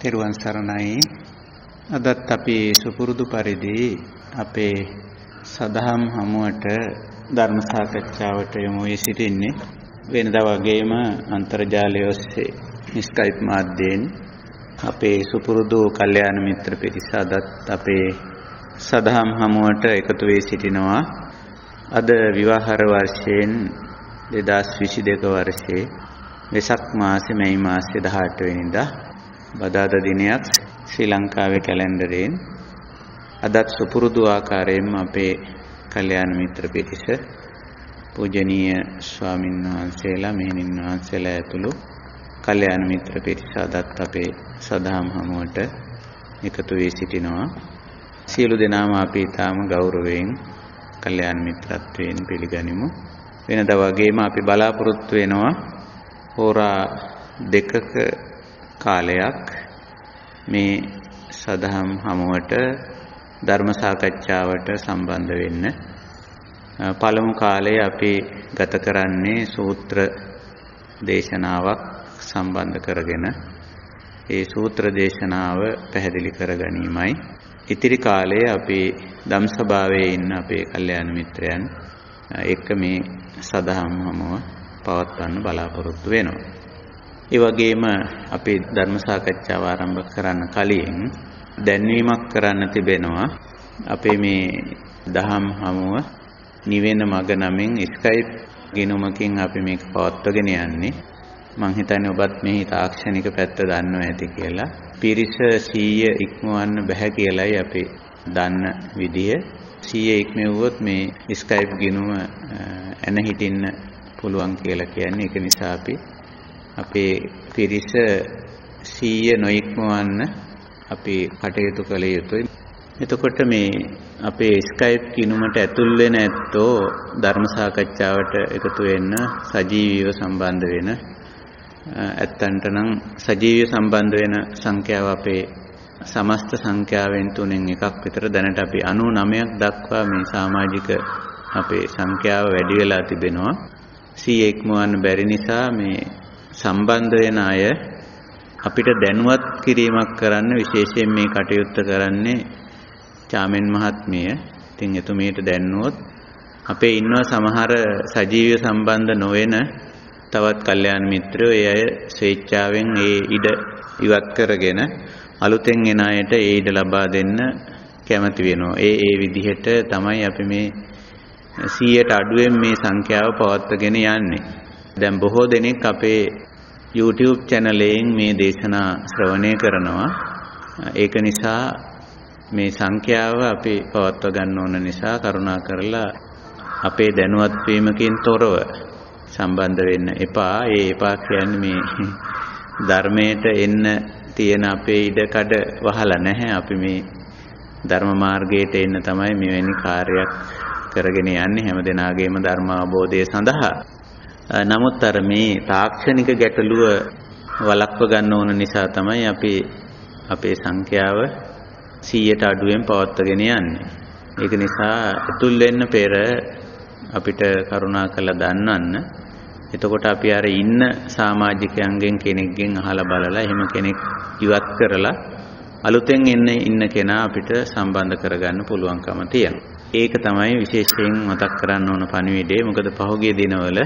තෙරුවන් සරණයි. අදත් අපි සුපුරුදු පරිදි අපේ සදහම් හමුවට ධර්ම සාකච්ඡාවට යොමු වී සිටින්නේ වෙනදා වගේම අන්තර්ජාලය ඔස්සේ ස්කයිප් මාධ්‍යයෙන් අපේ සුපුරුදු කල්යාණ මිත්‍ර පිරිස අදත් අපේ සදහම් හමුවට එකතු වී සිටිනවා. අද විවාහර වර්ෂයෙන් 2022 වර්ෂයේ වෙසක් මාසේ මැයි මාසේ 18 වෙනිදා බදාදා දිනයක් ශ්‍රී ලංකාවේ කැලෙන්ඩරයෙන් අදත් සුපුරුදු ආකාරයෙන්ම අපේ කල්යාණ මිත්‍ර පිරිස පූජනීය ස්වාමින් වහන්සේලා මෙහෙණින් වහන්සේලා ඇතුළු කල්යාණ මිත්‍ර පිරිස අදත් අපේ සදහම් හමුවට එකතු වී සිටිනවා. සියලු දෙනාම අපි ඊටාම ගෞරවයෙන් කල්යාණ මිත්‍රත්වයෙන් පිළිගනිමු. වෙනදා වගේම අපි බලාපොරොත්තු වෙනවා හෝරා දෙකක කාලයක් මේ සදහම් හමුවට ධර්ම සාකච්ඡාවට සම්බන්ධ වෙන්න. පළමු කාලයේ අපි ගත කරන්නේ සූත්‍ර දේශනාවක් සම්බන්ධ කරගෙන. ඒ සූත්‍ර දේශනාව පැහැදිලි කර ගැනීමයි. ඉතිරි කාලයේ අපි ධම් සභාවේ ඉන්න අපේ කල්යාණ මිත්‍රයන් එක්ක මේ සදහම් හමුව පවත්වන්න බලාපොරොත්තු වෙනවා. ඒ වගේම අපි ධර්ම සාකච්ඡාව ආරම්භ කරන්න කලින් දැන්වීමක් කරන්න තිබෙනවා. අපේ මේ දහම් හමුව නිවෙන මග නමින් ස්කයිප් ගිණුමකින් අපි මේක පවත්වගෙන යන්නේ. මං හිතන්නේ ඔබත් මේ තාක්ෂණික පැත්ත දන්නවා ඇති කියලා. පිරිස 100 ඉක්මවන්න බෑ කියලයි අපි දන්න විදිය. 100 ඉක්මෙව්වොත් මේ ස්කයිප් ගිණුම එන හිටින්න පුළුවන් කියලා කියන්නේ. ඒක නිසා අපි අපේ පිරිස 100 නොඉක්මවන්න අපි කටයුතු කළ යුතුයි. එතකොට මේ අපේ ස්කයිප් කිනුමට ඇතුල් වෙන ඇත්තෝ ධර්ම සාකච්ඡාවට එකතු වෙන්න සජීවීව සම්බන්ධ වෙන ඇත්තන්ට නම් සජීවීව සම්බන්ධ වෙන සංඛ්‍යාව අපේ සමස්ත සංඛ්‍යාවෙන් තුනෙන් එකක් විතර දැනට අපි 99ක් දක්වා මේ සමාජික අපේ සංඛ්‍යාව වැඩි වෙලා තිබෙනවා. 100 ඉක්මවන්න බැරි නිසා මේ සම්බන්ධ වෙන අය අපිට දැනුවත් කිරීමක් කරන්න විශේෂයෙන් මේ කටයුත්ත කරන්නේ චාමෙන් මහත්මිය. ඉතින් එතුමියට දැන්නුවොත් අපේ ඉන්නවා සමහර සජීවීව සම්බන්ධ නොවන තවත් කල්යාණ මිත්‍රයෝ ඒ අය ස්වේච්ඡාවෙන් ඒ ඉඩ ඉවත් කරගෙන අලුතෙන් එන අයට ඒ ඉඩ ලබා දෙන්න කැමති වෙනවා. ඒ ඒ විදිහට තමයි අපි මේ 100ට අඩුවෙන් මේ සංඛ්‍යාව පවත්වාගෙන යන්නේ. දැන් බොහෝ දෙනෙක් අපේ YouTube channelයෙන් මේ දේශනා ශ්‍රවණය කරනවා. ඒක නිසා මේ සංඛ්‍යාව අපි පවත්වා ගන්න ඕන නිසා කරුණා කරලා අපේ දැනුවත් වීමකින් තොරව සම්බන්ධ වෙන්න එපා. ඒ එපා කියන්නේ මේ ධර්මයට එන්න තියෙන අපේ ඉඩකඩ වහලා නැහැ. අපි මේ ධර්ම මාර්ගයට එන්න තමයි මෙවැනි කාර්යයක් කරගෙන යන්නේ හැම දිනාගේම ධර්ම අවබෝධය සඳහා. නමුත් අර මේ තාක්ෂණික ගැටලුව වළක්ව ගන්න ඕන නිසා තමයි අපි අපේ සංඛ්‍යාව 100ට අඩුවෙන් පවත්වාගෙන යන්නේ. ඒක නිසා අතුල් වෙන්න පෙර අපිට කරුණා කළ දන්වන්න. එතකොට අපි අර ඉන්න සමාජිකයන්ගෙන් කෙනෙක්ගෙන් අහලා බලලා එහෙම කෙනෙක් ඉවත් කරලා අලුතෙන් එන්න ඉන්න කෙනා අපිට සම්බන්ධ කරගන්න පුළුවන්කම තියෙනවා. ඒක තමයි විශේෂයෙන් මතක් කරන්න ඕන පණිවිඩය. මොකද පහුගිය දිනවල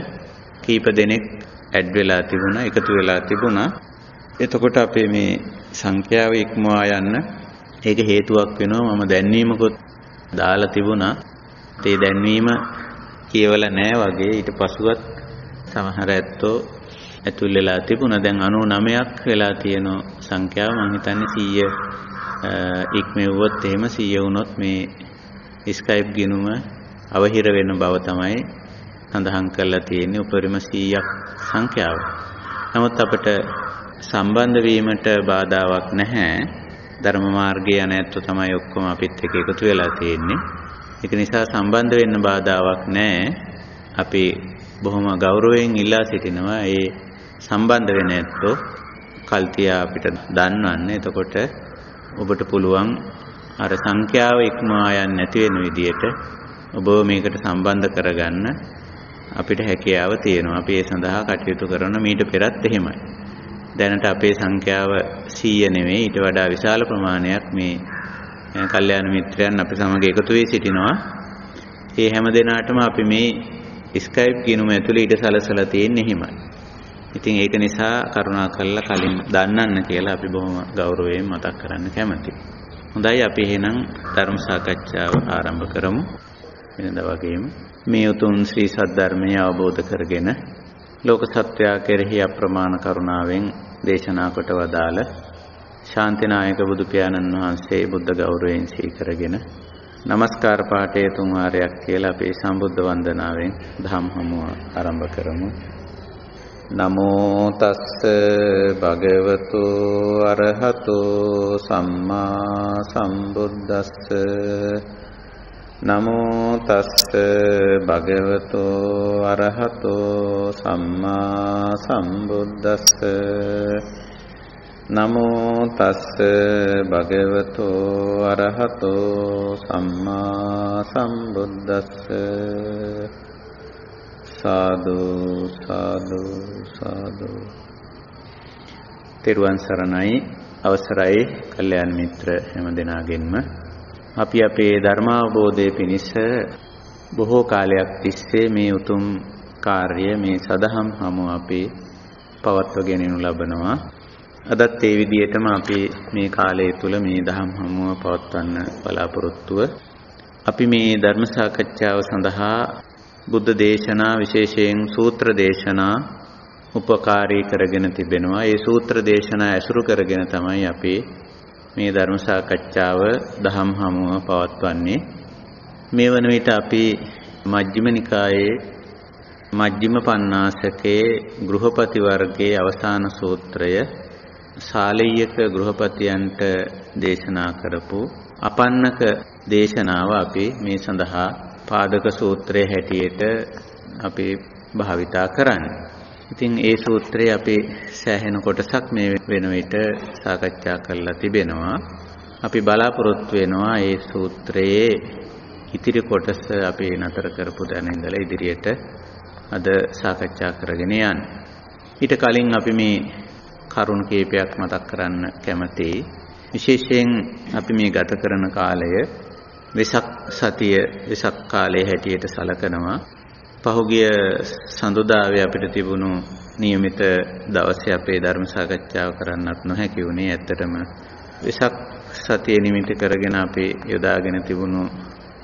කීප දෙනෙක් ඇඩ් වෙලා තිබුණා, එකතු වෙලා තිබුණා. එතකොට අපේ මේ සංඛ්‍යාව ඉක්මවා යන්න ඒක හේතුවක් වෙනවා. මම දැන්වීමකොත් දාලා තිබුණා. ඒ දැන්වීම කියවලා නැහැ වගේ ඊට පසුවත් සමහර ඇත්තෝ ඇතුල් වෙලා තිබුණා. දැන් 99ක් වෙලා තියෙන සංඛ්‍යාව මම හිතන්නේ 100 ඉක්මෙව්වොත් එහෙම 100 වුණොත් මේ ස්කයිප් ගිණුම අවහිර වෙන බව තමයි සඳහන් කරලා තියෙන්නේ උපරිම 100ක් සංඛ්‍යාව. නමුත් අපිට සම්බන්ධ වීමට බාධාවක් නැහැ. ධර්ම මාර්ගයේ යන ඇත්තෝ තමයි ඔක්කොම අපිත් එක්ක එකතු වෙලා තියෙන්නේ. ඒක නිසා සම්බන්ධ වෙන්න බාධාවක් නැහැ. අපි බොහොම ගෞරවයෙන් ඉල්ලා සිටිනවා ඒ සම්බන්ධ වෙන ඇත්තෝ කල්තියා අපිට දන්වන්න. එතකොට ඔබට පුළුවන් අර සංඛ්‍යාව ඉක්මවා යන්නේ නැති වෙන විදියට ඔබ මේකට සම්බන්ධ කරගන්න අපිට හැකියාව තියෙනවා. අපි ඒ සඳහා කටයුතු කරන මීට පෙරත් එහෙමයි. දැනට අපේ සංඛ්‍යාව 100 නෙවෙයි ඊට වඩා විශාල ප්‍රමාණයක් මේ කල්යාණ මිත්‍රයන් අපි සමග එකතු වී සිටිනවා. ඒ හැම දිනාටම අපි මේ Skype කියනුම ඇතුළේ ඊට සලසලා තියෙන්නේ එහෙමයි. ඉතින් ඒක නිසා කරුණාකරලා කලින් දන්නන්න කියලා අපි බොහොම ගෞරවයෙන් මතක් කරන්න කැමතියි. හොඳයි අපි එහෙනම් ධර්ම සාකච්ඡාව ආරම්භ කරමු. වෙනද වගේම මේ උතුම් ශ්‍රී සද්ධර්මය අවබෝධ කරගෙන ලෝක සත්වයා කෙරෙහි අප්‍රමාණ කරුණාවෙන් දේශනා කොට වදාළ ශාන්තිනායක බුදු පියාණන් වහන්සේ බුද්ධ ගෞරවයෙන් සීකරගෙන নমස්කාර පාඨය තුන් වාරයක් කියලා අපේ සම්බුද්ධ වන්දනාවෙන් ධම් හමුව ආරම්භ කරමු. නමෝ තස්ස භගවතු අරහතෝ සම්මා සම්බුද්දස්ස නමෝ තස්ස භගවතු අරහතෝ සම්මා සම්බුද්දස්ස. නමෝ තස්ස භගවතු අරහතෝ සම්මා සම්බුද්දස්ස. සාදු සාදු සාදු. තෙරුවන් සරණයි. අවසරයි කල්යාණ මිත්‍ර හැම දෙනාගෙන්ම. අපි අපේ ධර්මාවබෝධය පිණිස බොහෝ කාලයක් තිස්සේ මේ උතුම් කාර්ය මේ සදහම් හමු අපි පවත්වගෙන යනු ලබනවා අදත් ඒ විදිහටම අපි මේ කාලය තුල මේ දහම් හමුව පවත්වන්න බලාපොරොත්තුව අපි මේ ධර්ම සාකච්ඡාව සඳහා බුද්ධ දේශනා විශේෂයෙන් සූත්‍ර දේශනා උපකාරී කරගෙන තිබෙනවා. ඒ සූත්‍ර දේශනා ඇසුරු කරගෙන තමයි අපි මේ ධර්ම සාකච්ඡාව දහම් හමුව පවත්වන්නේ. මේ වන විට අපි මජ්ක්‍ධිම නිකායේ මජ්ක්‍ධිම පඤ්ඤාසකේ ගෘහපති වර්ගයේ අවසාන සූත්‍රය ශාලීයක ගෘහපතියන්ට දේශනා කරපු අපන්නක දේශනාව අපි මේ සඳහා පාදක සූත්‍රයේ හැටියට අපි භාවිතා කරන්නේ. ඉතින් ඒ සූත්‍රයේ අපි සෑහෙන කොටසක් මේ වෙන විට සාකච්ඡා කරලා තිබෙනවා. අපි බලාපොරොත්තු වෙනවා ඒ සූත්‍රයේ ඉතිරි කොටස අපි නතර කරපු තැන ඉඳලා ඉදිරියට අද සාකච්ඡා කරගෙන යන්න. ඊට කලින් අපි මේ කරුණු කීපයක් මතක් කරන්න කැමතියි. විශේෂයෙන් අපි මේ ගත කරන කාලය වෙසක් සතිය වෙසක් කාලයේ හැටියට සලකනවා. පහුගිය සඳුදාවේ අපිට තිබුණු નિયમિત දවසේ අපේ ධර්ම සාකච්ඡාව කරන්නත් නොහැකි වුණේ ඇත්තටම වෙසක් සතිය නිමිති කරගෙන අපි යොදාගෙන තිබුණු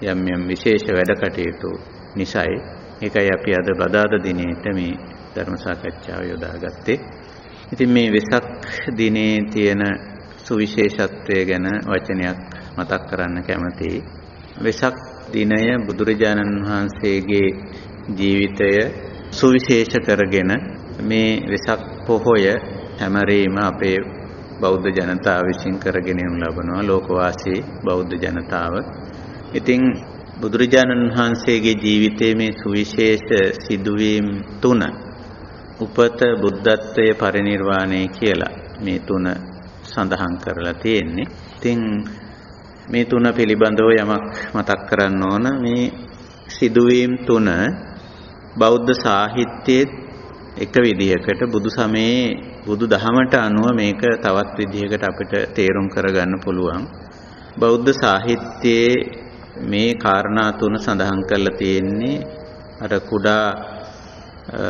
යම් යම් විශේෂ වැඩ කටයුතු නිසායි ඒකයි අපි අද බදාද දිනේට මේ ධර්ම සාකච්ඡාව යොදාගත්තේ. ඉතින් මේ වෙසක් දිනේ තියෙන සුවිශේෂත්වය ගැන වචනයක් මතක් කරන්න කැමතියි. වෙසක් දිනය බුදුරජාණන් වහන්සේගේ ජීවිතය සුවිශේෂ කරගෙන මේ වෙසක් පොහොය හැමරේම අපේ බෞද්ධ ජනතාව විසින් කරගෙන යනු ලබනවා ලෝකවාසී බෞද්ධ ජනතාව. ඉතින් බුදුරජාණන් වහන්සේගේ ජීවිතයේ මේ සුවිශේෂ සිදුවීම් තුන උපත බුද්ධත්වයේ පරිණිරවාණය කියලා මේ තුන සඳහන් කරලා තියෙන්නේ. ඉතින් මේ තුන පිළිබඳව යමක් මතක් කරන්න ඕන මේ සිදුවීම් තුන බෞද්ධ සාහිත්‍යයේ එක විදිහකට බුදු සමයේ බුදු දහමට අනුව මේක තවත් විදිහකට අපිට තේරුම් කරගන්න පුළුවන්. බෞද්ධ සාහිත්‍යයේ මේ කාරණා තුන සඳහන් කරලා තියෙන්නේ අර කුඩා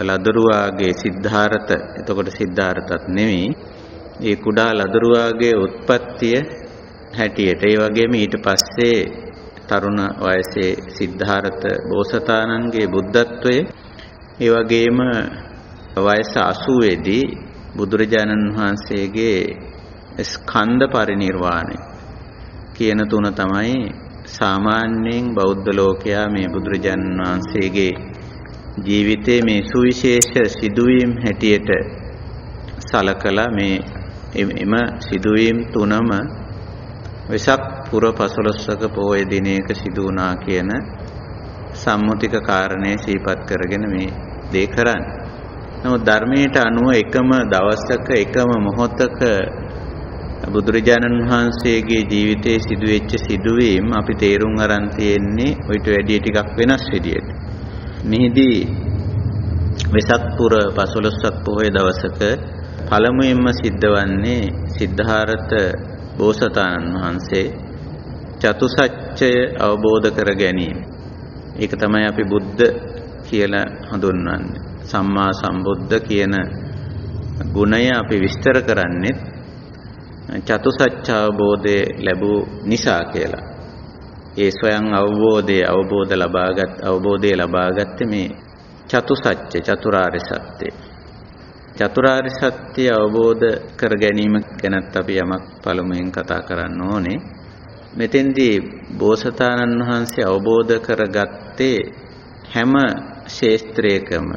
ලදරුවාගේ සිද්ධාර්ථ. එතකොට සිද්ධාර්ථත් නෙවෙයි. ඒ කුඩා ලදරුවාගේ උත්පත්තිය හැටියට. ඒ වගේම ඊට පස්සේ තරුණ වයසේ සිද්ධාර්ථ බෝසතාණන්ගේ බුද්ධත්වයේ ඒ වගේම වයස 80 දී බුදුරජාණන් වහන්සේගේ ස්කන්ධ පරිණිරවාණය කියන තුන තමයි සාමාන්‍යයෙන් බෞද්ධ ලෝකයා මේ බුදුරජාණන් වහන්සේගේ ජීවිතයේ මේ සුවිශේෂ සිදුවීම් හැටියට සලකලා මේ එම සිදුවීම් තුනම වෙසක් පුර පසළොස්වක පෝය දිනයක සිදු වුණා කියන සම්මුතික කාරණය සිහිපත් කරගෙන මේ දේ කරන්නේ. නමුත් ධර්මයට අනුව එකම දවසක එකම මොහොතක බුදුරජාණන් වහන්සේගේ ජීවිතයේ සිදුවෙච්ච සිදුවීම් අපි තේරුම් අරන් තියෙන්නේ ඊට වැඩිය ටිකක් වෙනස් විදියට. මෙහිදී වෙසක් පුර 15ක් පොහොය දවසක පළමුවෙන්ම සිද්ධ වන්නේ සිද්ධාර්ථ බෝසතාණන් වහන්සේ චතුසත්‍යය අවබෝධ කර ගැනීම. ඒක තමයි අපි බුද්ධ කියලා හඳුන්වන්නේ. සම්මා සම්බුද්ධ කියන ගුණය අපි විස්තර කරන්නේ චතුසත්‍ය අවබෝධය ලැබූ නිසා කියලා. ඒ ස්වයං අවබෝධය අවබෝධ ලබාගත් අවබෝධය ලබාගත්තේ මේ චතුසත්‍ය චතුරාර්ය සත්‍යය. චතුරාර්ය සත්‍ය අවබෝධ කර ගැනීම ගැනත් අපි යමක් පළමුවෙන් කතා කරන්න ඕනේ. මෙතෙන්දී බෝසතාණන් වහන්සේ අවබෝධ කරගත්තේ හැම ශේස්ත්‍රයකම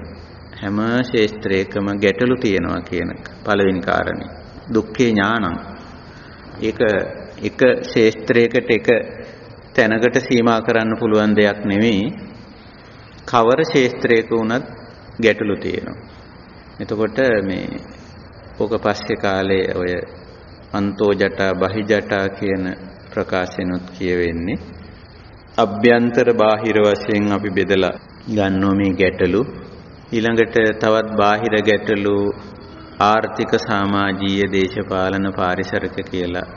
හැම ශේස්ත්‍රයකම ගැටලු තියෙනවා කියන පළවෙනි කාරණේ. දුක්ඛේ ඥානං. ඒක එක ශේස්ත්‍රයකට එක තැනකට සීමා කරන්න පුළුවන් දෙයක් නෙවෙයි. කවර ශේස්ත්‍රයක වුණත් ගැටලු තියෙනවා. එතකොට මේ ඕක පස්සේ කාලේ ඔය අන්තෝ ජටා බහි ජටා කියන ප්‍රකාශෙනුත් කියවෙන්නේ. අභ්‍යන්තර බාහිර වශයෙන් අපි බෙදලා ගන්නවා මේ ගැටලු. ඊළඟට තවත් බාහිර ගැටලු ආර්ථික සමාජීය දේශපාලන පාරිසරික කියලා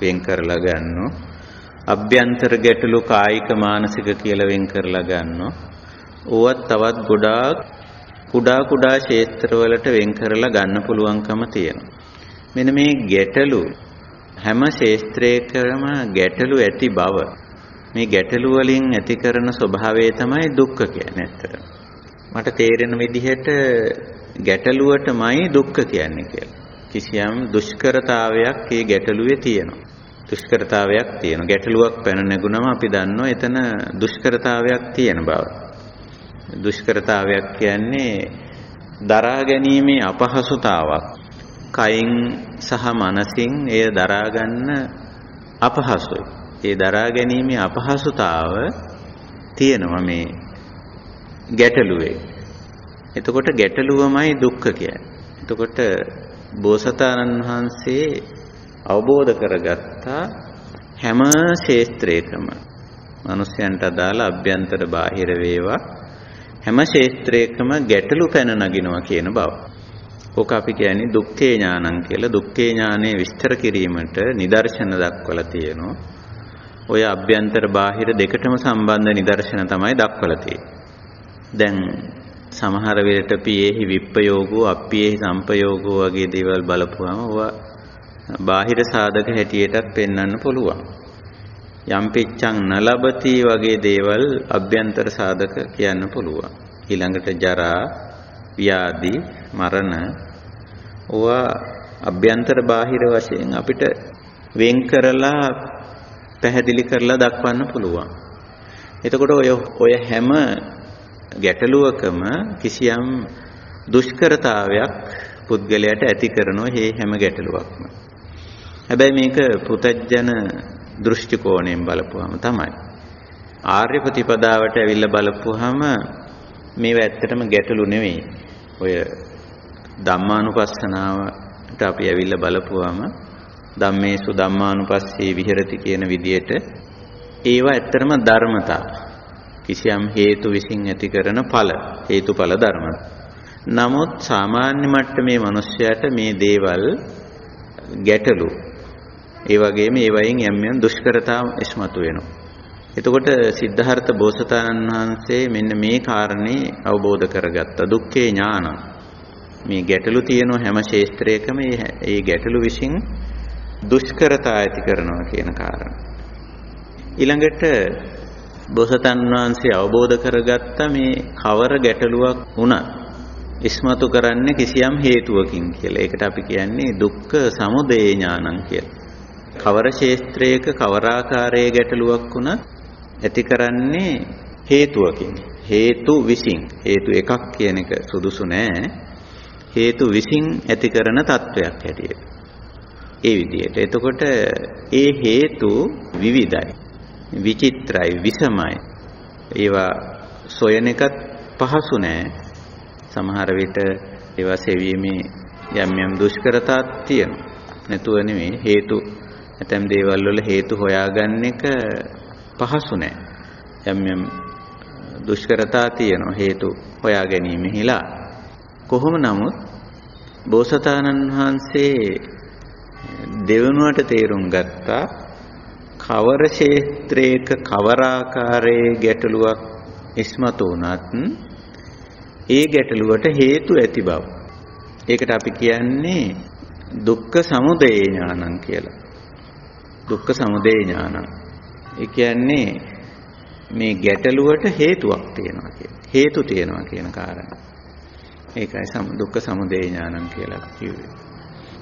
වෙන් කරලා ගන්නවා අභ්‍යන්තර ගැටලු කායික මානසික කියලා වෙන් කරලා ගන්නවා ඕවත් තවත් ගොඩාක් කුඩා කුඩා ක්ෂේත්‍රවලට වෙන් කරලා ගන්න පුළුවන්කම තියෙනවා. මෙන්න මේ ගැටලු හැම ක්ෂේත්‍රයකම ගැටලු ඇති බව මේ ගැටලු වලින් ඇති කරන ස්වභාවය තමයි දුක්ඛ කියන්නේ ඇත්තට. මට තේරෙන විදිහට ගැටලුවටමයි දුක්ඛ කියන්නේ කියලා. කිසියම් දුෂ්කරතාවයක් මේ ගැටලුවේ තියෙනවා. දුෂ්කරතාවයක් තියෙනවා. ගැටලුවක් පැන නැගුණම අපි දන්නවා එතන දුෂ්කරතාවයක් තියෙන බව. දුෂ්කරතාවයක් කියන්නේ දරා ගැනීමේ අපහසුතාවක්. කයින් සහ මනසින් එය දරා ගන්න අපහසුයි. ඒ දරා ගැනීමේ අපහසුතාව තියෙනවා මේ ගැටලුවේ. එතකොට ගැටලුවමයි දුක්ඛ කියන්නේ. එතකොට බෝසතාණන් වහන්සේ අවබෝධ කරගත්තා හැම ශේත්‍රයකම මිනිස්යන්ට අදාළ අභ්‍යන්තර බාහිර වේවා හැම ශේත්‍රයකම ගැටලු පැන නගිනවා කියන බව. ඕක අපි කියන්නේ දුක්ඛේ ඥානං කියලා. දුක්ඛේ ඥානේ විස්තර කිරීමට නිදර්ශන දක්වලා තියෙනවා. ඔය අභ්‍යන්තර බාහිර දෙකටම සම්බන්ධ නිදර්ශන තමයි දක්වලා තියෙන්නේ. දැන් සමහර වෙලට පියේහි විප්පයෝගෝ අප්පියේහි සම්පයෝගෝ වගේ දේවල් බලපුවම ඕවා බාහිර සාධක හැටියටත් පෙන්වන්න පුළුවන්. යම් පිච්ඡං නලබති වගේ දේවල් අභ්‍යන්තර සාධක කියන්න පුළුවන්. ඊළඟට ජරා, ව්‍යාධි, මරණ ඕවා අභ්‍යන්තර බාහිර වශයෙන් අපිට වෙන් කරලා පැහැදිලි කරලා දක්වන්න පුළුවන්. එතකොට ඔය ඔය හැම ගැටලුවකම කිසියම් දුෂ්කරතාවයක් පුද්ගලයාට ඇති කරනවා මේ හැම ගැටලුවක්ම. හැබැයි මේක පුතජන දෘෂ්ටි කෝණයෙන් බලපුවම තමයි. ආර්ය ප්‍රතිපදාවට ඇවිල්ලා බලපුවහම මේව ඇත්තටම ගැටලු නෙවෙයි. ඔය ධම්මානුපස්සනාවට අපි ඇවිල්ලා බලපුවම ධම්මේසු ධම්මානුපස්සී විහෙරති කියන විදියට ඒවා ඇත්තටම ධර්මතා. කිසියම් හේතු විසින් ඇති කරන ඵල හේතුඵල ධර්ම. නමුත් සාමාන්‍ය මට්ටමේ මිනිස්යාට මේ දේවල් ගැටලු ඒ වගේම ඒ වයින් යම් යම් දුෂ්කරතා ඉස්මතු වෙනවා. එතකොට සිද්ධාර්ථ බෝසතාණන් වහන්සේ මෙන්න මේ කාරණේ අවබෝධ කරගත්ත දුක්ඛේ ඥාන. මේ ගැටලු තියෙන හැම ශේස්ත්‍රයකම මේ ගැටලු විසින් දුෂ්කරතා ඇති කරනවා කියන කාරණා. ඊළඟට බෝසතාණන් වහන්සේ අවබෝධ කරගත්ත මේ කවර ගැටලුවක් වුණත් ඉස්මතු කරන්නේ කිසියම් හේතුවකින් කියලා. ඒකට අපි කියන්නේ දුක්ඛ සමුදය ඥානං කියලා. කවර ශේස්ත්‍රයක කවර ආකාරයේ ගැටලුවක් වුණත් ඇති කරන්නේ හේතුවකින්. හේතු විසින් හේතු එකක් කියන එක සුදුසු නෑ. හේතු විසින් ඇති කරන තත්වයක් හැටියට. ඒ විදිහට. එතකොට ඒ හේතු විවිධයි. විචිත්‍රයි, විසමයි. ඒවා සොයන එකත් පහසු නෑ. සමහර විට ඒවා සෙවීමේ යම් යම් දුෂ්කරතාවක් තියෙනවා. නැතුව නෙමෙයි හේතු ඇතැම් දේවල් වල හේතු හොයාගන්න එක පහසු නෑ. යම් යම් දුෂ්කරතා තියෙනවා හේතු හොයා ගැනීමෙහිලා. කොහොම නමුත් බෝසතාණන් වහන්සේ දෙවනුවට තේරුම් ගත්තා කවර ක්ෂේත්‍රයක කවර ආකාරයේ ගැටලුවක් ඉස්මතු වුණත් ඒ ගැටලුවට හේතු ඇති බව. ඒකට අපි කියන්නේ දුක්ඛ සමුදය ඥානං කියලා. දුක්ඛ සමුදය ඥානං. ඒ කියන්නේ මේ ගැටලුවට හේතුවක් තියෙනවා කියන. හේතු තියෙනවා කියන කාරණා. ඒකයි සම දුක්ඛ සමුදය ඥානං කියලා කිව්වේ.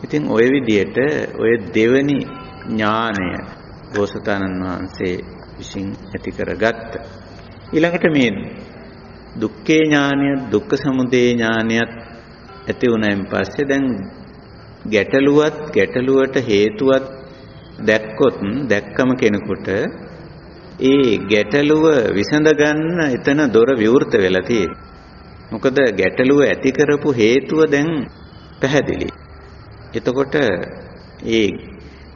ඉතින් ওই විදිහට ඔය දෙවනි ඥානය බෝසතාණන් වහන්සේ විසින් ඇති කරගත්ත. ඊළඟට මේ දුක්ඛේ ඥානය දුක්ඛ සමුදය ඥානයත් ඇති වුණායින් පස්සේ දැන් ගැටලුවත් ගැටලුවට හේතුවත් දැක්කොත් දැක්කම කෙනෙකුට ඒ ගැටලුව විසඳ ගන්න එතන දොර විවෘත වෙලා තියෙන්නේ. මොකද ගැටලුව ඇති කරපු හේතුව දැන් පැහැදිලි. එතකොට ඒ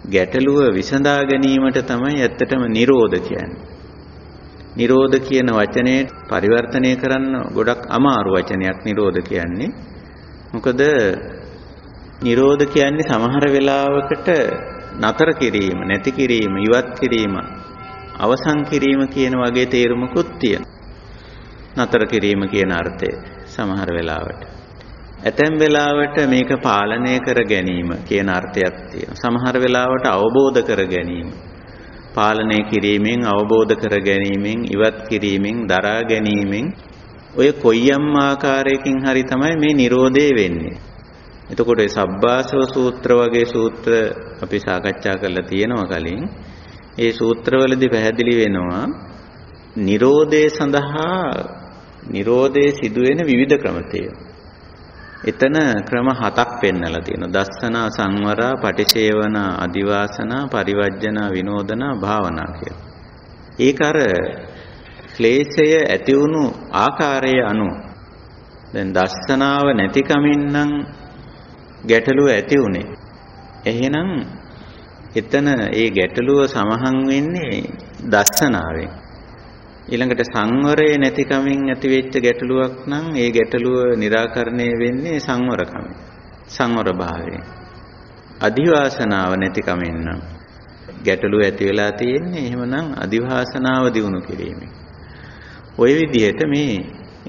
ගැටලුව විසඳා ගැනීමට තමයි ඇත්තටම නිරෝධ කියන්නේ. නිරෝධ කියන වචනේ පරිවර්තනය කරන්න ගොඩක් අමාරු වචනයක් නිරෝධ කියන්නේ. මොකද නිරෝධ කියන්නේ සමහර වෙලාවකට නතර කිරීම, නැති කිරීම, ඉවත් කිරීම, අවසන් කිරීම කියන වගේ තේරුමකුත් තියෙනවා. නතර කිරීම කියන අර්ථය සමහර වෙලාවට. ඇතැම් වෙලාවට මේක පාලනය කර ගැනීම කියන අර්ථයක් තියෙනවා. සමහර වෙලාවට අවබෝධ කර ගැනීම. පාලනය කිරීමෙන් අවබෝධ කර ගැනීමෙන් ඉවත් කිරීමෙන් දරා ගැනීමෙන් ඔය කොයියම් ආකාරයකින් හරි තමයි මේ Nirodhe වෙන්නේ. එතකොට ඒ සබ්බාසව සූත්‍ර වගේ සූත්‍ර අපි සාකච්ඡා කරලා තියෙනවා කලින්. ඒ සූත්‍රවලදී පැහැදිලි වෙනවා Nirodhe සඳහා Nirodhe සිදුවෙන විවිධ ක්‍රම එතන ක්‍රම හතක් පෙන්නලා තියෙනවා. දස්සනා සංවරා පටිසේවනා අදිවාසනා පරිවර්ජනා විනෝදනා භාවනා කියලා. ඒක අර ක්ලේශය ඇති වුණු ආකාරය අනුව දැන් දස්සනාව නැතිකමින් නම් ගැටලුව ඇති වුනේ. එහෙනම් එතන ඒ ගැටලුව සමහන් වෙන්නේ දස්සනාවෙන්. ඊළඟට සංවරය නැතිකමින් ඇතිවෙච්ච ගැටලුවක් නම් ඒ ගැටලුව निराකරණය වෙන්නේ සංවරකමෙන්. සංවර භාවයෙන්. අධිවාසනාව නැතිකමින් නම් ගැටලුව ඇති වෙලා තියෙන්නේ එහෙමනම් අධිවාසනාව දිනු කිරීමෙන්. ওই විදිහට මේ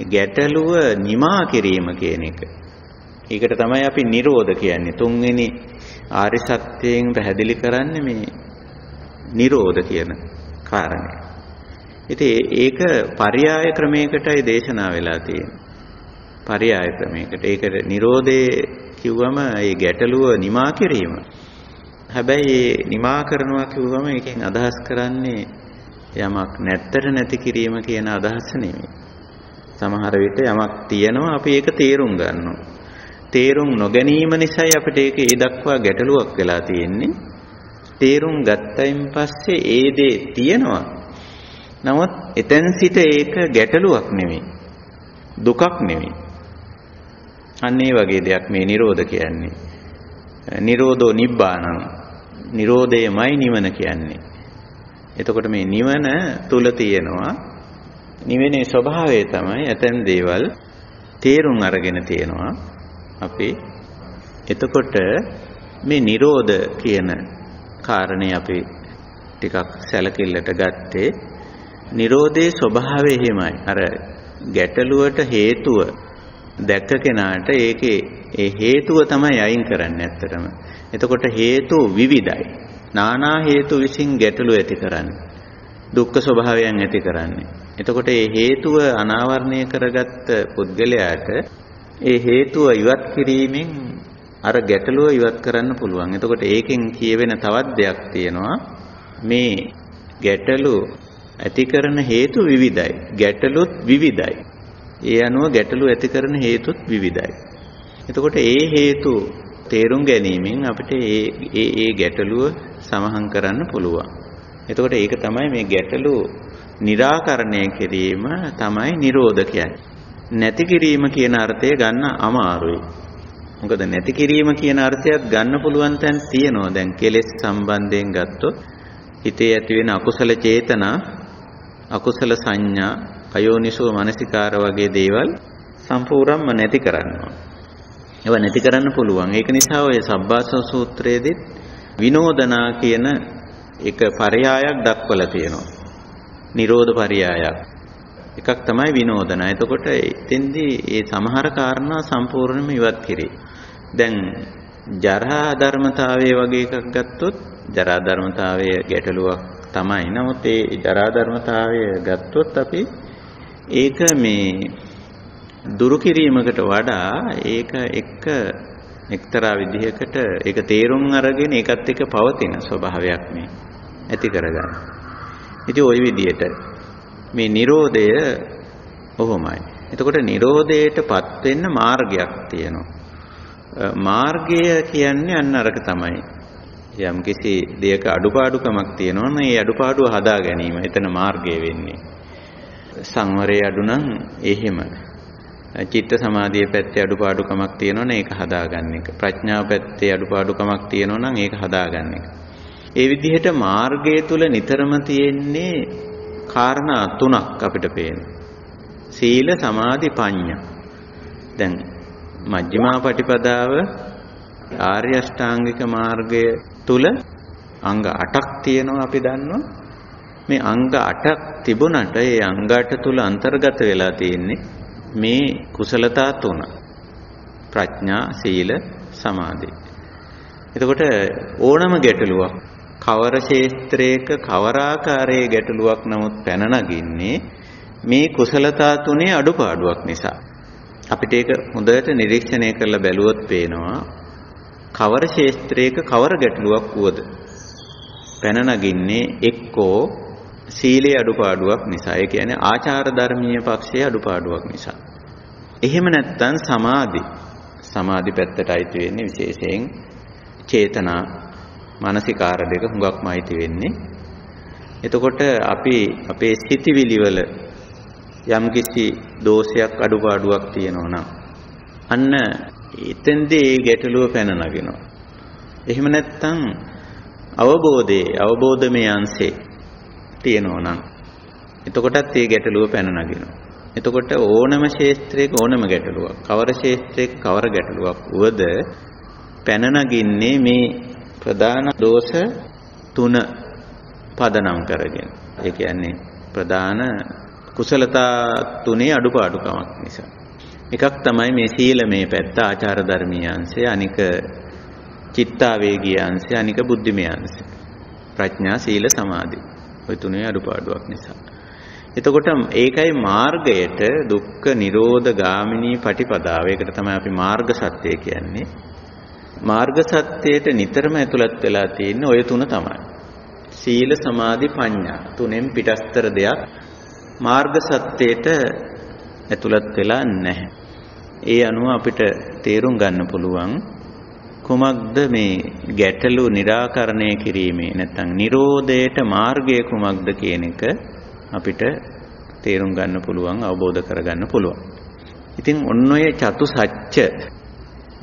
ගැටලුව නිමා කිරීම කියන එක ඒකට තමයි අපි නිරෝධ කියන්නේ. තුන්වෙනි ආරි සත්‍යයෙන් පැහැදිලි කරන්නේ මේ නිරෝධ කියන කාරණය. ඉතින් ඒක පర్యాయ ක්‍රමයකටයි දේශනා වෙලා තියෙන්නේ. පర్యాయ ක්‍රමයකට. ඒකට නිරෝධයේ කිව්වම ඒ ගැටලුව නිමා කිරීම. හැබැයි ඒ නිමා කරනවා කිව්වම ඒකෙන් අදහස් කරන්නේ යමක් නැත්තර නැති කිරීම කියන අදහස නෙමෙයි. සමහර විට යමක් තියෙනවා අපි ඒක තේරුම් ගන්නවා. තේරුම් නොගැනීම නිසායි අපිට ඒක ඒ දක්වා ගැටලුවක් වෙලා තියෙන්නේ. තේරුම් ගත්තයින් පස්සේ ඒ දේ තියෙනවා. නමුත් එතෙන් සිට ඒක ගැටලුවක් නෙමෙයි. දුකක් නෙමෙයි. අන්න ඒ වගේ දෙයක් මේ Nirodha කියන්නේ. Nirodho Nibbānam. Nirodhayමයි නිවන කියන්නේ. එතකොට මේ නිවන තුල තියෙනවා නිවෙනේ ස්වභාවය තමයි ඇතැම් දේවල් තේරුම් අරගෙන තියෙනවා අපි එතකොට මේ Nirodha කියන කාරණේ අපි ටිකක් සැලකිල්ලට ගත්තේ Nirodhe ස්වභාවය එහෙමයි අර ගැටලුවට හේතුව දැක්ක කෙනාට ඒකේ ඒ හේතුව තමයි අයින් කරන්නේ ඇත්තටම එතකොට හේතු විවිධයි නානා හේතු විසින් ගැටලු ඇති කරන්නේ. දුක්ඛ ස්වභාවයන් ඇති කරන්නේ. එතකොට මේ හේතුව අනාවරණය කරගත්ත පුද්ගලයාට ඒ හේතුව ඉවත් කිරීමෙන් අර ගැටලුව ඉවත් කරන්න පුළුවන්. එතකොට ඒකෙන් කියවෙන තවත් දෙයක් තියෙනවා. මේ ගැටලු ඇති කරන හේතු විවිධයි. ගැටලුත් විවිධයි. ඒ අනුව ගැටලු ඇති කරන හේතුත් විවිධයි. එතකොට ඒ හේතු තේරුම් ගැනීමෙන් අපිට ඒ ඒ ඒ ගැටලුව සමහන් කරන්න පුළුවන්. එතකොට ඒක තමයි මේ ගැටලු निराකරණය කිරීම තමයි නිරෝධ කියන්නේ. නැති කිරීම කියන අර්ථය ගන්න අමාරුයි. මොකද නැති කිරීම කියන අර්ථයත් ගන්න පුළුවන් තැන් තියෙනවා. දැන් කෙලෙස් සම්බන්ධයෙන් ගත්තොත් හිතේ ඇති වෙන අකුසල චේතනා, අකුසල සංඥා, අයෝනිසෝ මනසිකාර වගේ දේවල් සම්පූර්ණයෙන්ම නැති කරනවා. ඒවා නැති කරන්න පුළුවන්. ඒක නිසා ඔය සබ්බාසව සූත්‍රයේදීත් විනෝදනා කියන එක පරයායක් දක්වලා තියෙනවා. නිරෝධ පරයායක්. එකක් තමයි විනෝදනා. එතකොට එතෙන්දී ඒ සමහර කාරණා සම්පූර්ණයෙන්ම ඉවත් කිරේ. දැන් ජරා ධර්මතාවය වගේ එකක් ගත්තොත් ජරා ධර්මතාවය ගැටලුවක් තමයි. නමුත් ඒ ජරා ධර්මතාවය ගත්තොත් අපි ඒක මේ දුරු කිරීමකට වඩා ඒක එක්ක එක්තරා විදිහකට ඒක තේරුම් අරගෙන ඒකත් එක්ක පවතින ස්වභාවයක් මේ ඇති කරගන්න. ඉතින් ওই විදිහට මේ Nirodhaය ඔහොමයි. එතකොට Nirodhaයටපත් වෙන්න මාර්ගයක් තියෙනවා. මාර්ගය කියන්නේ අන්න අරක තමයි. යම් කිසි දෙයක අඩුපාඩුකමක් තියෙනවා නම් ඒ අඩුපාඩුව හදා ගැනීම එතන මාර්ගය වෙන්නේ. සංවරයේ අඩු නම් එහෙම. චිත්ත සමාධියේ පැත්තේ අඩුපාඩුකමක් තියෙනවා නම් ඒක හදාගන්න එක. ප්‍රඥාව පැත්තේ අඩුපාඩුකමක් තියෙනවා නම් ඒක හදාගන්න එක. ඒ විදිහට මාර්ගය තුල නිතරම තියෙන්නේ කාරණා තුනක් අපිට පේනවා. සීල සමාධි ප්‍රඥා. දැන් මජ්ක්‍ධිමා පටිපදාව ආර්ය අෂ්ටාංගික මාර්ගය තුල අංග 8ක් තියෙනවා අපි දන්නවා. මේ අංග 8ක් තිබුණට ඒ අංග 8 තුල අන්තර්ගත වෙලා තියෙන්නේ මේ කුසලතා තුන. ප්‍රඥා, සීල, සමාධි. එතකොට ඕනම ගැටලුවක් කවර ක්ෂේත්‍රයක කවර ආකාරයේ ගැටලුවක් නමුත් පැන නගින්නේ මේ කුසලතා තුනේ අඩුපාඩුවක් නිසා. අපිට ඒක හොඳට නිරීක්ෂණය කරලා බැලුවොත් පේනවා කවර ක්ෂේත්‍රයක කවර ගැටලුවක් වුවද පැන නගින්නේ එක්කෝ සීලේ අඩුපාඩුවක් නිසා. ඒ කියන්නේ ආචාර ධර්මීය පක්ෂයේ අඩුපාඩුවක් නිසා. එහෙම නැත්නම් සමාධි සමාධි පැත්තට අයිති වෙන්නේ විශේෂයෙන් චේතනා මානසිකාර දෙක හුඟක්ම අයිති වෙන්නේ. එතකොට අපි අපේ සිතිවිලි වල යම්කිසි දෝෂයක් අඩුපාඩුවක් තියෙනවා නම් අන්න එතෙන්දී ඒ ගැටලුව පැන නගිනවා. එහෙම නැත්නම් අවබෝධයේ අවබෝධමය අංශේ තියෙනවා නම් එතකොටත් ඒ ගැටලුව පැන නගිනවා. එතකොට ඕනම ක්ෂේත්‍රයක ඕනම ගැටලුවක් කවර ක්ෂේත්‍රයක කවර ගැටලුවක් වුවද පැන නගින්නේ මේ ප්‍රධාන දෝෂ තුන පදනම් කරගෙන. ඒ කියන්නේ ප්‍රධාන කුසලතා තුනේ අඩුපාඩුකමක් නිසා. එකක් තමයි මේ සීලමය පැත්ත ආචාර ධර්මීය අංශය අනික චිත්තාවේගී අංශය අනික බුද්ධිමය අංශය. ප්‍රඥා සීල සමාධි. ওই තුනේ අඩුපාඩුවක් නිසා. එතකොට ඒකයි මාර්ගයට දුක්ඛ නිරෝධ ගාමිනී පටිපදාව. ඒකට තමයි අපි මාර්ග සත්‍යය කියන්නේ. මාර්ග සත්‍යයට නිතරම ඇතුළත් වෙලා තියෙන ඔය තුන තමයි. සීල සමාධි ප්‍රඥා තුනෙන් පිටස්තර දෙයක් මාර්ග සත්‍යයට ඇතුළත් වෙලා නැහැ. ඒ අනුව අපිට තේරුම් ගන්න පුළුවන් කුමක්ද මේ ගැටලු निराකරණය කිරීමේ නැත්නම් Nirodheට මාර්ගය කුමක්ද කියන එක අපිට තේරුම් ගන්න පුළුවන් අවබෝධ කරගන්න පුළුවන්. ඉතින් ඔන්න ඔය චතු සත්‍ය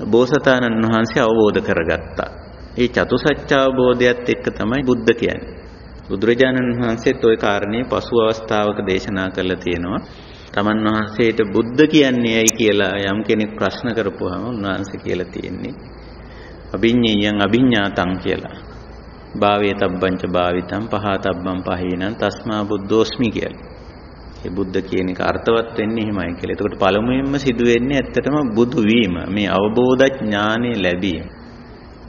බෝසතාණන් වහන්සේ අවබෝධ කරගත්තා. ඒ චතු සත්‍ය අවබෝධයත් එක්ක තමයි බුද්ධ කියන්නේ. බුදුරජාණන් වහන්සේත් ওই කාරණේ පසු අවස්ථාවක දේශනා කරලා තියෙනවා. තමන් වහන්සේට බුද්ධ කියන්නේ ඇයි කියලා යම් කෙනෙක් ප්‍රශ්න කරපුවාම උන්වහන්සේ කියලා තියෙන්නේ අභිඤ්ඤයං අභිඤ්ඤාතං කියලා. භාවයේ තබ්බංච භාවිතං පහතබ්බං පහේනං තස්මා බුද්ධෝස්මි කියලා. ඒ බුද්ධ කියන එක අර්ථවත් වෙන්නේ එහෙමයි කියලා. එතකොට පළමුවෙන්ම සිදු වෙන්නේ ඇත්තටම බුදු වීම. මේ අවබෝධ ඥානෙ ලැබීම.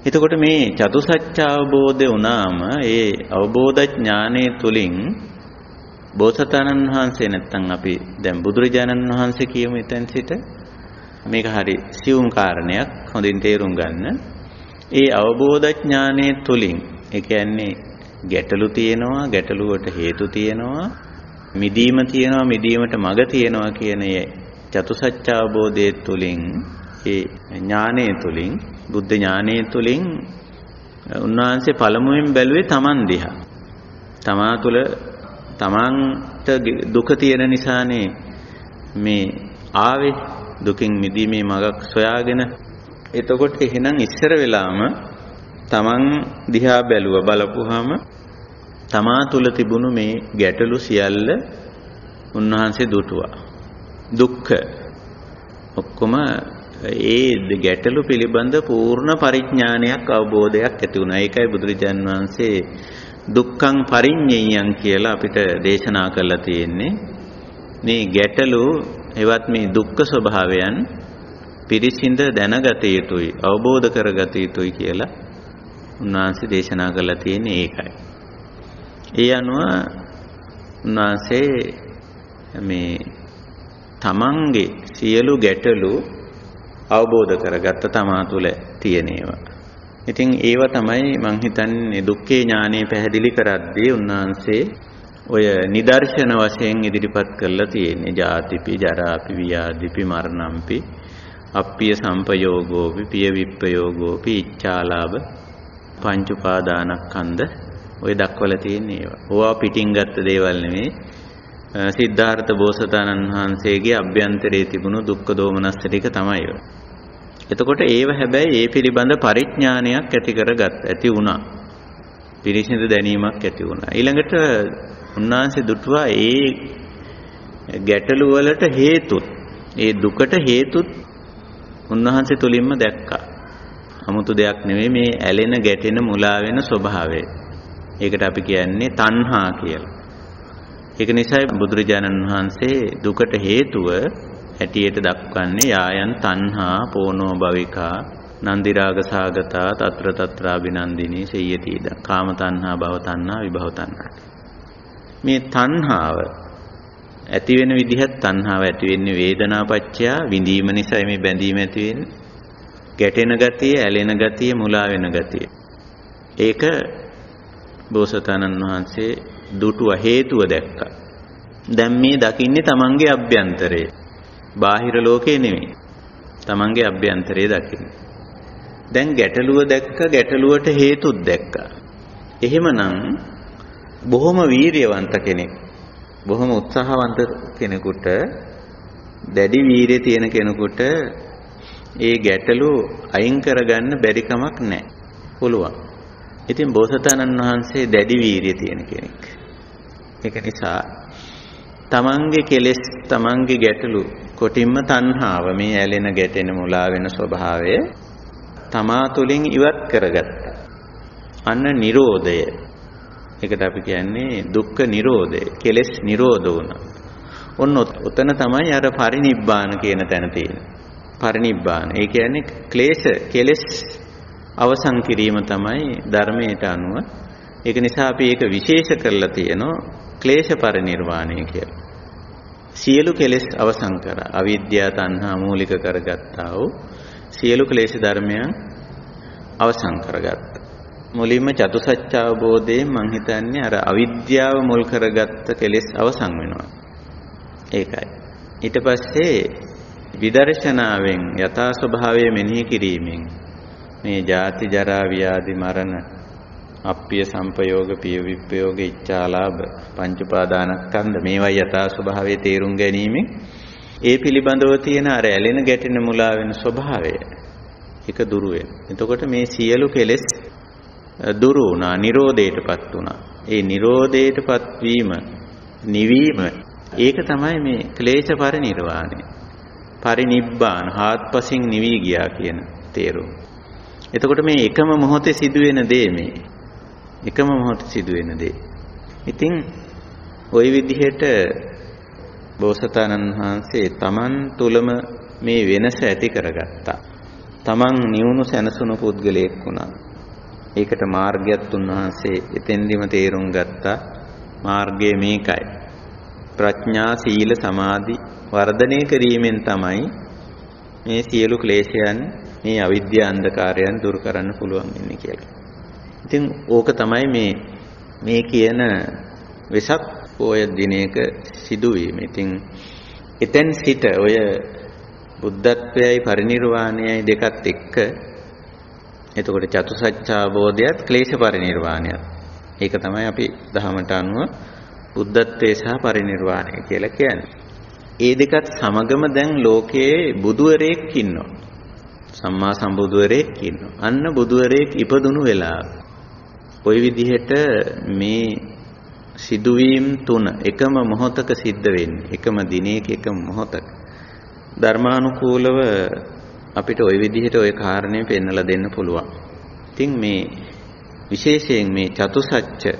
එතකොට මේ චතුසත්‍ය අවබෝධය වුණාම ඒ අවබෝධ ඥානය තුලින් බෝසතාණන් වහන්සේ නැත්තම් අපි දැන් බුදුරජාණන් වහන්සේ කියමු එතෙන් සිට මේක හරි සියුම් කාරණයක් හොඳින් තේරුම් ගන්න. ඒ අවබෝධ ඥානය තුලින් ඒ කියන්නේ ගැටලු තියෙනවා ගැටලුවට හේතු තියෙනවා මිදීම තියෙනවා මිදීමට මඟ තියෙනවා කියන ඒ චතුසත්‍ය අවබෝධය තුලින් ඒ ඥානය තුලින් බුද්ධ ඥානය තුලින් උන්වහන්සේ පළමුවෙන් බැලුවේ Taman දිහා. තමා තුළ තමන්ට දුක තියෙන නිසානේ මේ ආවේ දුකින් මිදීමේ මඟක් සොයාගෙන එතකොට එහෙනම් ඉස්සර වෙලාම තමන් දිහා බැලුව බලපුවාම තමා තුල තිබුණු මේ ගැටලු සියල්ල උන්වහන්සේ දුටුවා දුක්ඛ ඔක්කොම ඒ ගැටලු පිළිබඳ පූර්ණ පරිඥානයක් අවබෝධයක් ඇති වුණා. ඒකයි බුදුරජාන් වහන්සේ දුක්ඛං පරිඤ්ඤයං කියලා අපිට දේශනා කරලා තියෙන්නේ. මේ ගැටලු එවත් මේ දුක්ඛ ස්වභාවයන් පිරිසිඳ දැනගත යුතුයි අවබෝධ කරගත යුතුයි කියලා උන්වහන්සේ දේශනා කරලා තියෙන්නේ ඒකයි. ඒ අනුව උන්වහන්සේ මේ තමන්ගේ සියලු ගැටලු අවබෝධ කරගත්ත තමා තුළ තියෙන ඒවා. ඉතින් ඒව තමයි මං හිතන්නේ දුක්ඛේ ඥානෙ පැහැදිලි කරද්දී උන්වහන්සේ ඔය නිදර්ශන වශයෙන් ඉදිරිපත් කරලා තියෙන්නේ ජාතිපි ජරාපි ව්‍යාධිපි මරණම්පි අප්පිය සම්පයෝගෝපි පිය විප්පයෝගෝපි ඉච්ඡාලාභ පංච උපාදානස්කන්ධ ඔය දක්වලා තියෙන ඒවා. ඕවා පිටින් ගත්ත දේවල් නෙමෙයි. සිද්ධාර්ථ බෝසතාණන් වහන්සේගේ අභ්‍යන්තරයේ තිබුණු දුක්ඛ දෝමනස්ස ටික තමයි එතකොට ඒව හැබැයි ඒ පිළිබඳ පරිඥානයක් ඇති කරගත් ඇති වුණා. පිරිසිදු දැනීමක් ඇති වුණා. ඊළඟට උන්වහන්සේ දුටුවා ඒ ගැටලු වලට හේතුත් ඒ දුකට හේතුත් උන්වහන්සේ තුලින්ම දැක්කා. 아무තු දෙයක් නෙවෙයි මේ ඇලෙන ගැටෙන මුලා වෙන ස්වභාවය. ඒකට අපි කියන්නේ තණ්හා කියලා. ඒක නිසායි බුදුරජාණන් වහන්සේ දුකට හේතුව හැටියට දක්වන්නේ යායන් තණ්හා පෝනෝ භවිකා නන්දි රාග සාගතා తත්‍ර తත්‍රා බිනන්දිනී සෙය්‍යතිද කාම තණ්හා භව තණ්හා විභව තණ්හා. මේ තණ්හාව ඇති වෙන විදිහත් තණ්හාව ඇති වෙන්නේ වේදනාපච්චය විඳීම නිසා මේ බැඳීම ඇති වෙන්නේ. ගැටෙන ගතිය ඇලෙන ගතිය මුලා වෙන ගතිය. ඒක බෝසතාණන් වහන්සේ දුටුව හේතුව දැක්කා. දැන් මේ දකින්නේ තමන්ගේ අභ්‍යන්තරේ බාහිර ලෝකේ නෙමෙයි. තමන්ගේ අභ්‍යන්තරේ දකින්නේ. දැන් ගැටලුව දැක්ක ගැටලුවට හේතුත් දැක්කා. එහෙමනම් බොහොම වීරියවන්ත කෙනෙක් බොහොම උත්සාහවන්ත කෙනෙකුට දැඩි වීරිය තියෙන කෙනෙකුට ඒ ගැටලු අයින් කරගන්න බැරි කමක් නැහැ. පුළුවන්. ඉතින් බෝසතාණන් වහන්සේ දැඩි වීරිය තියෙන කෙනෙක්. ඒක නිසා තමන්ගේ කෙලෙස් තමන්ගේ ගැටලු කොටින්ම තණ්හාව මේ ඇලෙන ගැටෙන මුලා වෙන ස්වභාවය තමා තුළින් ඉවත් කරගත්තා. අන්න Nirodhaය ඒකට අපි කියන්නේ දුක්ඛ නිරෝධය. කෙලෙස් නිරෝධ වුණා. ඔන්න උතන තමයි අර පරිනිබ්බාන කියන තැන තියෙන්නේ. පරිනිබ්බාන. ඒ කියන්නේ ක්ලේශ කෙලෙස් අවසන් කිරීම තමයි ධර්මයට අනුව. ඒක නිසා අපි ඒක විශේෂ කරලා තියෙනවා ක්ලේශ පරිනිර්වාණය කියලා. සියලු කෙලෙස් අවසන් කරා. අවිද්‍යාව තණ්හා මූලික කරගත්තා වූ සියලු ක්ලේශ ධර්මයන් අවසන් කරගත්තා. මුලින්ම චතුසත්‍ය අවබෝධයෙන් මං හිතන්නේ අර අවිද්‍යාව මුල් කරගත්ත කෙලෙස් අවසන් වෙනවා. ඒකයි. ඊට පස්සේ විදර්ශනාවෙන් යථා ස්වභාවය මෙනෙහි කිරීමෙන් මේ ජාති ජරා ව්‍යාධි මරණ අප්පිය සංපයෝග පිය විප්පයෝග ඉච්ඡාලාභ පංච උපාදානස්කන්ධ මේවා යථා ස්වභාවයේ තේරුම් ගැනීමෙන් ඒ පිළිබඳව තියෙන අර ඇලෙන ගැටෙන මුලා වෙන ස්වභාවය ඒක දුරු වෙනවා. එතකොට මේ සියලු කෙලෙස් දුරු වුණා නිරෝධයටපත් වුණා. ඒ නිරෝධයටපත් වීම නිවීම ඒක තමයි මේ ක්ලේශ පරිනිර්වාණය. පරිනිබ්බාන හාත්පසින් නිවි ගියා කියන තේරුම. එතකොට මේ එකම මොහොතේ සිදුවෙන දේ මේ. එකම මොහොතේ සිදුවෙන දේ. ඉතින් ওই විදිහට බෝසතාණන් වහන්සේ තමන් තුළම මේ වෙනස ඇති කරගත්තා. තමන් නිවුණු සැනසුණු පුද්ගලයෙක් වුණා. ඒකට මාර්ගයත් උන්වහන්සේ එතෙන්දිම තේරුම් ගත්තා. මාර්ගය මේකයි. ප්‍රඥා සීල සමාධි වර්ධනය කිරීමෙන් තමයි මේ සියලු ක්ලේශයන් මේ අවිද්‍යා අන්ධකාරයන් දුරු කරන්න පුළුවන් වෙන්නේ කියලා. ඉතින් ඕක තමයි මේ මේ කියන වෙසක් පොය දිනයක සිදුවීම. ඉතින් එතෙන් සිට ඔය බුද්ධත්වයයි පරිණිරවාණයයි දෙකත් එක්ක එතකොට චතුසත්‍යාබෝධයත් ක්ලේශ පරිනිර්වාණයත්. ඒක තමයි අපි දහමට අනුව බුද්ධත්වයේ සහ පරිනිර්වාණය කියලා කියන්නේ. ඒ දෙකත් සමගම දැන් ලෝකයේ බුදුවරයෙක් ඉන්නවා. සම්මා සම්බුදුවරයෙක් ඉන්නවා. අන්න බුදුවරයෙක් ඉපදුණු වෙලාව. ওই විදිහට මේ සිදුවීම් තුන එකම මොහොතක සිද්ධ වෙන්නේ. එකම දිනයක එකම මොහොතක. ධර්මානුකූලව අපිට ওই විදිහට ওই කාරණේ පෙන්වලා දෙන්න පුළුවන්. ඉතින් මේ විශේෂයෙන් මේ චතුසත්‍ය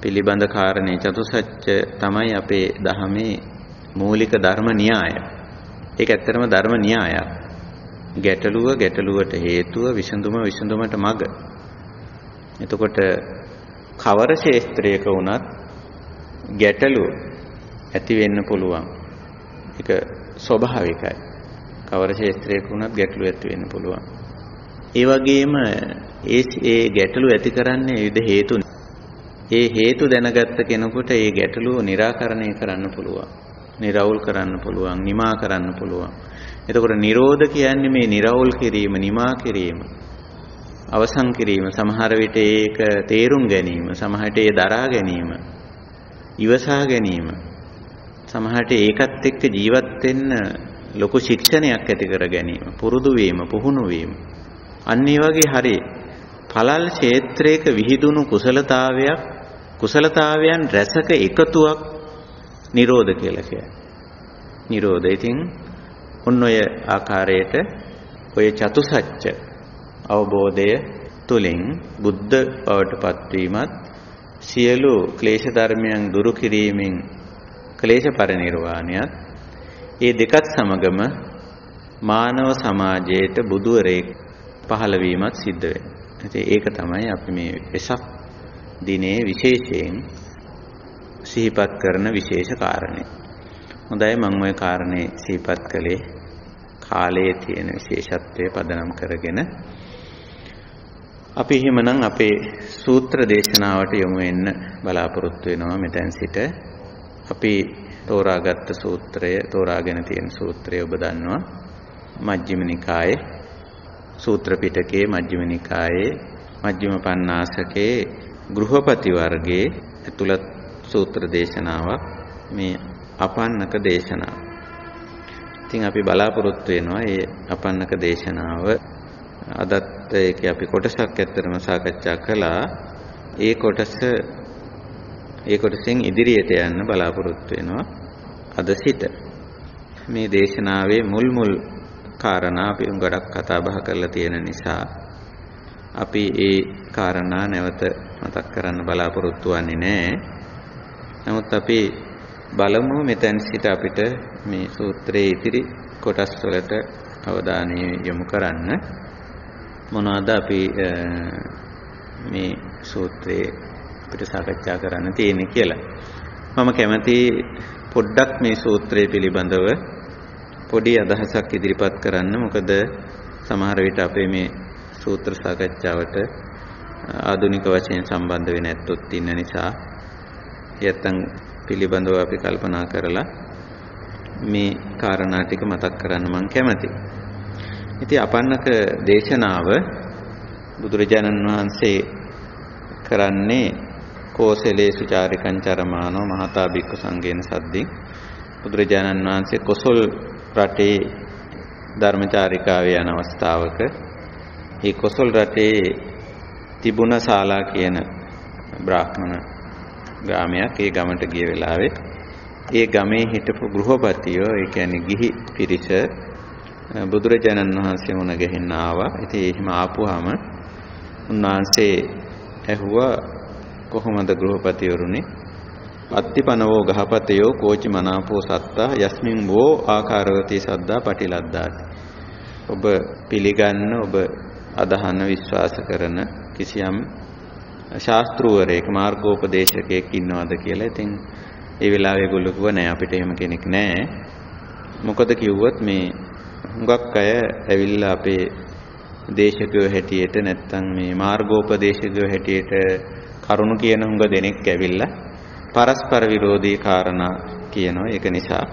පිළිබඳ කාරණේ චතුසත්‍ය තමයි අපේ දහමේ මූලික ධර්ම න්‍යාය. ඒක ඇත්තටම ධර්ම න්‍යායක්. ගැටලුව ගැටලුවට හේතුව විසඳුම විසඳුමට මඟ. එතකොට කවර ශේස්ත්‍රයක වුණත් ගැටලුව ඇති වෙන්න පුළුවන්. ඒක ස්වභාවිකයි. කවර ශේස්ත්‍රයක වුණත් ගැටලුව ඇති වෙන්න පුළුවන්. ඒ වගේම ඒ ඒ ගැටලුව ඇති කරන්නේ විවිධ හේතු. ඒ හේතු දැනගත්ත කෙනෙකුට ඒ ගැටලුව निराකරණය කරන්න පුළුවන්. නිරවුල් කරන්න පුළුවන්, නිමා කරන්න පුළුවන්. එතකොට නිරෝධ කියන්නේ මේ निराවුල් කිරීම, නිමා කිරීම. අවසන් කිරීම සමහර විට ඒක තේරුම් ගැනීම සමහරට ඒ දරා ගැනීම ඉවසා ගැනීම සමහරට ඒකත් එක්ක ජීවත් වෙන්න ලොකු ශික්ෂණයක් ඇති කර ගැනීම පුරුදු වීම පුහුණු වීම අන්න ඒ වගේ හරි පළල් ක්ෂේත්‍රයක විහිදුණු කුසලතාවයක් කුසලතාවයන් රැසක එකතුවක් නිරෝධ කියලා කියන්නේ. නිරෝධ. ඉතින් ඔන්න ඔය ආකාරයට ඔය චතුසත්‍ය අවබෝධය තුලින් බුද්ධ බවට පත්වීමත් සියලු ක්ලේශ ධර්මයන් දුරු කිරීමෙන් ක්ලේශ පරිනිර්වාණයත් ඒ දෙකත් සමගම මානව සමාජයේට බුදුවරයෙක් පහළ වීමත් සිද්ධ වෙනවා. ඉතින් ඒක තමයි අපි මේ වෙසක් දිනේ විශේෂයෙන් සිහිපත් කරන විශේෂ කාරණේ. හොඳයි මම ওই කාරණේ සිහිපත් කළේ කාලයේ තියෙන විශේෂත්වය පදනම් කරගෙන අපි එහෙමනම් අපේ සූත්‍ර දේශනාවට යොමු වෙන්න බලාපොරොත්තු වෙනවා මෙතෙන් සිට අපි තෝරාගත්ත සූත්‍රය තෝරාගෙන තියෙන සූත්‍රය ඔබ දන්නවා මජ්ක්‍ධිම නිකායේ සූත්‍ර පිටකයේ මජ්ක්‍ධිම නිකායේ මජ්ක්‍ධිම පඤ්ඤාසකේ ගෘහපති වර්ගයේ ඇතුළත් සූත්‍ර දේශනාවක් මේ අපන්නක දේශනාව. ඉතින් අපි බලාපොරොත්තු වෙනවා මේ අපන්නක දේශනාව අදත් ඒකේ අපි කොටසක් ඇත්තටම සාකච්ඡා කළා. ඒ කොටස ඒ කොටසෙන් ඉදිරියට යන්න බලාපොරොත්තු වෙනවා අද සිට. මේ දේශනාවේ මුල් මුල් කාරණා අපි ගොඩක් කතා බහ කරලා තියෙන නිසා අපි ඒ කාරණා නැවත මතක් කරන්න බලාපොරොත්තු වෙන්නේ නැහැ. නමුත් අපි බලමු මෙතෙන් සිට අපිට මේ සූත්‍රයේ ඉතිරි කොටස් වලට අවධානය යොමු කරන්න. මොනවද අපි මේ සූත්‍රයේ අපිට සාකච්ඡා කරන්න තියෙන්නේ කියලා. මම කැමති පොඩ්ඩක් මේ සූත්‍රය පිළිබඳව පොඩි අදහසක් ඉදිරිපත් කරන්න. මොකද සමහර විට අපේ මේ සූත්‍ර සාකච්ඡාවට ආධුනික වශයෙන් සම්බන්ධ වෙන ඇත්තොත් ඉන්න නිසා යත්තන් පිළිබඳව අපි කල්පනා කරලා මේ කාරණා ටික මතක් කරන්න මම කැමතියි. ඉතින් අපන්නක දේශනාව බුදුරජාණන් වහන්සේ කරන්නේ කෝසලේසු චාරිකං චරමානෝ මහතා බික්ක සංගේන සද්දින් බුදුරජාණන් වහන්සේ කොසල් රටේ ධර්මචාරිකාවේ යන අවස්ථාවක ඒ කොසල් රටේ තිබුණ ශාලා කියන බ්‍රාහ්මණ ග්‍රාමයක් ඒ ගමට ගිය වෙලාවේ ඒ ගමේ හිටපු ගෘහපතියෝ ඒ කියන්නේ ගිහි පිරිස බුදුරජාණන් වහන්සේ මුණ ගැහෙන්න ආවා. ඉතින් එහෙම ආපුවාම උන්වහන්සේ ඇහුවා කොහොමද ගෘහපතිවරුනි? අත්තිපනවෝ ගහපතයෝ කෝචි මනාපෝ සත්තා යස්මින් වෝ ආකාරවති සද්දා පටිලද්දාති. ඔබ පිළිගන්න ඔබ අදහන විශ්වාස කරන කිසියම් ශාස්ත්‍රූවරයෙක් මාර්ගෝපදේශකයෙක් ඉන්නවද කියලා. ඉතින් ඒ වෙලාවේ ඒගොල්ලෝ කිව්වා නෑ අපිට එහෙම කෙනෙක් නෑ. මොකද කිව්වොත් මේ හුඟක් අය ඇවිල්ලා අපේ දේශකයෝ හැටියට නැත්තම් මේ මාර්ගෝපදේශකයෝ හැටියට කරුණු කියන හුඟ දෙනෙක් ඇවිල්ලා පරස්පර විරෝධී කාරණා කියනවා ඒක නිසා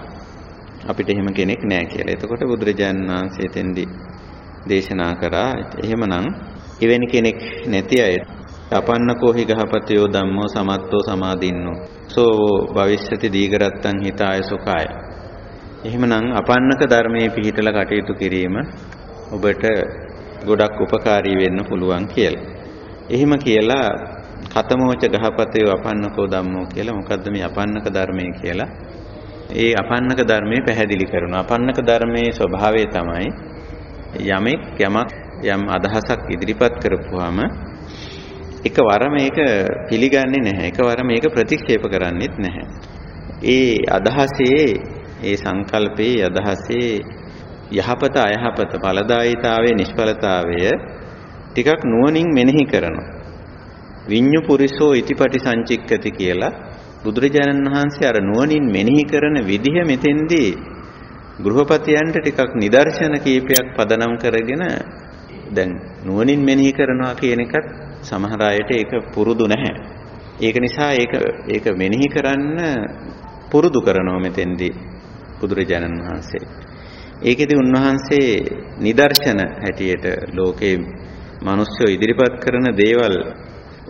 අපිට එහෙම කෙනෙක් නැහැ කියලා. එතකොට බුදුරජාණන් වහන්සේ තෙන්දී දේශනා කරා එහෙමනම් එවැනි කෙනෙක් නැති අය අපන්නකෝ හි ගහපතයෝ ධම්මෝ සමත්තෝ සමාදින්නෝ සෝ භවිෂ්‍යති දීගරත්තං හිතාය සුඛාය එහෙමනම් අපන්නක ධර්මයේ පිහිටලා කටයුතු කිරීම ඔබට ගොඩක් උපකාරී වෙන්න පුළුවන් කියලා. එහෙම කියලා කතමෝච ගහපතේ අපන්නකෝ ධම්මෝ කියලා මොකද්ද මේ අපන්නක ධර්මයේ කියලා. ඒ අපන්නක ධර්මයේ පැහැදිලි කරනවා. අපන්නක ධර්මයේ ස්වභාවය තමයි යමෙක් යමක් යම් අදහසක් ඉදිරිපත් කරපුවාම එකවර මේක පිළිගන්නේ නැහැ. එකවර මේක ප්‍රතික්ෂේප කරන්නේත් නැහැ. ඒ අදහසේ ඒ සංකල්පයේ අදහසේ යහපත අයහපත ඵලදායීතාවයේ නිෂ්ඵලතාවය ටිකක් නුවණින් මෙනෙහි කරනවා. විඤ්ඤු පුරිසෝ ඉතිපටි සංචික්කති කියලා බුදුරජාණන් වහන්සේ අර නුවණින් මෙනෙහි කරන විදිහ මෙතෙන්දී ගෘහපතියන්ට ටිකක් නිදර්ශන කීපයක් පදනම් කරගෙන දැන් නුවණින් මෙනෙහි කරනවා කියන එකත් සමහර අයට ඒක පුරුදු නැහැ. ඒක නිසා ඒක ඒක මෙනෙහි කරන්න පුරුදු කරනවා මෙතෙන්දී බුදුරජාණන් වහන්සේ. ඒකෙදි උන්වහන්සේ නිදර්ශන හැටියට ලෝකේ මිනිස්සු ඉදිරිපත් කරන දේවල්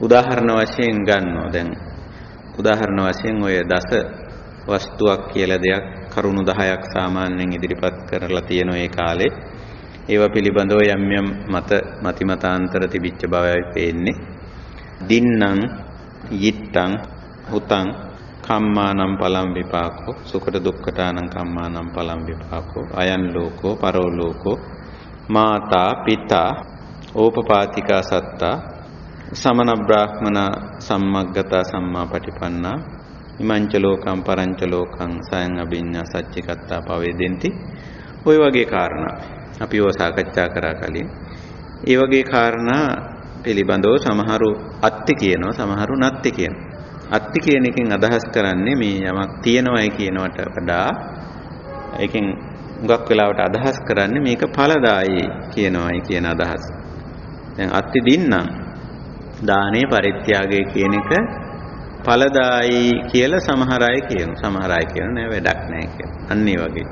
උදාහරණ වශයෙන් ගන්නවා. දැන් උදාහරණ වශයෙන් ඔය දස වස්තුවක් කියලා දෙයක් කරුණු 10ක් සාමාන්‍යයෙන් ඉදිරිපත් කරලා තියෙන ඒ කාලේ ඒවා පිළිබඳව යම් යම් මත මතිමතාන්තර තිබිච්ච බවයි පේන්නේ. දින්නම් yittං හුතං කම්මානම් පලම් විපාකෝ සුකට දුක්ඛතානම් කම්මානම් පලම් විපාකෝ අයන් ලෝකෝ පරෝ ලෝකෝ මාතා පිතා ඕපපාතිකා සත්තා සමන බ්‍රාහ්මන සම්මග්ගතා සම්මාපටිපන්නා ඉමංච ලෝකම් පරංච ලෝකං සයන් අභිඤ්ඤා සච්චිකත්තා පවේදෙන්ති ওই වගේ කාරණා අපි ඒව සාකච්ඡා කරා කලින් ඒ වගේ කාරණා පිළිබඳව සමහරු අත්ති කියනවා සමහරු නැත්ති කියනවා අත්ති කියන එකෙන් අදහස් කරන්නේ මේ යමක් තියෙනවයි කියනවට වඩා ඒකෙන් හුඟක් වෙලාවට අදහස් කරන්නේ මේක ඵලදායි කියනවයි කියන අදහස. දැන් අත්ති දින්නම් දානේ පරිත්‍යාගය කියන එක ඵලදායි කියලා සමහර අය කියනවා. සමහර අය කියනවා නෑ වැඩක් නෑ කියලා. අන්න ඒ වගේ.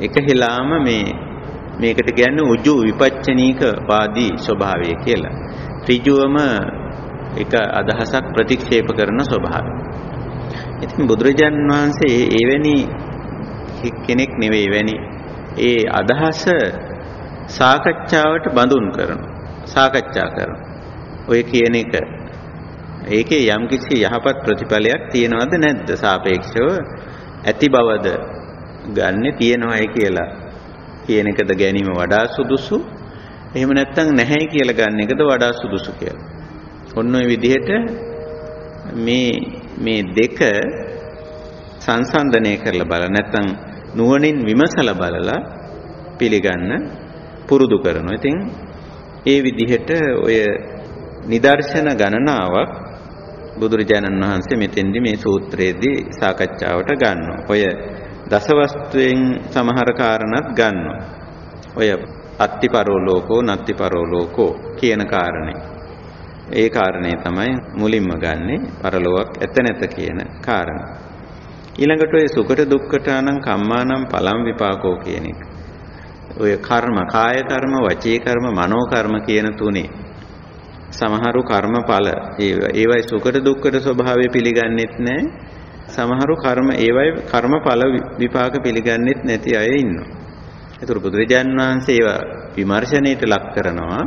එක හිලාම මේ මේකට කියන්නේ උජු විපච්චනීක වාදී ස්වභාවය කියලා. ඍජුවම එක අදහසක් ප්‍රතික්ෂේප කරන ස්වභාවය. ඉතින් බුදුරජාන් වහන්සේ එවැනි කෙනෙක් නෙවෙයි එවැනි ඒ අදහස සාකච්ඡාවට බඳුන් කරනවා. සාකච්ඡා කරනවා. ඔය කියන එක ඒකේ යම්කිසි යහපත් ප්‍රතිඵලයක් තියනවද නැද්ද සාපේක්ෂව ඇති බවද ගන්නෙ තියනවායි කියලා කියන එකද ගැනීම වඩා සුදුසු එහෙම නැත්නම් නැහැයි කියලා ගන්න එකද වඩා සුදුසු කියලා ඔන්න ඔය විදිහට මේ මේ දෙක සංසන්දනය කරලා බලලා නැත්නම් නුවණින් විමසලා බලලා පිළිගන්න පුරුදු කරනවා. ඉතින් ඒ විදිහට ඔය නිදර්ශන ගණනාවක් බුදුරජාණන් වහන්සේ මෙතෙන්දි මේ සූත්‍රයේදී සාකච්ඡාවට ගන්නවා. ඔය දසවස්තුවෙන් සමහර කාරණාත් ගන්නවා. ඔය අත්තිපරෝ ලෝකෝ නත්තිපරෝ ලෝකෝ කියන කාරණේ. ඒ කාරණේ තමයි මුලින්ම ගන්නෙ පරලොවක් ඇත නැත කියන කාරණා. ඊළඟට ඔය සුකට දුක්ඛටානම් කම්මානම් පලම් විපාකෝ කියන එක. ඔය කර්ම, කාය කර්ම, වචී කර්ම, මනෝ කර්ම කියන තුනේ සමහරු කර්මඵල ඒවයි සුකට දුක්ඛට ස්වභාවය පිළිගන්නෙත් නැහැ. සමහරු කර්ම ඒවයි කර්මඵල විපාක පිළිගන්නෙත් නැති අය ඉන්නවා. ඒතර බුදුරජාන් වහන්සේ ඒවා විමර්ශනයට ලක් කරනවා.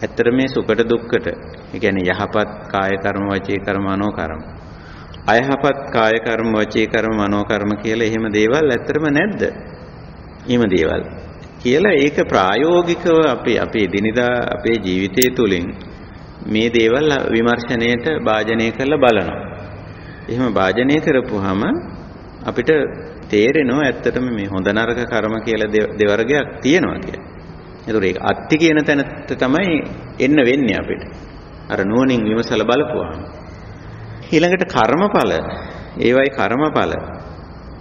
ඇත්තට මේ සුකට දුක්කට ඒ කියන්නේ යහපත් කාය කර්ම වචී කර්ම මනෝ කර්ම අයහපත් කාය කර්ම වචී කර්ම මනෝ කර්ම කියලා එහෙම දේවල් ඇත්තටම නැද්ද? එහෙම දේවල් කියලා ඒක ප්‍රායෝගිකව අපි අපේ දිනදා අපේ ජීවිතය තුළින් මේ දේවල් විමර්ශනයට භාජනය කරලා බලනවා. එහෙම භාජනය කරපුවාම අපිට තේරෙනවා ඇත්තටම මේ හොඳ නරක කර්ම කියලා දෙවර්ගයක් තියෙනවා කියලා. ඒතකොට ඒක අත්ති කියන තැනට තමයි එන්න වෙන්නේ අපිට. අර නුවණින් විමසලා බලපුවාම. ඊළඟට කර්මඵල ඒවයි කර්මඵල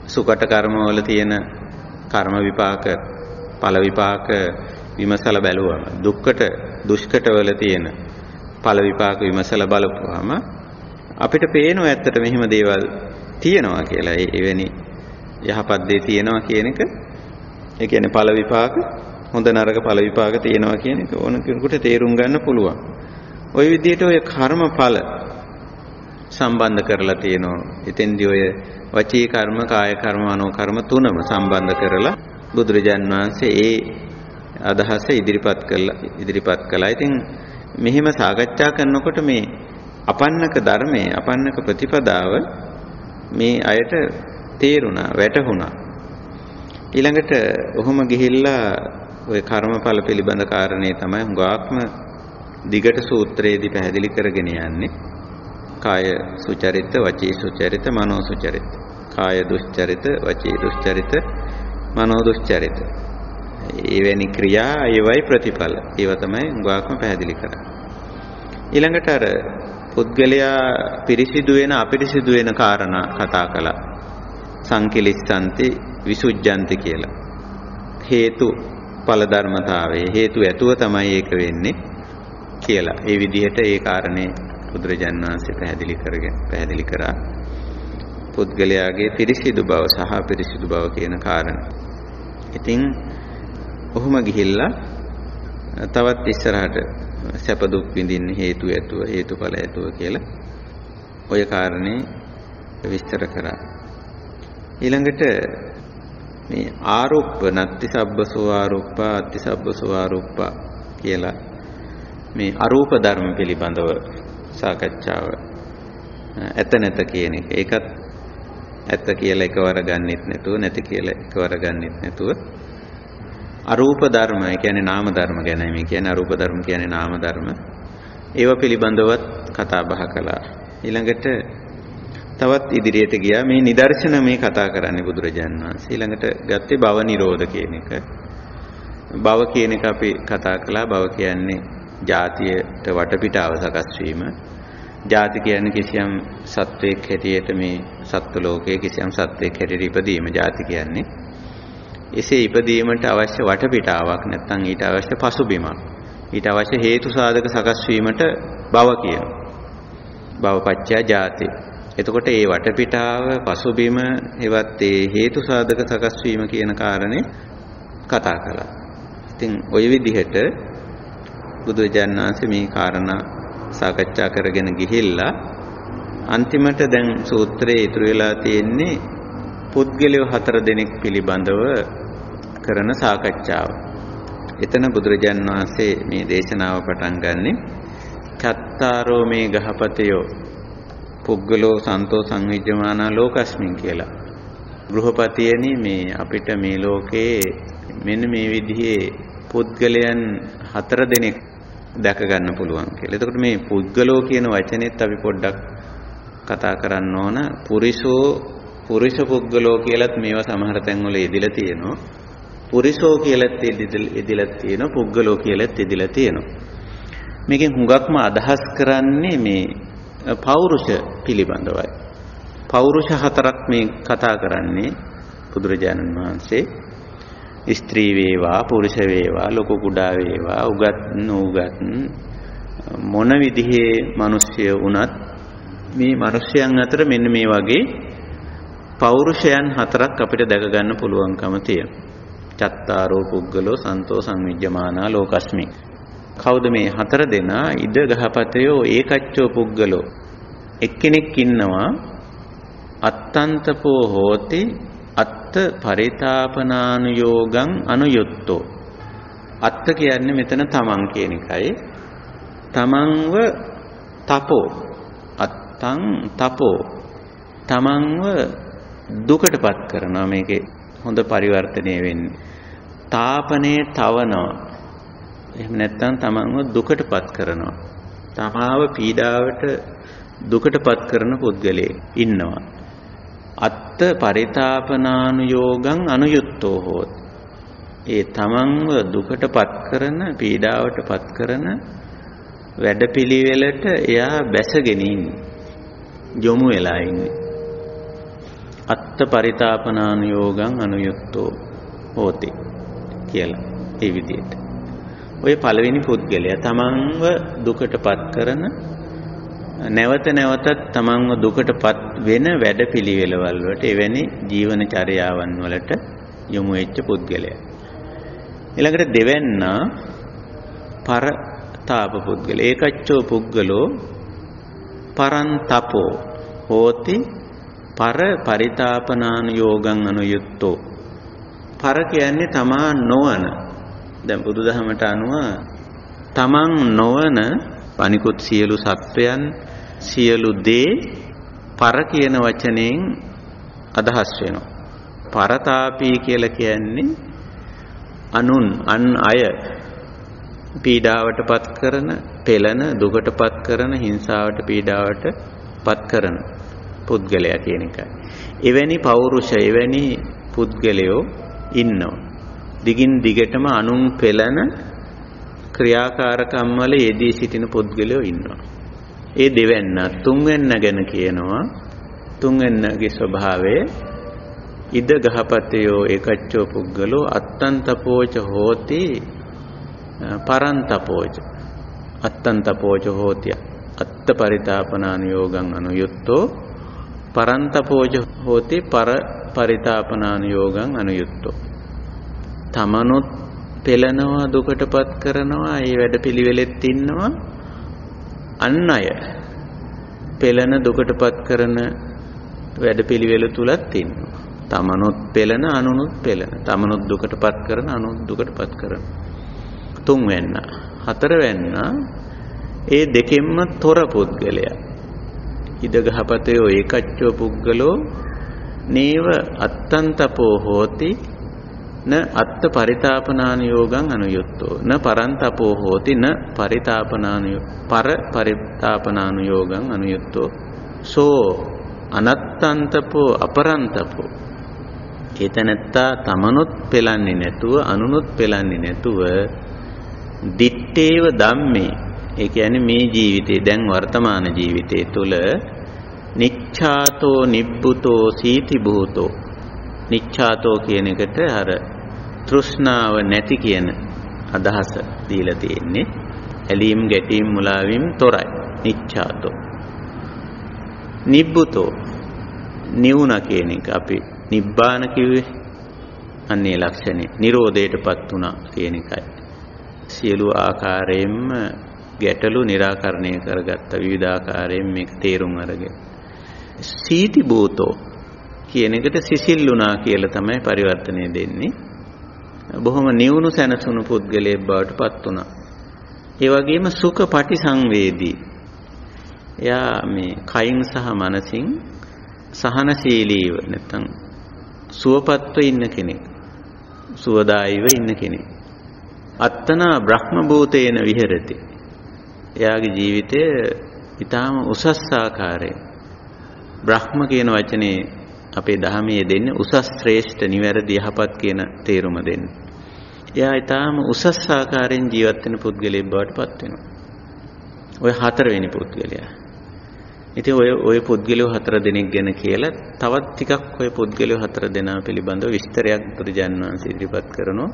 සුකට කර්මවල තියෙන කර්ම විපාක ඵල විපාක විමසලා බැලුවම දුක්කට දුෂ්කට වල තියෙන ඵල විපාක විමසලා බලපුවාම අපිට පේනවා ඇත්තට මෙහෙම දේවල් තියෙනවා කියලා. ඒ එවැනි යහපත් දේ තියෙනවා කියන එක ඒ කියන්නේ ඵල විපාක හොඳ නරක ඵල විපාක තියෙනවා කියන එක ඕන කෙනෙකුට තේරුම් ගන්න පුළුවන්. ওই විදිහට ඔය කර්මඵල සම්බන්ධ කරලා තියෙනවා. එතෙන්දී ඔය වචී කර්ම, කාය කර්ම, මනෝ කර්ම තුනම සම්බන්ධ කරලා බුදුරජාන් වහන්සේ ඒ අදහස ඉදිරිපත් කළා ඉදිරිපත් කළා. ඉතින් මෙහෙම සාකච්ඡා කරනකොට මේ අපන්නක ධර්මයේ අපන්නක ප්‍රතිපදාව මේ අයට තේරුණා, වැටහුණා. ඊළඟට ඔහොම ගිහිල්ලා ওই කර්මඵල පිළිබඳ කාරණේ තමයි හුඟාක්ම දිගට සූත්‍රයේදී පැහැදිලි කරගෙන යන්නේ. කාය සුචරිත, වචී සුචරිත, මනෝ සුචරිත. කාය දුස්චරිත, වචී දුස්චරිත, මනෝ දුස්චරිත. එවැනි ක්‍රියා ඒවයි ප්‍රතිඵල. ඒව තමයි හුඟාක්ම පැහැදිලි කරන්නේ. ඊළඟට අර පුද්ගලයා පිරිසිදු වෙන අපිරිසිදු වෙන කාරණා කතා කළා. සංකිලිස්සන්ති විසුද්ධන්ති කියලා. හේතු ඵල ධර්මතාවයේ හේතු ඇතුව තමයි ඒක වෙන්නේ කියලා. ඒ විදිහට ඒ කාරණේ බුදුරජාණන් වහන්සේ පැහැදිලි කරගෙන පැහැදිලි කරා. පුද්ගලයාගේ පිරිසිදු බව සහ පිරිසිදු බව කියන කාරණා. ඉතින් ඔහුම ගිහිල්ලා තවත් ඉස්සරහට සැප දුක් විඳින්න හේතු ඇතුව හේතුඵල ඇතුව කියලා ඔය කාරණේ විස්තර කරා. ඊළඟට මේ ආරෝප්ප නත්ති සබ්බසෝ ආරෝප්පා අත්ති සබ්බසෝ ආරෝප්පා කියලා මේ අරූප ධර්ම පිළිබඳව සාකච්ඡාව ඇත නැත කියන එක. ඒකත් ඇත්ත කියලා එකවර ගන්නෙත් නැතුව නැති කියලා එකවර ගන්නෙත් නැතුව අරූප ධර්ම ඒ කියන්නේ නාම ධර්ම ගැන මේ කියන්නේ. අරූප ධර්ම කියන්නේ නාම ධර්ම. ඒව පිළිබඳවත් කතා බහ කළා. ඊළඟට තවත් ඉදිරියට ගියා මේ නිදර්ශන මේ කතා කරන්නේ බුදුරජාණන් වහන්සේ. ඊළඟට ගත්තේ භව නිරෝධ කියන එක. භව කියන එක අපි කතා කළා. භව කියන්නේ ජාතියට වටපිටාව සකස් වීම. ජාති කියන්නේ කිසියම් සත්වයක් හැටියට මේ සත්ව ලෝකයේ කිසියම් සත්වයක් හැටියට ඉපදීම. ජාති කියන්නේ එසේ ඉපදීමට අවශ්‍ය වටපිටාවක් නැත්නම් ඊට අවශ්‍ය පසුබිමක්. ඊට අවශ්‍ය හේතු සාධක සකස් වීමට භව කියන. භවපච්චය ජාති. එතකොට මේ වටපිටාව පසුබිම එවත් ඒ හේතු සාධක සකස් වීම කියන කාරණේ කතා කළා. ඉතින් ওই විදිහට බුදුරජාණන් වහන්සේ මේ කාරණා සාකච්ඡා කරගෙන ගිහිල්ලා අන්තිමට දැන් සූත්‍රයේ ඉතුරු වෙලා තියෙන්නේ පුද්ගලයෝ හතර දෙනෙක් පිළිබඳව කරන සාකච්ඡාව. එතන බුදුරජාන් වහන්සේ මේ දේශනාව පටන් ගන්නෙ චත්තාරෝ මේ ගහපතයෝ පුද්ගලෝ සන්තෝ සංවිජ්ජමානා ලෝකස්මින් කියලා. ගෘහපතියනි මේ අපිට මේ ලෝකේ මෙන්න මේ විදිහේ පුද්ගලයන් හතර දෙනෙක් දැක ගන්න පුළුවන් කියලා. එතකොට මේ පුද්ගලෝ කියන වචනේත් අපි පොඩ්ඩක් කතා කරන්න ඕන. පුරිසෝ පුරිස පුද්ගලෝ කියලත් මේවා සමහර තැන්වල යෙදිලා තියෙනවා. පුරිසෝ කියලත් යෙදිලා තියෙනවා. පුද්ගලෝ කියලත් යෙදිලා තියෙනවා. මේකෙන් හුඟක්ම අදහස් කරන්නේ මේ පෞරුෂ පිළිබඳවයි. පෞරුෂ හතරක් මේ කතා කරන්නේ බුදුරජාණන් වහන්සේ ස්ත්‍රී වේවා පුරුෂ වේවා ලොකු කුඩා වේවා උගත් නුගත් මොන විදිහේ මිනිස්සය වුණත් මේ මිනිස්යන් අතර මෙන්න මේ වගේ පෞරුෂයන් හතරක් අපිට දැක ගන්න පුළුවන්කම තියෙනවා. චත්තාරෝ පුද්ගලෝ සන්තෝ සංවිජ්ජමානා ලෝකස්මි. කවුද මේ හතර දෙනා? ඉද ගහපතයෝ ඒකච්චෝ පුද්ගලෝ. එක්කෙනෙක් ඉන්නවා. අත්තන්තපෝ හෝති අත්ත පරිතාපනානුയോഗං අනුයුත්තෝ. අත්ත කියන්නේ මෙතන තමන් කියන එකයි. තමන්ව තපෝ. අත්තං තපෝ. තමන්ව දුකටපත් කරනවා මේකේ හොඳ පරිවර්තනය වෙන්නේ. තාපනේ තවනවා. එහෙම නැත්නම් තමන්ව දුකටපත් කරනවා. තමාව පීඩාවට දුකටපත් කරන පුද්ගලයෙක් ඉන්නවා. අත්ත පරිතාපනානුയോഗං අනුයුක්තෝ හෝත්. ඒ තමන්ව දුකටපත් කරන පීඩාවටපත් කරන වැඩපිළිවෙලට එයා බැසගෙන ඉන්නේ. යොමු වෙලා ඉන්නේ. අත්ත පරිතාපනානුയോഗං අනුයුක්තෝ හෝතේ කියලා ඒ විදිහට ඔය පළවෙනි පුද්ගලයා තමන්ව දුකටපත් කරන නැවත නැවතත් තමන්ව දුකටපත් වෙන වැඩපිළිවෙළවල් වලට එවැනි ජීවන චර්යාවන් වලට යොමු වෙච්ච පුද්ගලයා. ඊළඟට දෙවැන්නා පරතාප පුද්ගල. ඒකච්චෝ පුද්ගලෝ පරන්තපෝ හෝති පර පරිතාපනානුയോഗං අනුයුක්තෝ. පර කියන්නේ තමා නොවන. දැන් බුදුදහමට අනුව තමන් නොවන අනිකුත් සියලු සත්වයන් සියලු දේ පර කියන වචනයෙන් අදහස් වෙනවා. පරතාපී කියලා කියන්නේ අනුන් අන් අය පීඩාවටපත් කරන, පෙළන, දුකටපත් කරන, හිංසාවට පීඩාවට පත් කරන පුද්ගලයා කියන එකයි. එවැනි පෞරුෂ එවැනි පුද්ගලයෝ ඉන්නවා. දිගින් දිගටම අනුන් පෙළන ක්‍රියාකාරකම් වල යෙදී සිටින පුද්ගලයෝ ඉන්නවා. ඒ දෙවැන්න තුන්වැන්න ගැන කියනවා තුන්වැන්නගේ ස්වභාවය ඉද ගහපතයෝ ඒකච්චෝ පුද්ගලෝ අත්තන්තපෝච හෝති පරන්තපෝච අත්තන්තපෝච හෝති අත්ත පරිතාපනානුയോഗං අනුයුත්තෝ පරන්තපෝච හෝති පර පරිතාපනානුയോഗං අනුයුත්තෝ තමනුත් පෙළනවා දුකටපත් කරනවා ඒ වැඩපිළිවෙලෙත් ඉන්නවා. අන් අය පෙළන දුකටපත් කරන වැඩපිළිවෙල තුලත් ඉන්නවා. තමනුත් පෙළන අනුනුත් පෙළන. තමනුත් දුකටපත් කරන අනුත් දුකටපත් කරන. තුන් වෙන්න. හතර වෙන්න. ඒ දෙකෙන්ම තොර පුද්ගලයා. ඉද ගහපතයෝ ඒකච්චෝ පුද්ගලෝ නේව අත්තන්තපෝ හෝති න අත්ත පරිතාපනාන යෝගං අනුයුක්තෝ න පරන්තපෝ හෝති න පරිතාපනාන පර පරිතාපනාන යෝගං අනුයුක්තෝ සෝ අනත්තන්තපෝ අපරන්තපෝ. ඒතනත්තා තමනුත් පෙලන්නේ නැතුව අනුනුත් පෙලන්නේ නැතුව දිත්තේව ධම්මේ. ඒ කියන්නේ මේ ජීවිතේ දැන් වර්තමාන ජීවිතේ තුල නිච්ඡාතෝ නිබ්බුතෝ සීති භූතෝ. නිච්ඡාතෝ කියන එකට අර තෘෂ්ණාව නැති කියන අදහස දීලා තියෙන්නේ. ඇලීම් ගැටීම් මුලාවීම් තොරයි. නිච්ඡාතෝ. නිබ්බුතෝ නිවුණ කියන එක අපි නිබ්බාන කිව්වේ. අන්නේ ලක්ෂණේ. නිරෝධයටපත් වුණා කියන එකයි. සියලු ආකාරයෙන්ම ගැටලු निराකරණය කරගත්ත විවිධාකාරයෙන් මේක තේරුම් අරගෙන. සීති භූතෝ කියන එකට සිසිල්ුණා කියලා තමයි පරිවර්තනය දෙන්නේ. බොහොම නිවුණු සැනසුණු පුද්ගලයෙක් බවට පත් වුණා. ඒ වගේම සුඛ පටිසංවේදී. එයා මේ කයින් සහ මනසින් සහනශීලීව නැත්තම් සුවපත්ව ඉන්න කෙනෙක්. සුවදායිව ඉන්න කෙනෙක්. අත්තනා බ්‍රහ්ම භූතේන විහෙරති. එයාගේ ජීවිතය ඊටාම උසස් ආකාරයෙන් බ්‍රහ්ම කියන වචනේ අපේ ධර්මයේ දෙන්නේ උසස් ශ්‍රේෂ්ඨ නිවැරදි යහපත් කියන තේරුම දෙන්නේ. එයා ඊටාම උසස් ආකාරයෙන් ජීවත් වෙන පුද්ගලයෙක් බවට පත් වෙනවා. ඔය හතරවෙනි පුද්ගලයා. ඉතින් ඔය ඔය පුද්ගලයෝ හතර දෙනෙක් ගැන කියලා තවත් ටිකක් ඔය පුද්ගලයෝ හතර දෙනා පිළිබඳව විස්තරයක් බුදුජාන් වහන්සේ ඉදිරිපත් කරනවා.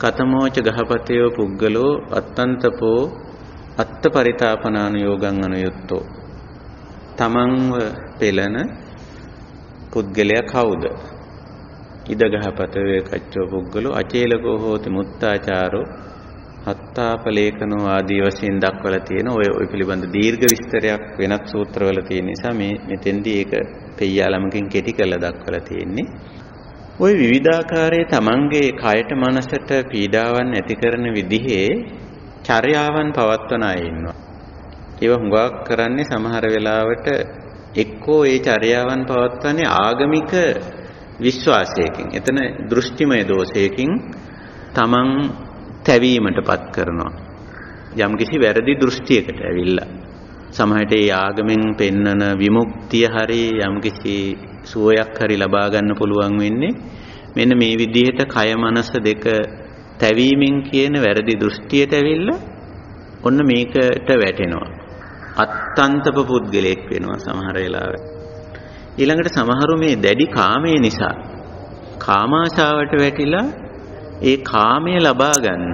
කතමෝච ගහපතයෝ පුද්ගලෝ අත්තන්තපෝ අත්ත පරිතාපනානුയോഗං අනුයුත්තෝ තමන්ව පෙළන පුද්ගලයා කවුද? ඉදගහපතවේ කච්චෝ පුද්ගලෝ අචේලකෝ හෝති මුත්තාචාරෝ හත්තාපලේකනෝ ආදී වශයෙන් දක්වලා තියෙන ඔය ඔය පිළිබඳ දීර්ඝ විස්තරයක් වෙනත් සූත්‍රවල තියෙන නිසා මේ මෙතෙන්දී ඒක පෙయ్యාලමකින් කෙටි කරලා දක්වලා තියෙන්නේ. ওই විවිධාකාරයේ තමන්ගේ කයට මනසට පීඩාවන් ඇති කරන විදිහේ චර්යාවන් පවත්වන අය ඉන්නවා. ඒව හුඟක් කරන්නේ සමහර වෙලාවට එක්කෝ ඒ චර්යාවන් පවත්වන්නේ ආගමික විශ්වාසයකින්. එතන දෘෂ්ටිමය දෝෂයකින් තමන් තැවීමටපත් කරනවා. යම්කිසි වැරදි දෘෂ්ටියකට ඇවිල්ලා. සමහරට ඒ ආගමෙන් පෙන්නන විමුක්තිය හරි යම්කිසි සුවයක් හරි ලබා ගන්න පුළුවන් වෙන්නේ මෙන්න මේ විදිහට කය මනස දෙක තැවීමෙන් කියන වැරදි දෘෂ්ටියට ඇවිල්ලා ඔන්න මේකට වැටෙනවා. අත්තන්තප පුද්ගලයෙක් වෙනවා සමහර වෙලාවට. ඊළඟට සමහරු මේ දැඩි කාමයේ නිසා කාමාශාවට වැටිලා ඒ කාමය ලබා ගන්න.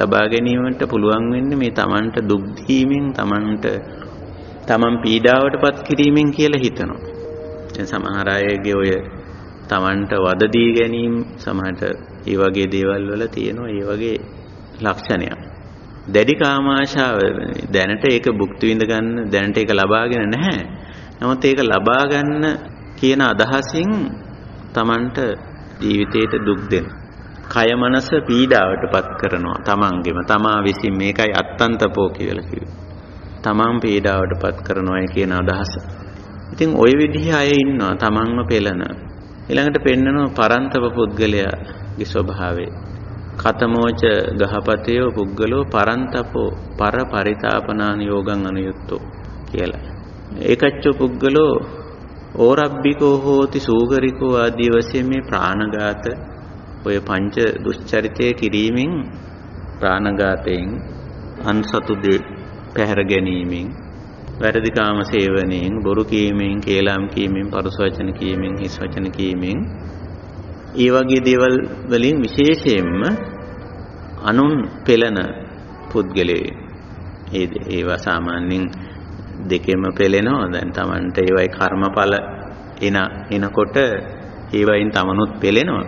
ලබා ගැනීමට පුළුවන් වෙන්නේ මේ Tamanට දුක් දීමෙන් Tamanට Taman පීඩාවටපත් කිරීමෙන් කියලා හිතනවා. දැන් සමහර අයගේ ඔය Tamanට වද දී ගැනීම සමහරට ඒ වගේ දේවල් වල තියෙනවා ඒ වගේ ලක්ෂණයක්. දැඩි කාමාශාව දැනට ඒක භුක්ති විඳ ගන්න දැනට ඒක ලබාගෙන නැහැ. නමුත් ඒක ලබා ගන්න කියන අදහසින් Tamanට ජීවිතේට දුක් දෙන. කය මනස පීඩාවටපත් කරනවා තමන්ගෙම තමා විසින් මේකයි අත්තන්තපෝ කියලා කිව්වේ. තමන් පීඩාවටපත් කරනවා කියන අදහස. ඉතින් ওই විදිහ අය ඉන්නවා තමන්ව පෙළන. ඊළඟට පෙන්නනවා පරන්තප පුද්ගලයාගේ ස්වභාවය. කතමෝච ගහපතයෝ පුද්ගලෝ පරන්තපෝ පර පරිතාපනාන යෝගං අනුයුක්තෝ කියලා. ඒකච්ච පුද්ගලෝ ඕරබ්බිකෝ හෝති සූගරිකෝ ආදී වශයෙන් මේ ප්‍රාණඝාත ඔය පංච දුෂ්චරිතය කිරීමෙන් ප්‍රාණඝාතයෙන් අන්සතු දේ පැහැර ගැනීමෙන් වැරදි කාම සේවනයෙන් බොරු කීමෙන් කේලම් කීමෙන් පරුස වචන කීමෙන් හිස් වචන කීමෙන් ඒ වගේ දේවල් වලින් විශේෂයෙන්ම අනුන් පෙළන පුද්ගලයේ. ඒ ඒවා සාමාන්‍යයෙන් දෙකෙම පෙළෙනවා. දැන් Tamanට ඒවයි කර්මඵල එන එනකොට ඒවයින් තමනුත් පෙළෙනවා.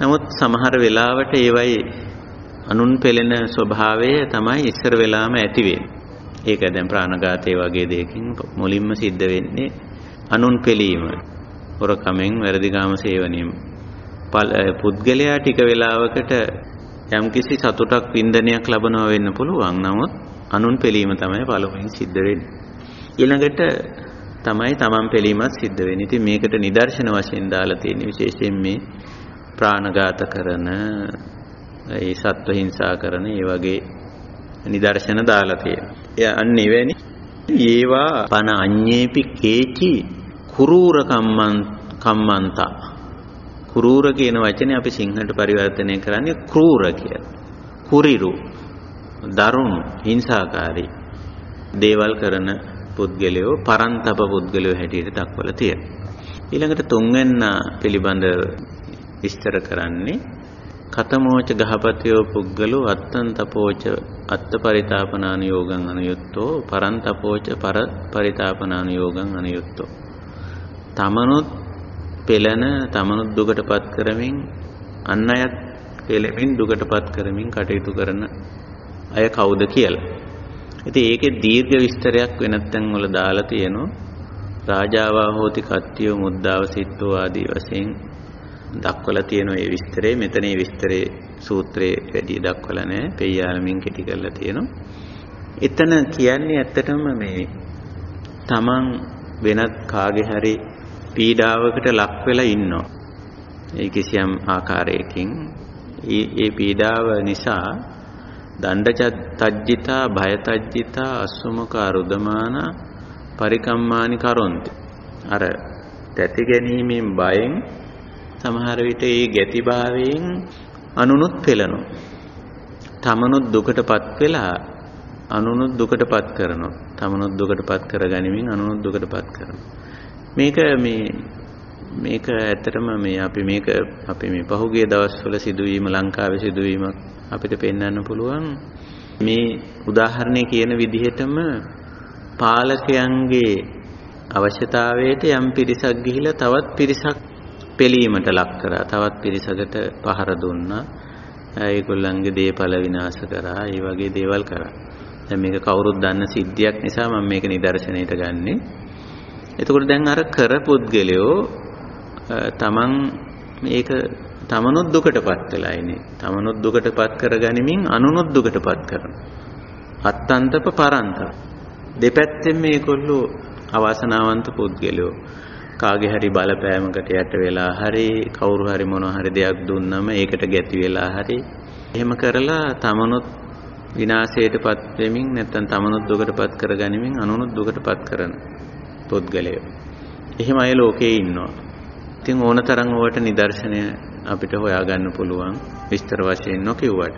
නමුත් සමහර වෙලාවට ඒවයි අනුන් පෙළෙන ස්වභාවය තමයි ඉස්සර වෙලාම ඇති වෙන්නේ. ඒක දැන් ප්‍රාණඝාතය වගේ දෙයකින් මුලින්ම සිද්ධ වෙන්නේ අනුන් පෙළීම. හොරකමෙන් වැරදිකාම සේවනයෙන් පුද්ගලයා ටික වෙලාවකට යම්කිසි සතුටක් වින්දනයක් ලබනවා වෙන්න පුළුවන්. නමුත් අනුන් පෙළීම තමයි පළමුවෙන් සිද්ධ වෙන්නේ. ඊළඟට තමයි තමන් පෙළීමත් සිද්ධ වෙන්නේ. ඉතින් මේකට නිදර්ශන වශයෙන් දාලා තියෙන විශේෂයෙන් මේ ප්‍රාණඝාත කරන ඒ සත්ව හිංසා කරන ඒ වගේ නිදර්ශන දාලා තියෙනවා. අන්න එවැනි ඒවා පන අඤ්ඤේපි කේචි කුරූර කම්මන් කම්මන්තා. කුරූර කියන වචනේ අපි සිංහලට පරිවර්තනය කරන්නේ ක්‍රූර කියලා. කුරිරු දරුණු හිංසාකාරී දේවල් කරන පුද්ගලයෝ පරන්තප පුද්ගලයෝ හැටියට දක්වලා තියෙනවා. ඊළඟට තුන්වෙන්න පිළිබඳ විස්තර කරන්නේ කතමෝච ගහපතයෝ පුද්ගලෝ අත්තං තපෝච අත්ත පරිතාපනාන යෝගං අනුයුක්තෝ පරං තපෝච පර පරිතාපනාන යෝගං අනුයුක්තෝ තමනුත් පෙළන තමනුත් දුකටපත් කරමින් අන් අයත් පෙළෙමින් දුකටපත් කරමින් කටයුතු කරන අය කවුද කියලා. ඉතින් ඒකේ දීර්ඝ විස්තරයක් වෙනත් තැන්වල දාලා තියෙනවා. රාජාවා හෝති කත්තියෝ මුද්දාව සිට්ඨෝ ආදී වශයෙන් දක්වලා තියෙන ඒ විස්තරේ මෙතන මේ විස්තරේ සූත්‍රයේ වැඩි දක්වලා නැහැ. පෙయ్యාලමින් කෙටි කරලා තියෙනවා. එතන කියන්නේ ඇත්තටම මේ තමන් වෙනත් කාගේ හරි පීඩාවකට ලක් වෙලා ඉන්නවා. ඒ කිසියම් ආකාරයකින් ඒ පීඩාව නිසා දණ්ඩ තජ්ජිතා භය තජ්ජිතා අසුමකා රුදමාන පරිකම්මානි කරොන්ති. අර තැති ගැනීමෙන් බයෙන් සමහර විට ඒ ගැතිභාවයෙන් අනුනුත් පෙළනවා. තමනුත් දුකටපත් වෙලා අනුනුත් දුකටපත් කරනවා. තමනුත් දුකටපත් කරගනිමින් අනුනුත් දුකටපත් කරනවා. මේක මේ මේක ඇත්තටම මේ අපි මේක අපි මේ පහුගිය දවස්වල සිදුවීම ලංකාවේ සිදුවීමක් අපිට පෙන්වන්න පුළුවන් මේ උදාහරණය කියන විදිහටම පාලකයන්ගේ අවශ්‍යතාවයට යම් පිරිසක් ගිහිලා තවත් පිරිසක් පෙළීමට ලක් කරා. තවත් පිරිසකට පහර දුන්නා. ඒගොල්ලන්ගේ දේපල විනාශ කරා. ඒ වගේ දේවල් කරා. දැන් මේක කවුරුත් දන්න සිද්ධියක් නිසා මම මේක නිදර්ශනයට ගන්නෙ. එතකොට දැන් අර කර පුද්ගලයෝ තමන් මේක තමනුත් දුකටපත් වෙලා ඉන්නේ. තමනුත් දුකටපත් කරගනිමින් අනුනුත් දුකටපත් කරනවා. අත්තන්තප පරන්ත. දෙපැත්තෙන් මේගොල්ලෝ අවාසනාවන්ත පුද්ගලයෝ. කාගේ හරි බලපෑමකට යට වෙලා හරි කවුරු හරි මොන හරි දෙයක් දුන්නම ඒකට ගැති වෙලා හරි එහෙම කරලා තමනුත් විනාශයටපත් වෙමින් නැත්නම් තමනුත් දුකටපත් කරගනිමින් අනුනුත් දුකටපත් කරන පුද්ගලයෝ. එහෙම අය ලෝකේ ඉන්නවා. ඉතින් ඕනතරම් ඕවට නිදර්ශනය අපිට හොයාගන්න පුළුවන් විස්තර වශයෙන් නොකියුවට.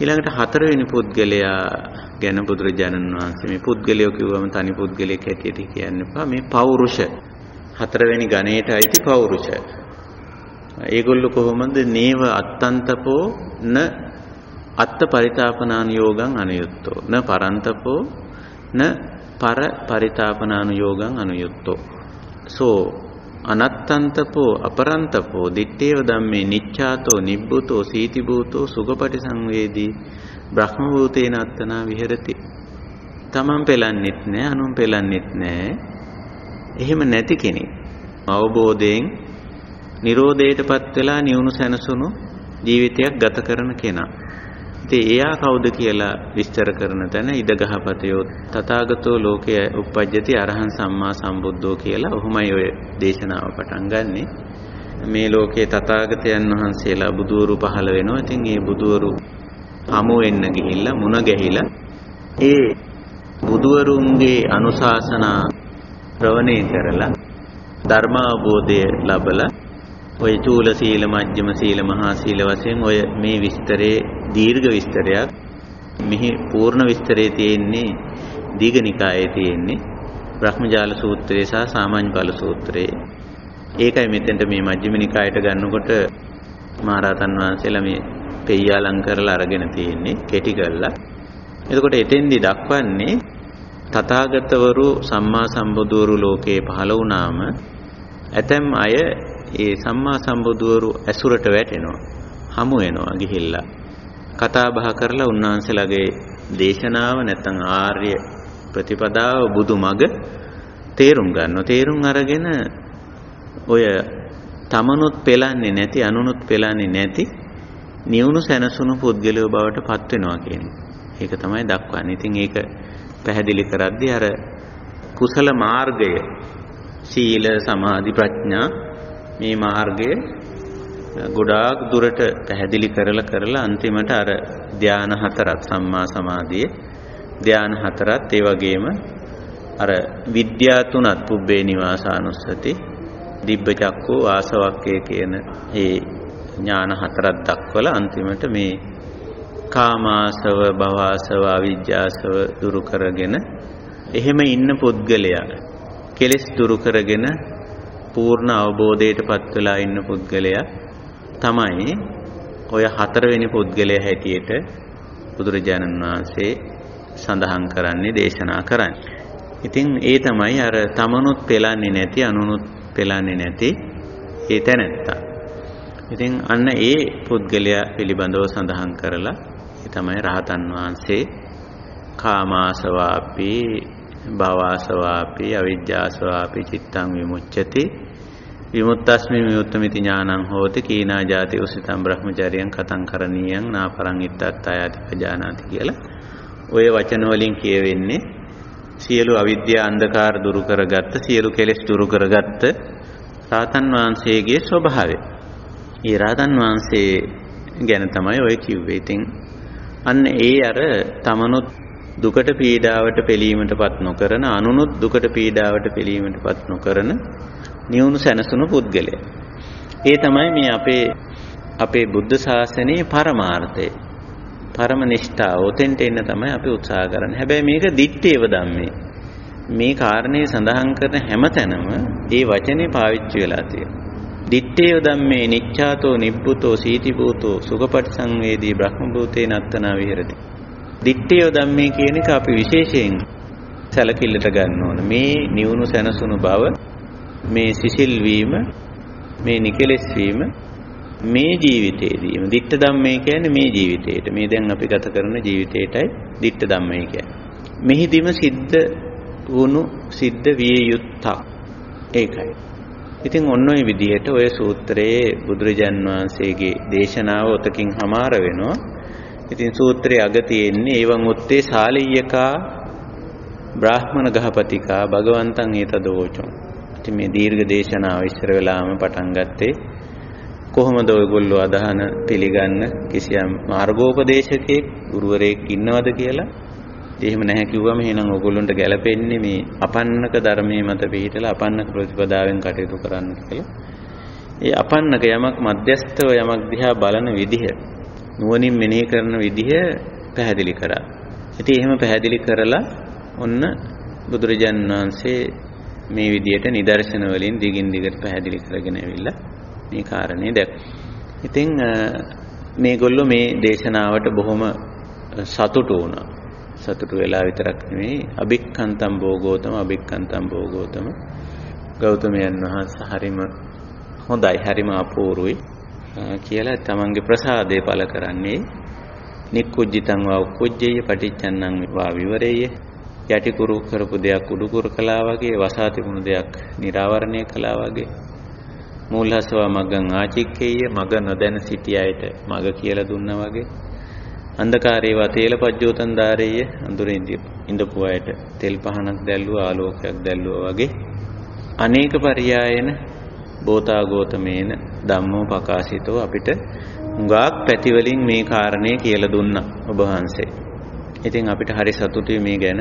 ඊළඟට හතරවෙනි පුද්ගලයා ගැන බුදුරජාණන් වහන්සේ මේ පුද්ගලයෝ කිව්වම තනි පුද්ගලයෙක් හැටියට කියන්න එපා. මේ පෞරුෂ හතරවෙනි ගණයට අයිති පෞරුෂ. ඒගොල්ලෝ කොහොමද නේව අත්තන්තපෝ න අත්ත පරිතාපනාන යෝගං අනුයුක්තෝ න පරන්තපෝ න පර පරිතාපනාන යෝගං අනුයුක්තෝ සෝ අනත්තන්තපෝ අපරන්තපෝ දිත්තේව ධම්මේ නිච්ඡාතෝ නිබ්බුතෝ සීතිභූතෝ සුගපටි සංවේදී බ්‍රහ්ම භූතේන අත්තනා විහෙරති. තමන් පෙලන්නෙත් නෑ අනුන් පෙලන්නෙත් නෑ. එහෙම නැති කෙනෙක් අවබෝධයෙන් Nirodheටපත් වෙලා නිවුණු සැනසුණු ජීවිතයක් ගත කරන කෙනා. ඉතින් එයා කවුද කියලා විස්තර කරන තැන ඉදගහපතයෝ තථාගතෝ ලෝකයේ උප්පජ්ජති අරහං සම්මා සම්බුද්ධෝ කියලා ඔහොමයි ඔය දේශනාව පටන් ගන්නෙ. මේ ලෝකේ තථාගතයන් වහන්සේලා බුදුවරු පහළ වෙනවා. ඉතින් මේ බුදුවරු හමු වෙන්න ගිහිල්ලා මුණ ගැහිලා ඒ බුදුවරුන්ගේ අනුශාසනා ශ්‍රවණය කරලා ධර්ම අවබෝධය ලබලා ඔය චූල සීල මජ්ක්‍ධිම සීල මහා සීල වශයෙන් ඔය මේ විස්තරේ දීර්ඝ විස්තරයක්. මෙහි පූර්ණ විස්තරේ තියෙන්නේ දීඝනිකායේ තියෙන්නේ බ්‍රහ්මජාල සූත්‍රයේ සහ සාමාන්‍ය බල සූත්‍රයේ. ඒකයි මෙතෙන්ට මේ මජ්ක්‍ධිම නිකායට ගන්නකොට මහරහතන් වහන්සේලා මේ පෙయ్యාලං කරලා අරගෙන තියෙන්නේ කෙටි කරලා. එතකොට එතෙන්දි දක්වන්නේ තථාගතවරු සම්මා සම්බුදුවරු ලෝකේ පහළ වුණාම ඇතැම් අය ඒ සම්මා සම්බුදුවරු ඇසුරට වැටෙනවා හමු වෙනවා ගිහිල්ලා කතා බහ කරලා උන්වහන්සේලාගේ දේශනාව නැත්නම් ආර්ය ප්‍රතිපදාව බුදු මග තේරුම් ගන්නවා තේරුම් අරගෙන ඔය තමනුත් පෙලන්නේ නැති අනුනුත් පෙලන්නේ නැති නියුණු සැනසුණු පුද්ගලයෝ බවට පත් වෙනවා කියන්නේ. ඒක තමයි දක්වන්නේ. ඉතින් ඒක පැහැදිලි කරද්දී අර කුසල මාර්ගය සීල සමාධි ප්‍රඥා මේ මාර්ගය ගොඩාක් දුරට පැහැදිලි කරලා කරලා අන්තිමට අර ධාන හතරත් සම්මා සමාධියේ ධාන හතරත් ඒ වගේම අර විද්‍යා තුනත් පුබ්බේ නිවාසානුස්සති දිබ්බ චක්කෝ ආසවක්කේ කියන ඒ ඥාන හතරක් දක්වලා අන්තිමට මේ කාමාසව භවාසව අවිජ්ජාසව දුරු කරගෙන එහෙම ඉන්න පුද්ගලයා කෙලෙස් දුරු කරගෙන පූර්ණ අවබෝධයටපත් වෙලා ඉන්න පුද්ගලයා තමයි ඔය හතරවෙනි පුද්ගලයා හැටියට බුදුරජාණන් වහන්සේ සඳහන් කරන්නේ දේශනා කරන්නේ. ඉතින් ඒ තමයි අර තමනුත් පෙලන්නේ නැති අනුනුත් පෙලන්නේ නැති ඒ තැනැත්තා. ඉතින් අන්න ඒ පුද්ගලයා පිළිබඳව සඳහන් කරලා ඒ තමයි රහතන් වහන්සේ කාමාසවාපි භවසවාපි අවිජ්ජාසවාපි චිත්තං විමුච්ඡති විමුක්තස්මින් විමුක්තമിതി ඥානං හෝති කීනා ජාති උසිතං බ්‍රහ්මචර්යං කතං කරණීයං නාපරං ඉත්තත්තායති පජානාති කියලා ඔය වචන වලින් කියවෙන්නේ සියලු අවිද්‍යා අන්ධකාර දුරු කරගත්ත සියලු කෙලෙස් දුරු කරගත්ත රාතන් වහන්සේගේ ස්වභාවය. ඒ රාතන් වහන්සේ ගැන තමයි ඔය කිව්වේ. ඉතින් අන්න ඒ අර තමනුත් දුකට පීඩාවට පෙළීමටපත් නොකරන අනුනුත් දුකට පීඩාවට පෙළීමටපත් නොකරන නියුණු සැනසුණු පුද්ගලයා. ඒ තමයි මේ අපේ අපේ බුද්ධ ශාසනයේ පරමාර්ථය. පරම නිෂ්ඨාව උතෙන්ට එන්න තමයි අපි උත්සාහ කරන්නේ. හැබැයි මේක දිත්තේව ධම්මේ. මේ කාරණේ සඳහන් කරන හැමතැනම ඒ වචනේ පාවිච්චි වෙලා තියෙනවා. දිත්තේව ධම්මේ නිච්ඡාතෝ නිබ්බුතෝ සීතිභූතෝ සුඛපටිසංවේදී බ්‍රහ්ම භූතේ නත්තනා විහෙරති. දිත්තේව ධම්මේ කියන එක අපි විශේෂයෙන් සැලකිල්ලට ගන්න ඕන. මේ නිවුණු සැනසුණු බව මේ සිසිල් වීම මේ නිකලෙස් වීම මේ ජීවිතේදීම. ditta ධම්මේ කියන්නේ මේ ජීවිතේට. මේ දැන් අපි ගත කරන ජීවිතේටයි ditta ධම්මේ කියන්නේ. මෙහිදීම සිද්ධ වුණු සිද්ධ විය යුත්තක් ඒකයි. ඉතින් ඔන්න ඔය විදිහට ඔය සූත්‍රයේ බුදුරජාන් වහන්සේගේ දේශනාව ඔතකින් හමාර වෙනවා. ඉතින් සූත්‍රයේ අග තියෙන්නේ එවං උත්තේ ශාලීයකා බ්‍රාහ්මණ ගහපතිකා භගවන්තං ඒතදෝචෝ ඉතින් මේ දීර්ඝ දේශනාව ඉස්සර වෙලාම පටන් ගත්තේ කොහොමද ඔයගොල්ලෝ අදහන පිළිගන්න කිසියම් මාර්ගෝපදේශකයෙක් ගුරුවරයෙක් ඉන්නවද කියලා එහෙම නැහැ කිව්වම එහෙනම් ඔයගොල්ලන්ට ගැළපෙන්නේ මේ අපන්නක ධර්මයේ මත පිළිහිටලා අපන්නක ප්‍රතිපදාවෙන් කටයුතු කරන්න කියලා. ඒ අපන්නක යමක් මධ්‍යස්තව යමක් දිහා බලන විදිහ නුවණින් මෙනෙහි කරන විදිහ පැහැදිලි කරා. ඉතින් එහෙම පැහැදිලි කරලා ඔන්න බුදුරජාන් වහන්සේ මේ විදියට නිදර්ශන වලින් දිගින් දිගට පැහැදිලි කරගෙන ඇවිල්ලා මේ කාරණේ දැක්. ඉතින් මේගොල්ලෝ මේ දේශනාවට බොහොම සතුටු වුණා. සතුටු වෙලා විතරක් නෙමෙයි අභික්ඛන්තම් භෝගෝතම අභික්ඛන්තම් භෝගෝතම ගෞතමයන් වහන්සේ හරිම හොඳයි හරිම අපූර්වයි කියලා තමන්ගේ ප්‍රසාදය පළ කරන්නේ. නික්කුජ්ජිතං වා උක්කුජ්ජේය පටිච්චන්නං වා විවරේය. යටි කුරු කරපු දෙයක් උඩු කුරු කළා වගේ වසා තිබුණු දෙයක් निराවරණය කළා වගේ. මූලහසවා මගං ආචික්කේය මග නොදැන සිටියයිට මග කියලා දුන්නා වගේ. අන්ධකාරේවා තේලපජ්ජෝතන් ධාරේය අඳුරින් ඉඳපු අයට තෙල් පහනක් දැල්ලුවා ආලෝකයක් දැල්ලුවා වගේ. අනේක පරයයන බෝතා ගෝතමේන ධම්මෝ පකාශිතෝ අපිට හුඟක් පැතිවලින් මේ කාරණේ කියලා දුන්නා ඔබ වහන්සේ. ඉතින් අපිට හරි සතුටුයි මේ ගැන.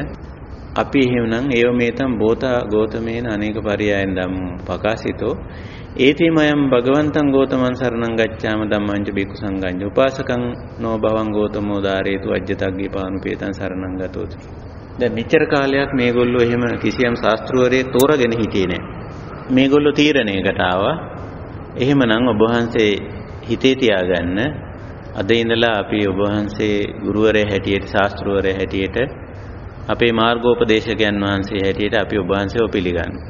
අපි එහෙමනම් ඒව මේතම් බෝතා ගෝතමේන අනේක පරියායන් ධම්මෝ පකාශිතෝ ඒතිමයම් භගවන්තං ගෝතමං සරණං ගච්ඡාම ධම්මං ච බික්ඛු සංඝං උපාසකං නෝ භවං ගෝතමෝ ධාරේතු අජ්ජතග්ගේ පානුපේතං සරණං ගතෝති දැන් මෙච්චර කාලයක් මේගොල්ලෝ එහෙම කිසියම් ශාස්ත්‍රවරයෙක් තෝරගෙන හිටියේ නැහැ. මේගොල්ලෝ තීරණයකට ආවා. එහෙමනම් ඔබ වහන්සේ හිතේ තියාගන්න අද ඉඳලා අපි ඔබ වහන්සේ ගුරුවරයා හැටියට ශාස්ත්‍රවරයා හැටියට අපේ මාර්ගෝපදේශකයන් වහන්සේ හැටියට අපි ඔබ වහන්සේව පිළිගන්නවා.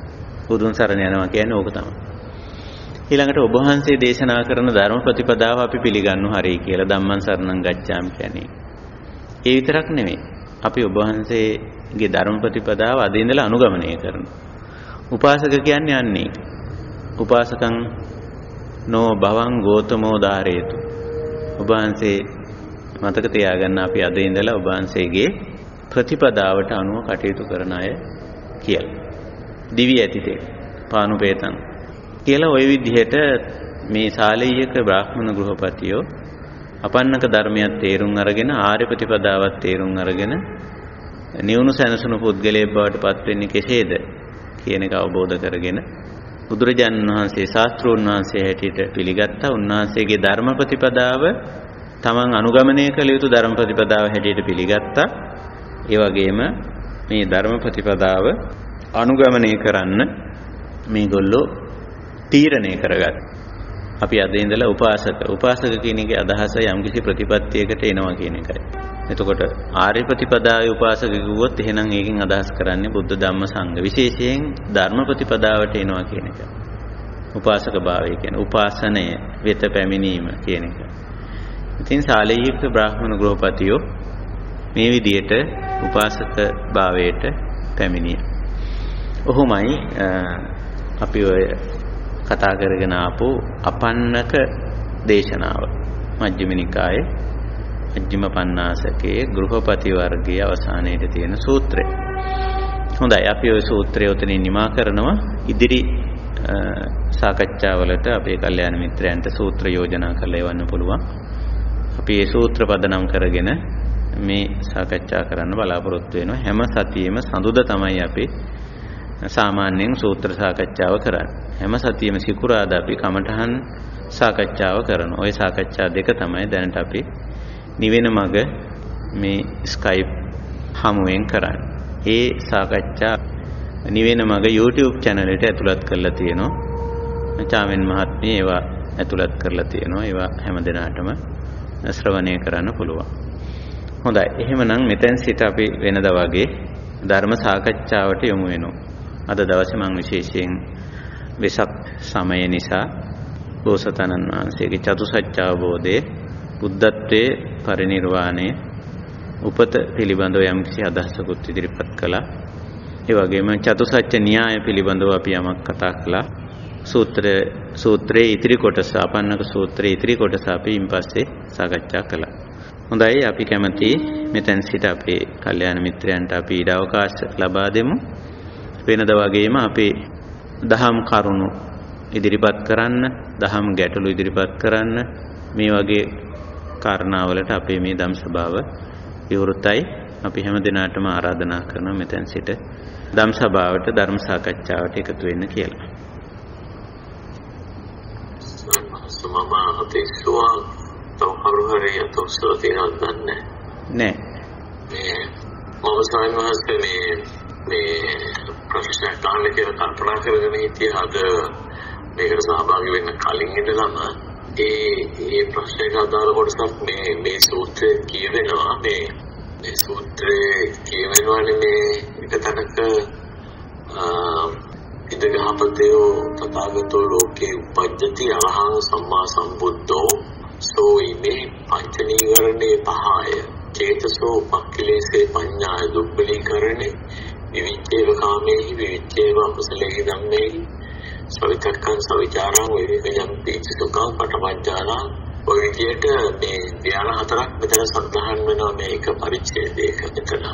බුදුන් සරණ යනවා කියන්නේ ඕක තමයි. ඊළඟට ඔබ වහන්සේ දේශනා කරන ධර්ම ප්‍රතිපදාව අපි පිළිගන්නු හරියි කියලා ධම්මං සරණං ගච්ඡාමි කියන්නේ. ඒ විතරක් නෙමෙයි. අපි ඔබ වහන්සේගේ ධර්ම ප්‍රතිපදාව අද ඉඳලා අනුගමනය කරනවා. උපාසක කියන්නේ යන්නේ. උපාසකං නෝ භවං ගෝතමෝ ධාරේතු. ඔබ වහන්සේ මතක තියාගන්න අපි අද ඉඳලා ඔබ වහන්සේගේ ප්‍රතිපදාවට අනුව කටයුතු කරන අය කියලා. දිවි ඇතිතේ පානුපේතං කියලා ওই විදිහට මේ ශාලීයක බ්‍රාහ්මණ ගෘහපතියෝ අපන්නක ධර්මයක් තේරුම් අරගෙන ආර්ය ප්‍රතිපදාවක් තේරුම් අරගෙන නිවුණු සැනසුණු පුද්ගලයෙක් බවට පත් වෙන්නේ කෙසේද කියන එක අවබෝධ කරගෙන බුදුරජාණන් වහන්සේ ශාස්ත්‍රෝන් වහන්සේ හැටියට පිළිගත්තා. උන්වහන්සේගේ ධර්ම ප්‍රතිපදාව තමන් අනුගමනය කළ යුතු ධර්ම ප්‍රතිපදාව හැටියට පිළිගත්තා. ඒ වගේම මේ ධර්ම ප්‍රතිපදාව අනුගමනය කරන්න මේගොල්ලෝ තීරණය කරගත්තා. අපි අද ඉඳලා උපාසක උපාසක කියන එකේ අදහස යම්කිසි ප්‍රතිපත්තියකට එනවා කියන එකයි. එතකොට ආර්ය ප්‍රතිපදාවේ උපාසක කිව්වොත් එහෙනම් ඒකෙන් අදහස් කරන්නේ බුද්ධ ධම්ම සංඝ විශේෂයෙන් ධර්ම ප්‍රතිපදාවට එනවා කියන එක. උපාසක භාවය කියන්නේ උපාසනය වෙත පැමිණීම කියන එක. ඉතින් ශාලීයක බ්‍රාහ්මණ ගෘහපතියෝ මේ විදියට උපාසක භාවයට පැමිණියා. ඔහොමයි අපි ඔය කතා කරගෙන ආපු අපන්නක දේශනාව මජ්ක්‍ධිම නිකායේ මජ්ක්‍ධිම පඤ්ඤාසකයේ ගෘහපති වර්ගයේ අවසානයේදී තියෙන සූත්‍රය. හොඳයි අපි ওই සූත්‍රය උතනින් නිමා කරනවා ඉදිරි සාකච්ඡාවලට අපේ කල්යාණ මිත්‍රයන්ට සූත්‍ර යෝජනා කරලා එවන්න පුළුවන්. අපි මේ සූත්‍ර පදනම් කරගෙන මේ සාකච්ඡා කරන්න බලාපොරොත්තු වෙනවා හැම සතියෙම සඳුදා තමයි අපි සාමාන්‍යයෙන් සූත්‍ර සාකච්ඡාව කරන්නේ. හැම සතියෙම සිකුරාදා අපි කමඨහන් සාකච්ඡාව කරන. ওই සාකච්ඡා දෙක තමයි දැනට අපි නිවෙන මග මේ Skype හමුවෙන් කරන්නේ. ඒ සාකච්ඡා නිවෙන මග YouTube channel එකට ඇතුළත් කරලා තියෙනවා. චාමෙන් මහත්මිය ඒවා ඇතුළත් කරලා තියෙනවා. ඒවා හැම දිනාටම ශ්‍රවණය කරන්න පුළුවන්. හොඳයි. එහෙමනම් මෙතෙන් සිට අපි වෙනදා වගේ ධර්ම සාකච්ඡාවට යොමු වෙනවා. අද දවසේ මම විශේෂයෙන් වෙසක් සමය නිසා බෝසතාණන් වහන්සේගේ චතුසත්‍ය අවබෝධයේ බුද්ධත්වයේ පරිණිරවාණය උපත පිළිබඳව යම්කිසි අදහසකුත් ඉදිරිපත් කළා. ඒ වගේම චතුසත්‍ය න්‍යාය පිළිබඳව අපි යමක් කතා කළා. සූත්‍ර සූත්‍රයේ ඉතිරි කොටස අපන්නක සූත්‍රයේ ඉතිරි කොටස අපි ඉන්පස්සේ සාකච්ඡා කළා. හොඳයි අපි කැමති මෙතෙන් සිට අපේ කල්යාණ මිත්‍රයන්ට අපි ඊට අවකාශ ලබා දෙමු. වෙනද වගේම අපේ දහම් කරුණු ඉදිරිපත් කරන්න දහම් ගැටලු ඉදිරිපත් කරන්න මේ වගේ කාරණාවලට අපේ මේ දම් සභාව විවෘතයි අපි හැම දිනාටම ආරාධනා කරනවා මෙතෙන් සිට දම් සභාවට ධර්ම සාකච්ඡාවට එකතු වෙන්න කියලා. මම අතිස්සුවා තව කරු හරි අතොස්සල තියෙනවද දන්නේ නෑ. මේ මම ස්වාමීන් වහන්සේ මේ මේ ප්‍රශ්නයක් අහන්න කියලා කල්පනා කරගෙන හිටියේ අද මේකට සහභාගී වෙන්න කලින් ඉඳලම ඒ ඒ ප්‍රශ්නයට අදාළ කොටසක් මේ මේ සූත්‍රයේ කියවෙනවා මේ මේ සූත්‍රයේ කියවෙනවානේ මේ එක තැනක ඉදගහපතයෝ තථාගතෝ ලෝකේ උපජ්ජති අරහං සම්මා සම්බුද්ධෝ සෝ ඉමේ පංච නීවරණේ පහය චේතසෝ පක්ඛිලේසේ පඤ්ඤාය දුක්ඛලීකරණේ විවිච්ඡේව කාමේහි විවිච්ඡේව අකුසලේහි ධම්මේහි සවිතක්කං සවිචාරං විවේකයන් පීති සුඛං පටමඥාන ඔය විදියට මේ ධ්‍යාන හතරක් මෙතන සඳහන් වෙනවා මේක පරිච්ඡේදයක මෙතන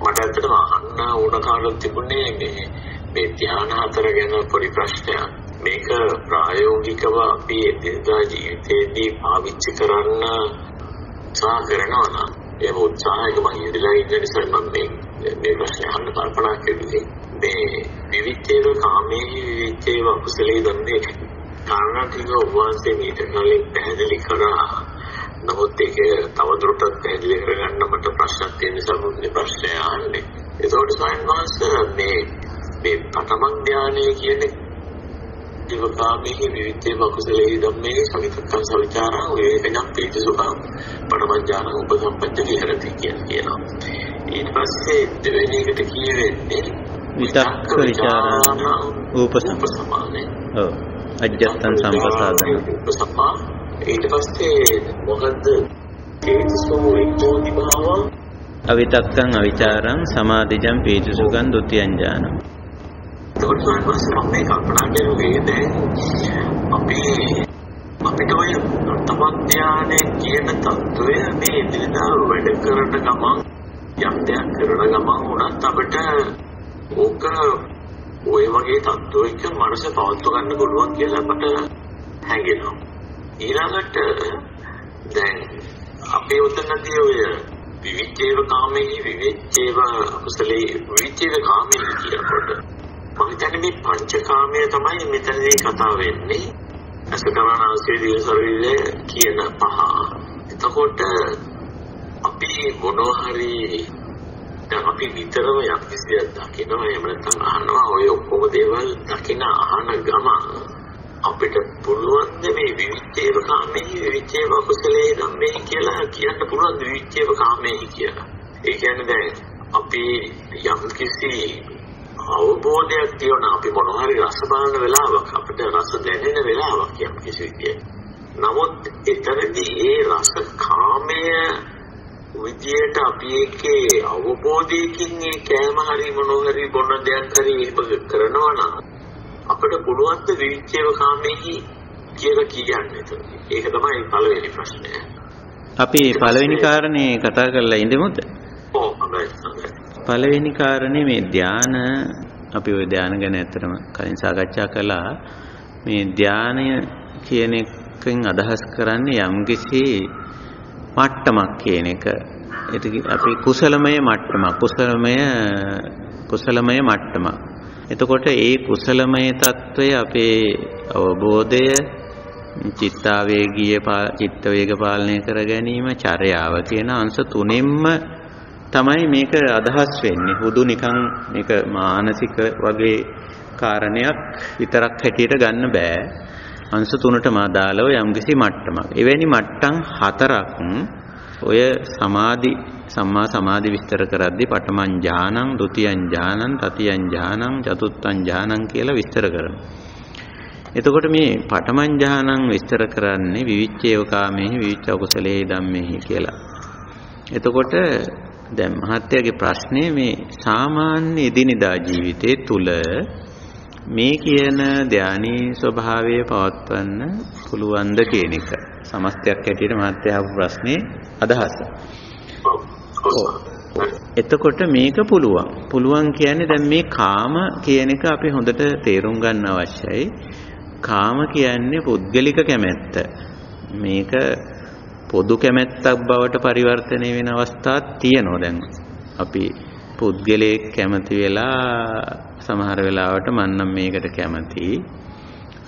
මට ඇත්තටම අහන්න ඕන කාලෙ තිබුණේ මේ මේ ධ්‍යාන හතර ගැන පොඩි ප්‍රශ්නයක්. මේක ප්‍රායෝගිකව අපි එදිනදා ජීවිතේදී පාවිච්චි කරන්න උත්සාහ කරනවා නම් එහෙම උත්සාහයක මම ඉඳලා ඉන්න නිසා මම මේ මේ ප්‍රශ්නේ අහන්න කල්පනා කරුවේ මේ විවිච්ඡේද කාමයේ විවිච්ඡේද කුසලයේ දන්නේ කාරණා ටික උන්වහන්සේ මීට කලින් පැහැදිලි කරා නමුත් ඒක තවදුරටත් පැහැදිලි කරගන්න මට ප්‍රශ්නක් තියෙන නිසා මම මේ ප්‍රශ්නය අහන්නේ. ඒතකොට සයන්වාස මේ මේ පඨම ධානය කියන්නේ දිවකාමයේ විවිධේ වකුසලේ ධම්මේ සවිතක්කං සවිචාරං වේකඤ්ඤං පීතිසුඛං පඨම ඥාන උපසම්පත්ති විහෙරති කියනවා. ඊට පස්සේ දෙවෙනි එකට කියවෙන්නේ විතක්ක විචාරාන උපසමානේ ඔව්. අජ්ජත්තං සම්පසාදන. උපසමා ඊට පස්සේ මොකද්ද හේතුසෝ විචෝති භාවං. අවිතක්කං අවිචාරං සමාධිජං පීතිසුඛං ဒ ුතියං එතකොට මම මේ කල්පනා කරුවේ දැන් අපි අපිට ඔය තමන් ධානය කියන தত্ত্বය මේ එදිනදා වැඩ කරන ගමන් යම් දෙයක් කරන ගමන් උනත් අපිට ඕක ওই වගේ තත්ත්වයක මනස පවත්ව ගන්න පුළුවන් කියලා අපට හැඟෙනවා. ඊළඟට දැන් අපේ උතනදී ඔය විවිච්ඡේව කාමෙහි විවිච්ඡේව කුසලේ විවිච්ඡේව කාමෙහි කියනකොට මම හිතන්නේ මේ පංචකාමය තමයි මෙතනදී කතා වෙන්නේ. අසකරණ ආශ්‍රය දිය ශරීරය කියන පහ. එතකොට අපි මොනවා හරි දැන් අපි විතරම යම් කිසි දෙයක් දකිනවා එහෙම නැත්නම් අහනවා ඔය ඔක්කොම දේවල් දකින අහන ගමන් අපිට පුළුවන් මේ විවිච්ඡේව කාමයේ විවිච්ඡේව කුසලයේ ධම්මේ කියලා කියන්න පුළුවන් විවිච්ඡේව කාමයේ කියලා. ඒ කියන්නේ දැන් අපි යම් කිසි අවබෝධයක් තියෙන අපි මොන හරි රස බලන වෙලාවක අපිට රස දැනෙන වෙලාවක් යම් කිසි විදියට. නමුත් එතනදී ඒ රස කාමය විදියට අපි ඒකේ අවබෝධයකින් ඒ කෑම හරි මොන හරි බොන දෙයක් හරි එහෙම කරනවා නම් අපිට පුළුවන් ද විවිච්ඡේව කාමෙහි කියලා කියන්නේ. ඒක තමයි පළවෙනි ප්‍රශ්නය. අපි පළවෙනි කාරණේ කතා කරලා ඉඳමුද? ඔව්. පළවෙනි කාරණේ මේ ධාන අපි ওই ධාන ගැන ඇත්තටම කලින් සාකච්ඡා කළා. මේ ධානය කියන එකෙන් අදහස් කරන්නේ යම්කිසි මට්ටමක් කියන එක. ඒක අපි කුසලමය මට්ටමක්. කුසලමය කුසලමය මට්ටමක්. එතකොට ඒ කුසලමය తত্ত্বය අපේ අවබෝධය චිත්තාවේගීය චිත්ත වේග පාලනය කර ගැනීම චර්යාව කියන අංශ තුනෙන්ම තමයි මේක අදහස් වෙන්නේ. හුදු නිකන් මේක මානසික වගේ කාරණයක් විතරක් හැටියට ගන්න බෑ. අංශ තුනටම අදාළව යම්කිසි මට්ටමක්. එවැනි මට්ටම් හතරක් ඔය සමාධි සම්මා සමාධි විස්තර කරද්දී පඨමං ඥානං ဒ ුතියං ඥානං තතියං ඥානං චතුත්ථං ඥානං කියලා විස්තර කරනවා. එතකොට මේ පඨමං ඥානං විස්තර කරන්නේ විවිච්ඡේව කාමෙහි විවිච්ඡ කුසලයේ ධම්මෙහි කියලා. එතකොට දැන් මහත්යගේ ප්‍රශ්නේ මේ සාමාන්‍ය එදිනෙදා ජීවිතයේ තුල මේ කියන ධානී ස්වභාවය පවත්වන්න පුළුවන්ද කියන එක. සමස්තයක් හැටියට මහත්ය අහපු ප්‍රශ්නේ අදහස. එතකොට මේක පුළුවන්. පුළුවන් කියන්නේ දැන් මේ කාම කියන එක අපි හොඳට තේරුම් ගන්න අවශ්‍යයි. කාම කියන්නේ පුද්ගලික කැමැත්ත. මේක පොදු කැමැත්තක් බවට පරිවර්තනය වෙන අවස්ථාවක් තියෙනවා දැන්. අපි පුද්ගලයෙක් කැමති වෙලා සමහර වෙලාවට මම නම් මේකට කැමතියි.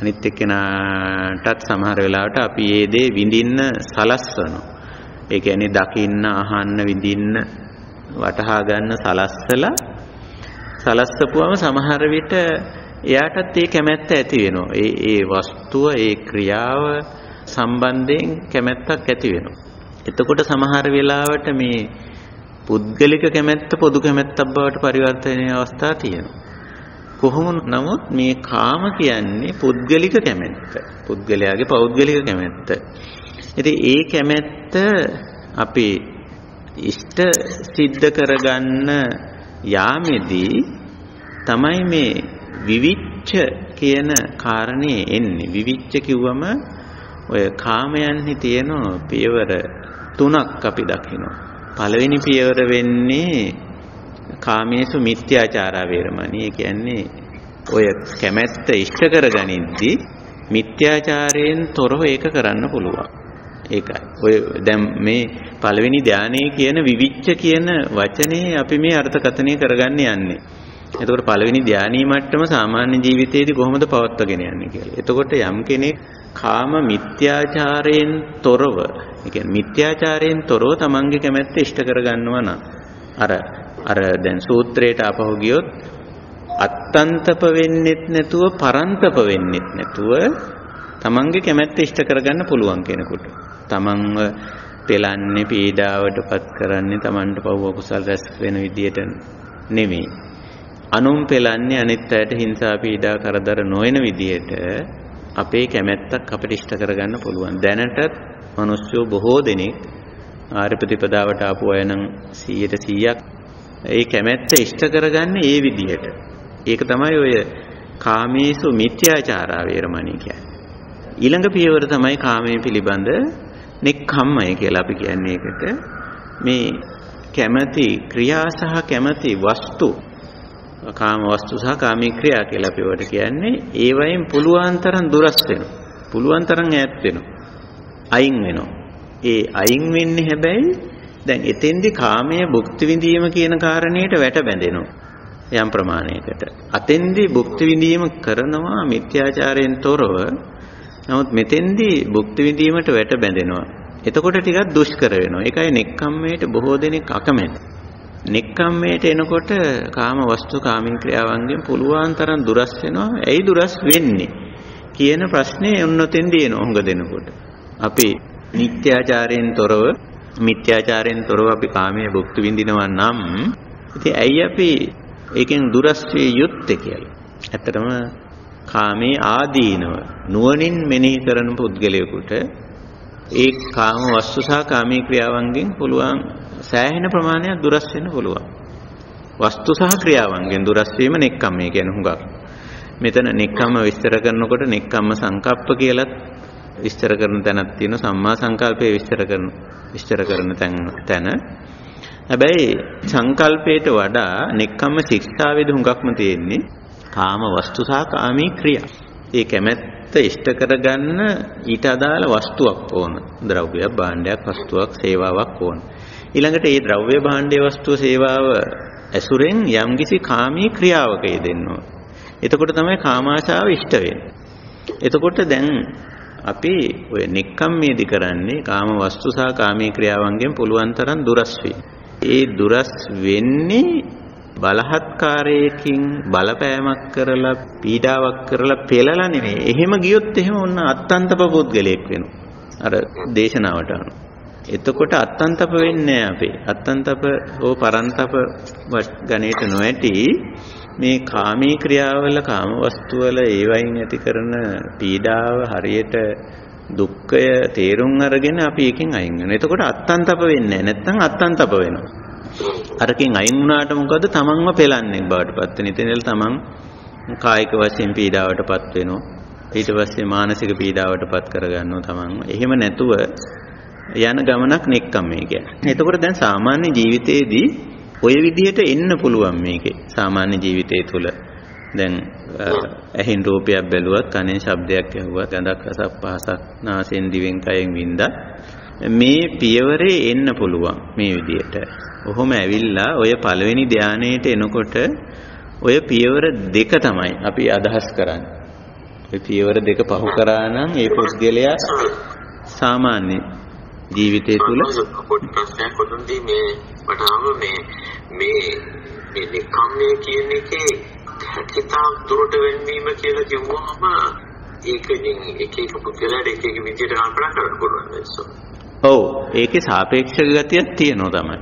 අනිත් එක්කෙනාටත් සමහර වෙලාවට අපි මේ දේ විඳින්න සලස්වනවා. ඒ කියන්නේ දකින්න, අහන්න, විඳින්න, වටහා ගන්න සලස්සලා සලස්සපුවම සමහර විට එයාටත් ඒ කැමැත්ත ඇති වෙනවා. ඒ ඒ වස්තුව, ඒ ක්‍රියාව සම්බන්ධයෙන් කැමැත්තක් ඇති වෙනවා. එතකොට සමහර වෙලාවට මේ පුද්ගලික කැමැත්ත පොදු කැමැත්තක් බවට පරිවර්තනය අවස්ථා තියෙනවා. කොහොම නමුත් මේ කාම කියන්නේ පුද්ගලික කැමැත්ත. පුද්ගලයාගේ පෞද්ගලික කැමැත්ත. ඉතින් ඒ කැමැත්ත අපි ඉෂ්ට සිද්ධ කරගන්න යාමේදී තමයි මේ විවිච්ඡ කියන කාරණේ එන්නේ. විවිච්ඡ කිව්වම ඔය කාමයන්හි තියෙන පියවර තුනක් අපි දකිනවා. පළවෙනි පියවර වෙන්නේ කාමේසු මිත්‍යාචාරා වේරමණී. ඒ කියන්නේ ඔය කැමැත්ත ඉෂ්ට කරගනිද්දී මිත්‍යාචාරයෙන් තොරව ඒක කරන්න පුළුවන්. ඒකයි. ඔය දැන් මේ පළවෙනි ධානයේ කියන විවිච්ච කියන වචනේ අපි මේ අර්ථකථනය කරගන්න යන්නේ. එතකොට පළවෙනි ධානී මට්ටම සාමාන්‍ය ජීවිතයේදී කොහොමද පවත්වාගෙන යන්නේ කියලා. එතකොට යම් කෙනෙක් කාම මිත්‍යාචාරයෙන් තොරව, ඒ කියන්නේ මිත්‍යාචාරයෙන් තොරව තමන්ගේ කැමැත්ත ඉෂ්ට කරගන්නවා නම් අර අර දැන් සූත්‍රයට අපහු ගියොත් අත්තන්තප වෙන්නෙත් නැතුව පරන්තප වෙන්නෙත් නැතුව තමන්ගේ කැමැත්ත ඉෂ්ට කරගන්න පුළුවන් කෙනෙකුට. තමන්ව පෙලන්නේ පීඩාවටපත් කරන්නේ තමන්ට පව් අකුසල් රැස් වෙන විදියට නෙමෙයි. අනුන් පෙලන්නේ අනිත් අයට හිංසා පීඩා කරදර නොවන විදියට අපේ කැමැත්තක් අපිට ඉෂ්ට කරගන්න පුළුවන්. දැනටත් මිනිස්සු බොහෝ දෙනෙක් ආර්ය ප්‍රතිපදාවට ආපු අය නම් 100ට 100ක් ඒ කැමැත්ත ඉෂ්ට කරගන්නේ ඒ විදිහට. ඒක තමයි ඔය කාමේසු මිත්‍යාචාරා වේරමණී කියන්නේ. ඊළඟ පියවර තමයි කාමයේ පිළිබඳ නෙක්ඛම්මය කියලා අපි කියන්නේ ඒකට. මේ කැමැති ක්‍රියා සහ කැමැති වස්තු කාම වස්තු සහ කාමී ක්‍රියා කියලා අපි ඒවට කියන්නේ ඒ වයින් පුළුවන් තරම් දුරස් වෙනවා. පුළුවන් තරම් ඈත් වෙනවා. අයින් වෙනවා. ඒ අයින් වෙන්නේ හැබැයි දැන් එතෙන්දි කාමයේ භුක්ති විඳීම කියන කාරණේට වැට බැඳෙනවා. යම් ප්‍රමාණයකට. අතෙන්දි භුක්ති විඳීම කරනවා මිත්‍යාචාරයෙන් තොරව. නමුත් මෙතෙන්දි භුක්ති විඳීමට වැට බැඳෙනවා. එතකොට ටිකක් දුෂ්කර වෙනවා. ඒකයි නෙක්ඛම්මයට බොහෝ දෙනෙක් අකමැති. නෙක්ඛම්මයට එනකොට කාම වස්තු කාමින් ක්‍රියාවන්ගෙන් පුළුවන් තරම් දුරස් වෙනවා. ඇයි දුරස් වෙන්නේ? කියන ප්‍රශ්නේ උන්නතෙන්දී එනවා හොඟ දෙනකොට. අපි නිත්‍යාචාරයෙන් තොරව මිත්‍යාචාරයෙන් තොරව අපි කාමයේ භුක්ති විඳිනවා නම් ඉතින් ඇයි අපි ඒකෙන් දුරස් විය යුත්තේ කියලා. ඇත්තටම කාමයේ ආදීනව නුවණින් මෙනෙහි කරන පුද්ගලයෙකුට ඒ කාම වස්තු සහ කාමී ක්‍රියාවන්ගෙන් පුළුවන් සෑහෙන ප්‍රමාණයක් දුරස් වෙන්න පුළුවන්. වස්තු සහ ක්‍රියාවන්ගෙන් දුරස් වීම නෙක්ඛම්මය කියන හුඟක්. මෙතන නෙක්ඛම්ම විස්තර කරනකොට නෙක්ඛම්ම සංකප්ප කියලත් විස්තර කරන තැනක් තියෙනවා සම්මා සංකල්පය විස්තර කරන විස්තර කරන තැන හැබැයි සංකල්පයට වඩා නෙක්ඛම්ම ශික්ෂාවේද හුඟක්ම තියෙන්නේ කාම වස්තු සහ කාමී ක්‍රියා. ඒ කැමැත්ත ඉෂ්ට කරගන්න ඊට අදාළ වස්තුවක් ඕන. ද්‍රව්‍යයක්, භාණ්ඩයක්, වස්තුවක්, සේවාවක් ඕන. ඊළඟට මේ ද්‍රව්‍ය, භාණ්ඩය, වස්තුව, සේවාව ඇසුරෙන් යම්කිසි කාමී ක්‍රියාවක යෙදෙන්න ඕන. එතකොට තමයි කාමාශාව ඉෂ්ට වෙන්නේ. එතකොට දැන් අපි ඔය නික්කම්මේදී කරන්නේ කාම වස්තු සහ කාමී ක්‍රියාවන්ගෙන් පුළුවන් තරම් දුරස් ඒ දුරස් වෙන්නේ බලහත්කාරයකින් බලපෑමක් කරලා පීඩාවක් කරලා පෙළලා නෙමෙයි. එහෙම ගියොත් එහෙම ඔන්න අත්තන්තප පුද්ගලයෙක් වෙනවා. අර දේශනාවට අනුව. එතකොට අත්තන්තප වෙන්නේ අපේ. අත්තන්තප හෝ පරන්තප ගණේට නොඇටි මේ කාමී ක්‍රියාවල කාම වස්තුවල ඒවයින් ඇති කරන පීඩාව හරියට දුක්ඛය තේරුම් අරගෙන අපි එකෙන් අයින් වෙනවා. එතකොට අත්තන්තප වෙන්නේ නැත්නම් අත්තන්තප වෙනවා. අරකින් අයින් වුණාට මොකද තමන්ව පෙලන්නේ බවටපත් වෙන. ඉතින් තමන් කායික වශයෙන් පීඩාවටපත් වෙනවා. ඊට පස්සේ මානසික පීඩාවටපත් කරගන්නවා තමන්ව. එහෙම නැතුව යන ගමනක් නෙක්කම් මේ කියන්නේ. එතකොට දැන් සාමාන්‍ය ජීවිතයේදී ඔය විදිහට එන්න පුළුවන් මේකේ. සාමාන්‍ය ජීවිතය තුළ දැන් ඇහෙන් රූපයක් බැලුවත් කනෙන් ශබ්දයක් ඇහුවත් ගඳක් රසක් පහසක් නාසයෙන් දිවෙන් කයෙන් වින්දා මේ පියවරේ එන්න පුළුවන් මේ විදිහට. ඔහොම ඇවිල්ලා ඔය පළවෙනි ධානයේට එනකොට ඔය පියවර දෙක තමයි අපි අදහස් කරන්නේ. ඔය පියවර දෙක පහු කරා නම් ඒ පුද්ගලයා සාමාන්‍ය ජීවිතය තුළ පොඩි ප්‍රශ්නයක් වතුන්දී මේ මට ආව මේ මේ මේ නිකම්මේ කියන එකේ හැකිතාක් දුරට වෙන්වීම කියලා කිව්වම ඒක ඉතින් එක එක පුද්ගලයාට එක එක විදිහට කල්පනා කරන්න පුළුවන් නේද? ඔව් ඒකේ සාපේක්ෂ ගතියක් තියෙනවා තමයි.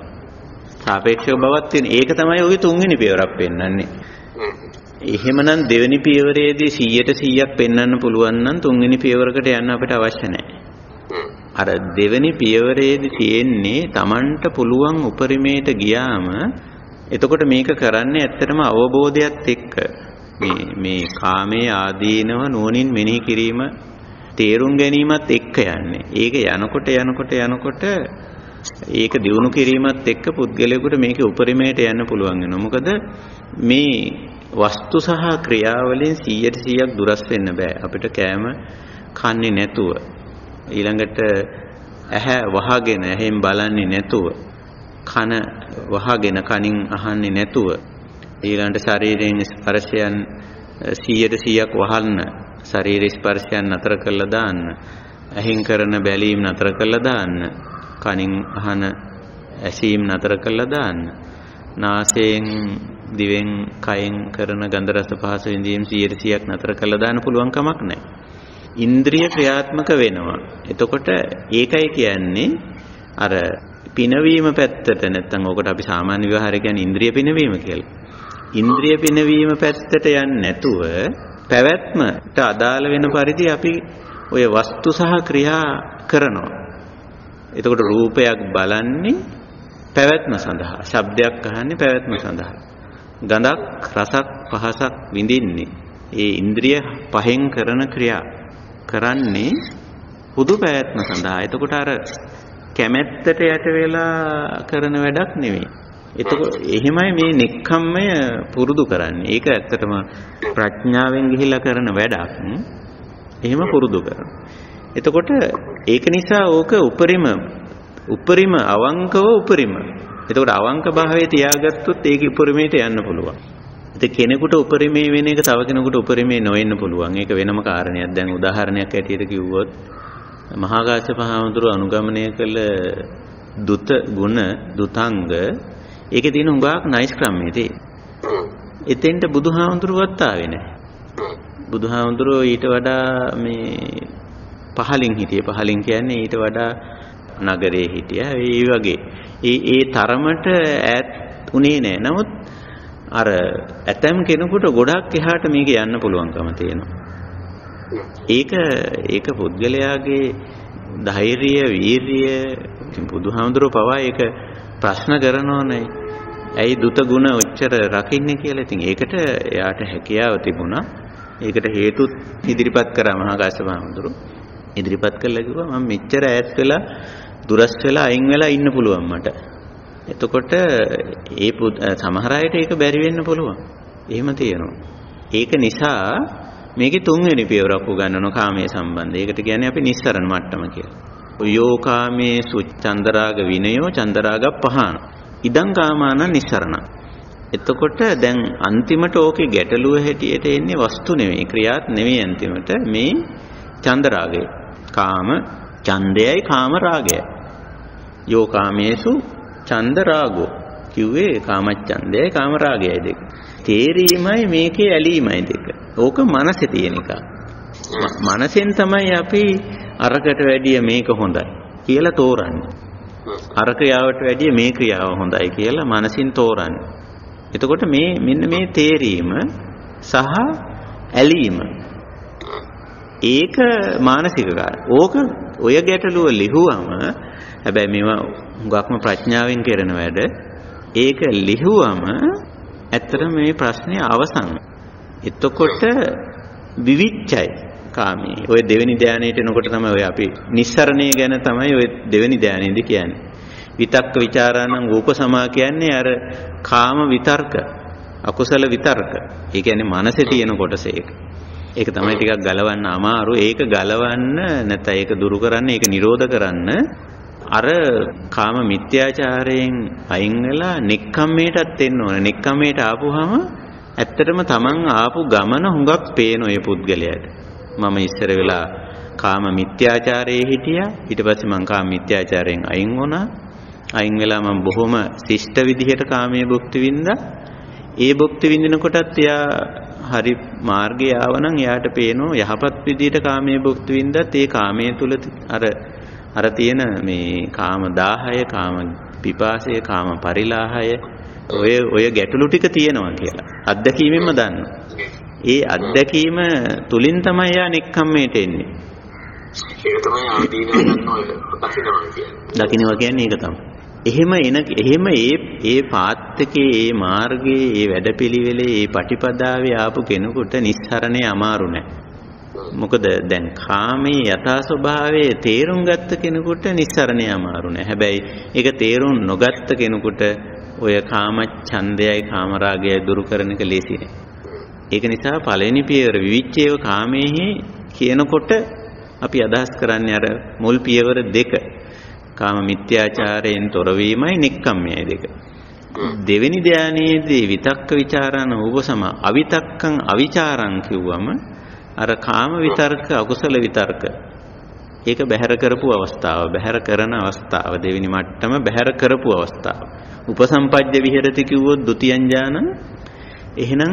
සාපේක්ෂ බවක් තියෙන. ඒක තමයි ওই තුන්වෙනි පියවරක් පෙන්වන්නේ. එහෙමනම් දෙවෙනි පියවරේදී 100ට 100ක් පෙන්වන්න පුළුවන් නම් තුන්වෙනි පියවරකට යන්න අපිට අවශ්‍ය නැහැ. අර දෙවෙනි පියවරේදී තියෙන්නේ Tamanට පුළුවන් උපරිමයට ගියාම එතකොට මේක කරන්නේ ඇත්තටම අවබෝධයත් එක්ක මේ මේ කාමයේ ආදීනව නුවණින් මෙනෙහි කිරීම තේරුම් ගැනීමත් එක්ක යන්නේ. ඒක යනකොට යනකොට යනකොට ඒක දිනු කිරීමත් එක්ක පුද්ගලයාට මේකේ උපරිමයට යන්න පුළුවන් වෙනවා. මොකද මේ වස්තු සහ ක්‍රියාවලින් 100ට 100ක් දුරස් වෙන්න බෑ. අපිට කෑම කන්නේ නැතුව ඊළඟට ඇහැ වහගෙන ඇහෙන් බලන්නේ නැතුව කන වහගෙන කනින් අහන්නේ නැතුව ඊළඟට ශරීරයෙන් ස්පර්ශයන් 100ට 100ක් වහන්න ශරීර ස්පර්ශයන් නතර කරලා දාන්න ඇහෙන් කරන බැලීම් නතර කරලා දාන්න කනින් අහන ඇසීම් නතර කරලා දාන්න නාසයෙන් දිවෙන් කයෙන් කරන ගන්ධ රස පහස විඳීම් 100ක් නතර කරලා දාන්න පුළුවන් කමක් නැහැ. ඉන්ද්‍රිය ක්‍රියාත්මක වෙනවා. එතකොට ඒකයි කියන්නේ අර පිනවීම පැත්තට නැත්තම් ඕකට අපි සාමාන්‍ය විවහාරය කියන්නේ ඉන්ද්‍රිය පිනවීම කියලා. ඉන්ද්‍රිය පිනවීම පැත්තට යන්නේ නැතුව පැවැත්මට අදාළ වෙන පරිදි අපි ඔය වස්තු සහ ක්‍රියා කරනවා. එතකොට රූපයක් බලන්නේ පැවැත්ම සඳහා, ශබ්දයක් අහන්නේ පැවැත්ම සඳහා. ගඳක්, රසක්, පහසක් විඳින්නේ ඒ ඉන්ද්‍රිය පහෙන් කරන ක්‍රියා කරන්නේ හුදු පැවැත්ම සඳහා. එතකොට අර කැමැත්තට යට වෙලා කරන වැඩක් නෙවෙයි. එතකොට එහෙමයි මේ නෙක්ඛම්මය පුරුදු කරන්නේ. ඒක ඇත්තටම ප්‍රඥාවෙන් ගිහිලා කරන වැඩක්. එහෙම පුරුදු කරනවා. එතකොට ඒක නිසා ඕක උපරිම උපරිම අවංකව උපරිම. එතකොට අවංක භාවයේ තියාගත්තොත් ඒක උපරිමයට යන්න පුළුවන්. ඉතින් කෙනෙකුට උපරිමේ වෙන එක තව කෙනෙකුට උපරිමේ නොවෙන්න පුළුවන්. ඒක වෙනම කාරණයක්. දැන් උදාහරණයක් ඇටියට කිව්වොත් මහා කාශ්‍යප හාමුදුරුව අනුගමනය කළ දුත ගුණ දුතංග ඒකේ තියෙන හුඟක් නයිස් ක්‍රමයේ තියෙන. එතෙන්ට බුදුහාමුදුරුවත් ආවේ නැහැ. බුදුහාමුදුරුවෝ ඊට වඩා මේ පහලින් හිටියේ. පහලින් කියන්නේ ඊට වඩා නගරේ හිටියා. ඒ වගේ. ඒ ඒ තරමට ඈත් උනේ නැහැ. නමුත් අර ඇතම් කෙනෙකුට ගොඩක් එහාට මේක යන්න පුළුවන්කම තියෙනවා. ඒක ඒක පුද්ගලයාගේ ධෛර්යය, වීරිය, ඉතින් බුදුහාමුදුරුවෝ පවා ඒක ප්‍රශ්න කරනෝනේ. ඇයි දුත ගුණ ඔච්චර රකින්නේ කියලා. ඉතින් ඒකට එයාට හැකියාව තිබුණා. ඒකට හේතුත් ඉදිරිපත් කරා මහා කාශ්‍යප හාමුදුරුවෝ. ඉදිරිපත් කළා කිව්වා මම මෙච්චර ඈත් වෙලා දුරස් වෙලා අයින් වෙලා ඉන්න පුළුවන් මට. එතකොට ඒ සමහර අයට ඒක බැරි වෙන්න පුළුවන්. එහෙම තියෙනවා. ඒක නිසා මේකේ තුන්වෙනි පියවරක් උගන්වන කාමයේ සම්බන්ධ. ඒකට කියන්නේ අපි නිස්සරණ මට්ටම කියලා. යෝ කාමේ සුච්ඡන්දරාග විනයෝ චන්දරාග පහන. ඉදං කාමාන නිස්සරණ. එතකොට දැන් අන්තිමට ඕකේ ගැටලුව හැටියට එන්නේ වස්තු නෙමෙයි ක්‍රියාත් නෙමෙයි අන්තිමට මේ චන්දරාගය. කාම ඡන්දයයි කාම රාගයයි. යෝ කාමේසු ඡන්ද රාගෝ කිව්වේ කාමච්ඡන්දයයි කාම රාගයයි දෙක. තේරීමයි මේකේ ඇලීමයි දෙක. ඕක මනසේ තියෙන එක. මනසෙන් තමයි අපි අරකට වැඩිය මේක හොඳයි කියලා තෝරන්නේ. අර ක්‍රියාවට වැඩිය මේ ක්‍රියාව හොඳයි කියලා මනසින් තෝරන්නේ. එතකොට මේ මෙන්න මේ තේරීම සහ ඇලීම ඒක මානසික කාර්ය. ඕක ඔය ගැටලුව ලිහුවම හැබැයි මේවා හුඟක්ම ප්‍රඥාවෙන් කරන වැඩ. ඒක ලිහුවම ඇත්තටම මේ ප්‍රශ්නේ අවසන්. එතකොට විවිච්ඡයි කාමී. ඔය දෙවෙනි ධානයේට එනකොට තමයි ඔය අපි නිස්සරණය ගැන තමයි ඔය දෙවෙනි ධානයේදී කියන්නේ. විතක්ක ਵਿਚාරාණං රූපසමා කියන්නේ අර කාම විතර්ක අකුසල විතර්ක. ඒ කියන්නේ මනසේ තියෙන කොටස ඒක. ඒක තමයි ටිකක් ගලවන්න අමාරු. ඒක ගලවන්න නැත්නම් ඒක දුරු කරන්න, ඒක නිරෝධ කරන්න අර කාම මිත්‍යාචාරයෙන් අයින් වෙලා නික්කම්මයටත් එන්න ඕන. නික්කම්මයට ආපුවාම ඇත්තටම Taman ආපු ගමන හුඟක් පේන ඔය පුද්ගලයාට. මම ඉස්සර වෙලා කාම මිත්‍යාචාරයේ හිටියා. ඊට පස්සේ මං කාම මිත්‍යාචාරයෙන් අයින් වුණා. අයින් වෙලා මම බොහොම ශිෂ්ට විදිහට කාමයේ භුක්ති විඳා. ඒ භුක්ති විඳිනකොටත් එයා හරි මාර්ගයේ ආවනම් එයාට පේනවා යහපත් විදිහට කාමයේ භුක්ති විඳත් ඒ කාමයේ තුල අර අර තියෙන මේ කාම දාහය, කාම පිපාසය, කාම පරිලාහය ඔය ඔය ගැටලු ටික තියෙනවා කියලා. අත්දැකීමෙන්ම දන්නවා. ඒ අත්දැකීම තුලින් තමයි යා නික්කම්මයට එන්නේ. ඒක තමයි ආදීනව කියන්නේ. දකින්නවා කියන්නේ ඒක තමයි. එහෙම එන එහෙම ඒ ඒ පාත්තකේ ඒ මාර්ගයේ ඒ වැඩපිළිවෙලේ ඒ පටිපදාවේ ආපු කෙනෙකුට නිස්සරණේ අමාරු නෑ. මොකද දැන් කාමයේ යථා ස්වභාවයේ තේරුම් ගත්ත කෙනෙකුට නිස්සරණේ අමාරු නෑ. හැබැයි ඒක තේරුම් නොගත්ත කෙනෙකුට ඔය කාම ඡන්දයයි කාම රාගයයි දුරු කරන එක ලේසි නෑ. ඒක නිසා පළවෙනි පියවර විවිච්ඡේව කාමේහි කියනකොට අපි අදහස් කරන්නේ අර මුල් පියවර දෙක. කාම මිත්‍යාචාරයෙන් තොරවීමයි නික්කම්මයයි දෙක. දෙවෙනි ධානයේදී විතක්ක ਵਿਚාරණ උපසම අවිතක්කං අවිචාරං කිව්වම අර කාම විතර්ක අකුසල විතර්ක. ඒක බැහැර කරපු අවස්ථාව බැහැර කරන අවස්ථාව. දෙවෙනි මට්ටම බැහැර කරපු අවස්ථාව. උපසම්පජ්ජ විහෙරති කිව්වොත් ဒ ුතියං ඥානං. එහෙනම්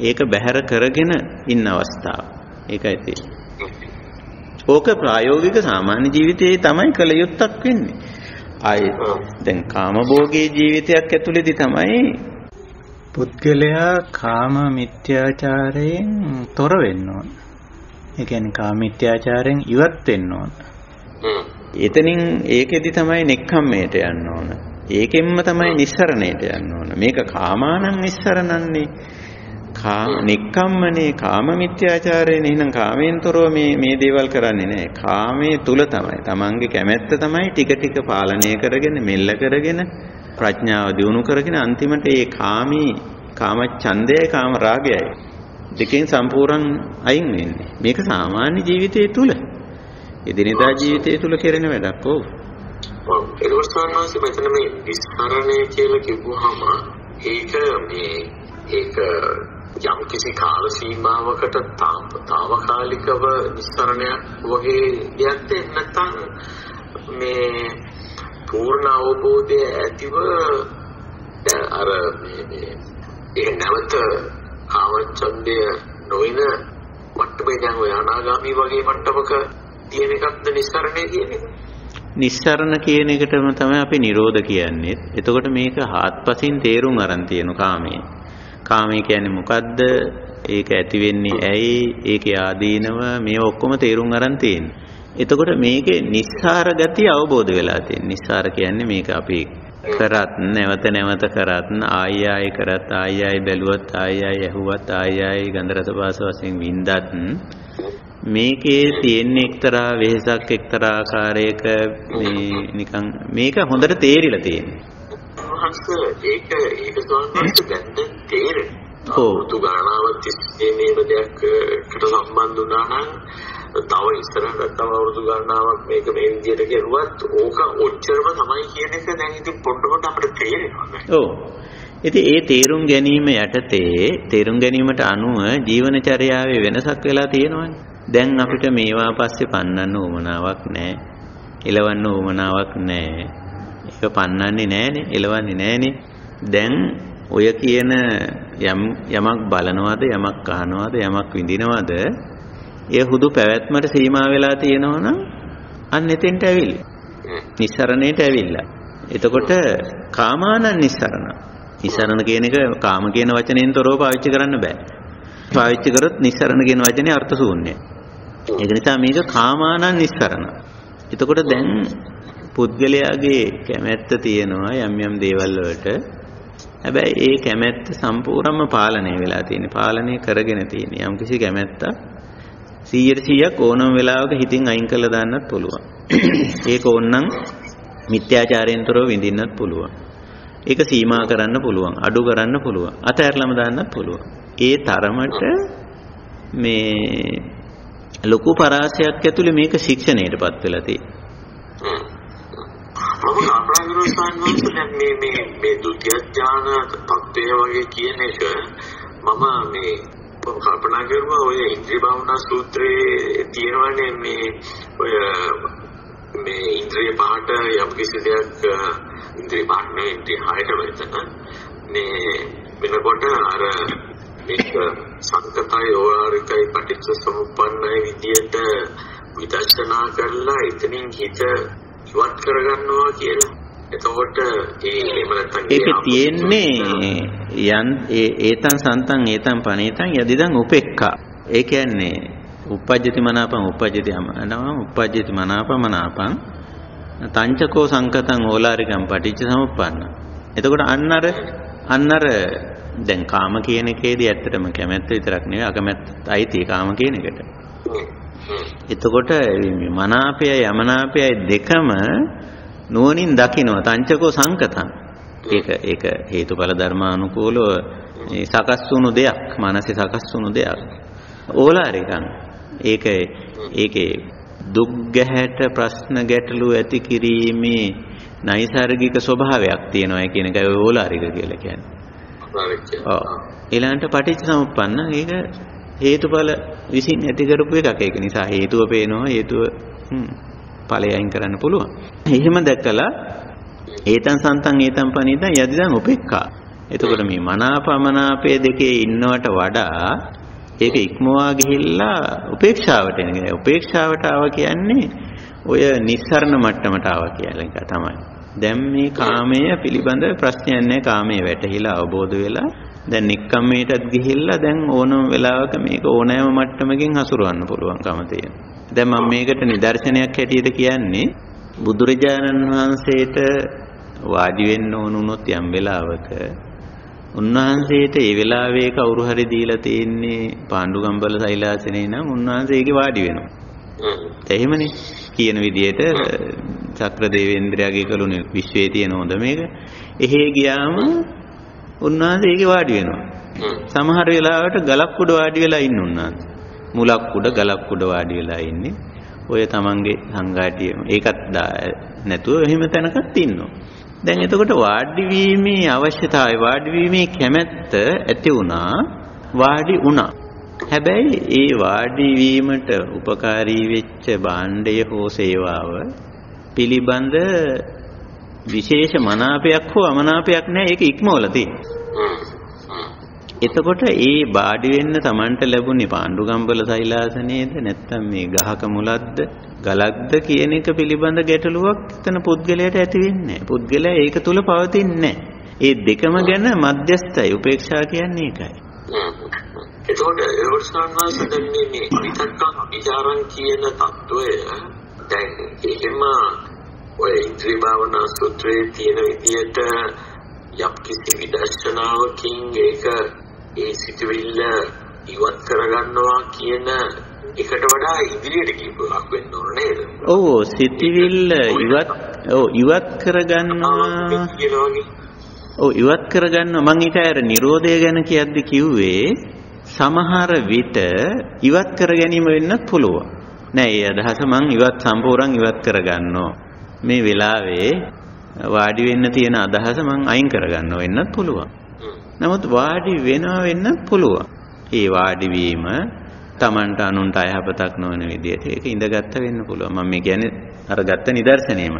ඒක බැහැර කරගෙන ඉන්න අවස්ථාව. ඒකයි තියෙන්නේ. ඕක ප්‍රායෝගික සාමාන්‍ය ජීවිතයේ තමයි කල යුත්තක් වෙන්නේ. ආයි දැන් කාමභෝගී ජීවිතයක් ඇතුළේදී තමයි පුද්ගලයා කාම මිත්‍යාචාරයෙන් තොර වෙන්න ඕන. ඒ කියන්නේ කාම මිත්‍යාචාරයෙන් ඉවත් වෙන්න ඕන. එතනින් ඒකෙදි තමයි නෙක්ඛම්මයට යන්න ඕන. ඒකෙන්ම තමයි නිස්සරණයට යන්න ඕන. මේක කාමානං නිස්සරණන්නේ. කාම නෙක්ඛම්මනේ කාම මිත්‍යාචාරයෙන් එහෙනම් කාමයෙන් තොරව මේ මේ දේවල් කරන්නේ නැහැ. කාමයේ තුල තමයි. Tamange කැමැත්ත තමයි ටික ටික පාලනය කරගෙන මෙල්ල කරගෙන ප්‍රඥාව දියුණු කරගෙන අන්තිමට ඒ කාමී කාම ඡන්දයයි කාම රාගයයි දෙකෙන් සම්පූර්ණ අයින් වෙන්නේ. මේක සාමාන්‍ය ජීවිතයේ තුල. එදිනෙදා ජීවිතයේ තුල කෙරෙන වැඩක් ඕක. ඔව් ඒක ස්වාමීන් මෙතන මේ විස්තරණය කියලා කිව්වහම ඒක මේ ඒක යම් කිසි කාල සීමාවකට తాවකාලිකව විස්තරණයක් වගේ දෙයක් නැත්නම් මේ පූර්ණ අවබෝධය ඇතිව අර මේ ඒ නැවත කාමච්ඡන්දය නොවන මට්ටමේ දැන් ඔය අනාගාමී වගේ මට්ටමක තියෙන එකක්ද නිස්සරණය කියන්නේ නිස්සරණ කියන එකටම තමයි අපි නිරෝධ කියන්නේ. එතකොට මේක හාත්පසින් තේරුම් අරන් තියෙන කාමයේ. කාමයේ කියන්නේ මොකද්ද? ඒක ඇති වෙන්නේ ඇයි? ඒකේ ආදීනව මේ ඔක්කොම තේරුම් අරන් තියෙන්නේ. එතකොට මේකේ නිස්සාර ගතිය අවබෝධ වෙලා තියෙන. නිස්සාර කියන්නේ මේක අපි කරත් නැවත නැවත කරත් ආය ආය කරත් ආය ආය බැලුවත් ආය ආය ඇහුවත් ආය ආය ගන්ධ රස පාස වශයෙන් වින්දත් මේකේ තියෙන එක්තරා වෙහසක් එක්තරා ආකාරයක මේ නිකන් මේක හොඳට තේරිලා තියෙනවා. ඒක ඒක තේරෙනවා. ඔව්. තුගානාවක් තිස්සේ මේව දෙයක්කට සම්බන්ධ වුණා නම් තව ඉස්සරහට තව අවුරුදු ගණනාවක් මේක මේ විදිහට කෙරුවත් ඕක ඔච්චරම තමයි කියන එක දැන් ඉතින් පොඩ පොඩ අපිට තේරෙනවා. ඔව්. ඉතින් ඒ තේරුම් ගැනීම යටතේ තේරුම් ගැනීමට අනුව ජීවනචර්යාවේ වෙනසක් වෙලා තියෙනවනේ. දැන් අපිට මේවා පස්සේ පන්නන්න උවමනාවක් නැහැ. එලවන්න උවමනාවක් නැහැ. ඒක පන්නන්නේ නැහනේ, එලවන්නේ නැහනේ. දැන් ඔය කියන යම් යමක් බලනවද, යමක් අහනවද, යමක් විඳිනවද ඒ හුදු පැවැත්මට සීමා වෙලා තියෙනවනම් අන්න එතෙන්ට ඇවිල්ලා. නිස්සරණයට ඇවිල්ලා. එතකොට කාමානං නිස්සරණ. නිස්සරණ කියන එක කාම කියන වචනයෙන් තොරව පාවිච්චි කරන්න බෑ. පාවිච්චි කරොත් නිස්සරණ කියන වචනේ අර්ථ ශූන්‍යයි. ඒක නිසා මේක කාමානං නිස්සරණ. එතකොට දැන් පුද්ගලයාගේ කැමැත්ත තියෙනවා යම් යම් දේවල් වලට. හැබැයි ඒ කැමැත්ත සම්පූර්ණයෙන්ම පාලනය වෙලා තියෙන. පාලනය කරගෙන තියෙන. යම් කිසි කැමැත්තක් 100ට 100ක් ඕනම වෙලාවක හිතින් අයින් කරලා දාන්නත් පුළුවන්. ඒක ඕනනම් මිත්‍යාචාරයෙන් තොරව විඳින්නත් පුළුවන්. ඒක සීමා කරන්න පුළුවන්, අඩු කරන්න පුළුවන්, අතහැරලම දාන්නත් පුළුවන්. ඒ තරමට මේ ලොකු පරාසයක් ඇතුලේ මේක ශික්ෂණයටපත් වෙලා තියෙනවා. මම කල්පනා කරනවා සංවර්ධන මේ මේ මේ ဒုတိ ය ඥාන තත්ත්වය වගේ කියන එක මම මේ කල්පනා කරුවා ඔය ඉන්ද්‍රිය භාවනා සූත්‍රයේ තියෙනවනේ මේ ඔය මේ ඉන්ද්‍රිය පහට යම් කිසි දෙයක් ඉන්ද්‍රිය පහට නෙවෙයි ඉන්ද්‍රිය හයට වෙතන මේ වෙනකොට අර මේක සංකතය ඕලාරිකයි පටිච්ච සමුප්පන්නයි විදියට විදර්ශනා කරලා එතනින් හිත ඉවත් කරගන්නවා කියලා එතකොට ඒක තියෙන්නේ යන් ඒතං සන්තං ඒතං පනේතං යදිදං උපෙක්ඛා. ඒ කියන්නේ uppajjati manapam uppajjati amanam uppajjati manapam manapam තංචකෝ සංකතං ඕලාරිකම් පටිච්ච සමුප්පන්න. එතකොට අන්න අර අන්න අර දැන් කාම කියන එකේදී ඇත්තටම කැමැත්ත විතරක් නෙවෙයි අකමැත්තත් අයිති කාම කියන එකට. එතකොට මනාපයයි යමනාපයයි දෙකම නුවණින් දකිනවා. තංචකෝ සංකතං. ඒක ඒක හේතුඵල ධර්මානුකූලව සකස් වුණු දෙයක් මනසේ සකස් වුණු දෙයක්. ඕලාරිකම් ඒක ඒකේ දුක් ගැහැට ප්‍රශ්න ගැටලු ඇති කිරීමේ නයිසර්ගික ස්වභාවයක් තියෙනවා කියන එකයි ඕලාරික කියලා කියන්නේ. ඔව්. ඊළඟට පටිච්ච සමුප්පන්න ඒක හේතුඵල විසින් ඇති කරපු එකක්. ඒක නිසා හේතුව පේනවා හේතුව ඵලය අයින් කරන්න පුළුවන්. එහෙම දැකලා ඒතන් සන්තන් ඒතන් පනිදන් යදිදන් උපේක්ඛා. එතකොට මේ මනාපමනාපයේ දෙකේ ඉන්නවට වඩා ඒක ඉක්මවා ගිහිල්ලා උපේක්ෂාවට එන. උපේක්ෂාවට ආව කියන්නේ ඔය නිස්සරණ මට්ටමට ආව කියලා එක තමයි. දැන් මේ කාමය පිළිබඳ ප්‍රශ්නයක් නැහැ. කාමයේ වැටහිලා අවබෝධ වෙලා දැන් නික්කම්මයටත් ගිහිල්ලා දැන් ඕනම වෙලාවක මේක ඕනෑම මට්ටමකින් හසුරවන්න පුළුවන්කම තියෙනවා. දැන් මම මේකට නිදර්ශනයක් හැටියට කියන්නේ බුදුරජාණන් වහන්සේට වාඩි වෙන්න ඕන වුණොත් යම් වෙලාවක උන්වහන්සේට ඒ වෙලාවේ කවුරු හරි දීලා තියෙන්නේ පාණ්ඩුගම්බල සෛලාසනේ නම් උන්වහන්සේ ඒකේ වාඩි වෙනවා. එහෙමනේ කියන විදිහට චක්‍ර දේවේන්ද්‍රයාගේ කළුනේ විශ්වයේ තියෙන හොඳ මේක. එහෙ ගියාම උන්වහන්සේ ඒකේ වාඩි වෙනවා. සමහර වෙලාවට ගලක් උඩ වාඩි වෙලා ඉන්න උන්වහන්සේ. මුලක් උඩ ගලක් උඩ වාඩි වෙලා ඉන්නේ. ඔය තමන්ගේ සංඝාටිය ඒකත් නැතුව එහෙම තැනකත් ඉන්නවා. දැන් එතකොට වාඩි වීමේ අවශ්‍යතාවය වාඩි වීමේ කැමැත්ත ඇති වුණා වාඩි වුණා. හැබැයි ඒ වාඩි වීමට උපකාරී වෙච්ච භාණ්ඩය හෝ සේවාව පිළිබඳ විශේෂ මනාපයක් හෝ අමනාපයක් නැහැ ඒක ඉක්මවල එතකොට ඒ ਬਾඩි වෙන්න Tamanට ලැබුණේ පාණ්ඩුගම්බල සෛලාසනේද නැත්නම් මේ ගහක මුලක්ද ගලක්ද කියන එක පිළිබඳ ගැටලුවක් එතන පුද්ගලයාට ඇති වෙන්නේ නැහැ. පුද්ගලයා ඒක තුල පවතින්නේ ඒ දෙකම ගැන මධ්‍යස්ථයි. උපේක්ෂා කියන්නේ ඒකයි. එතකොට එරවර්ස් ගන්නවා දැන් මේ විතක්ක අභිචාරම් කියන தত্ত্বය දැන් එහෙම ඔය ඉන්ද්‍රිය භාවනා සූත්‍රයේ තියෙන විදිහට යම් කිසි විදර්ශනාවකින් ඒක ඒ සිතුවිල්ල ඉවත් කරගන්නවා කියන එකට වඩා ඉදිරියට ගියපුවක් වෙන්න ඕන නේද? ඔව් සිතිවිල්ල ඉවත් ඔව් ඉවත් කරගන්නවා ඔව් ඉවත් කරගන්නවා මම ඊට අර Nirodha ගැන කියද්දි කිව්වේ සමහර විට ඉවත් කර ගැනීම වෙන්නත් පුළුවන්. නෑ ඒ අදහස මං ඉවත් සම්පූර්ණ ඉවත් කරගන්නවා. මේ වෙලාවේ වාඩි වෙන්න තියෙන අදහස මං අයින් කරගන්න වෙන්නත් පුළුවන්. නමුත් වාඩි වෙනවා වෙන්නත් පුළුවන්. ඒ වාඩි වීම Tamanට අනුන්ට අයහපතක් නොවන විදිහට ඒක ඉඳගත්ත වෙන්න පුළුවන්. මම මේ කියන්නේ අර ගත්ත නිදර්ශනයම.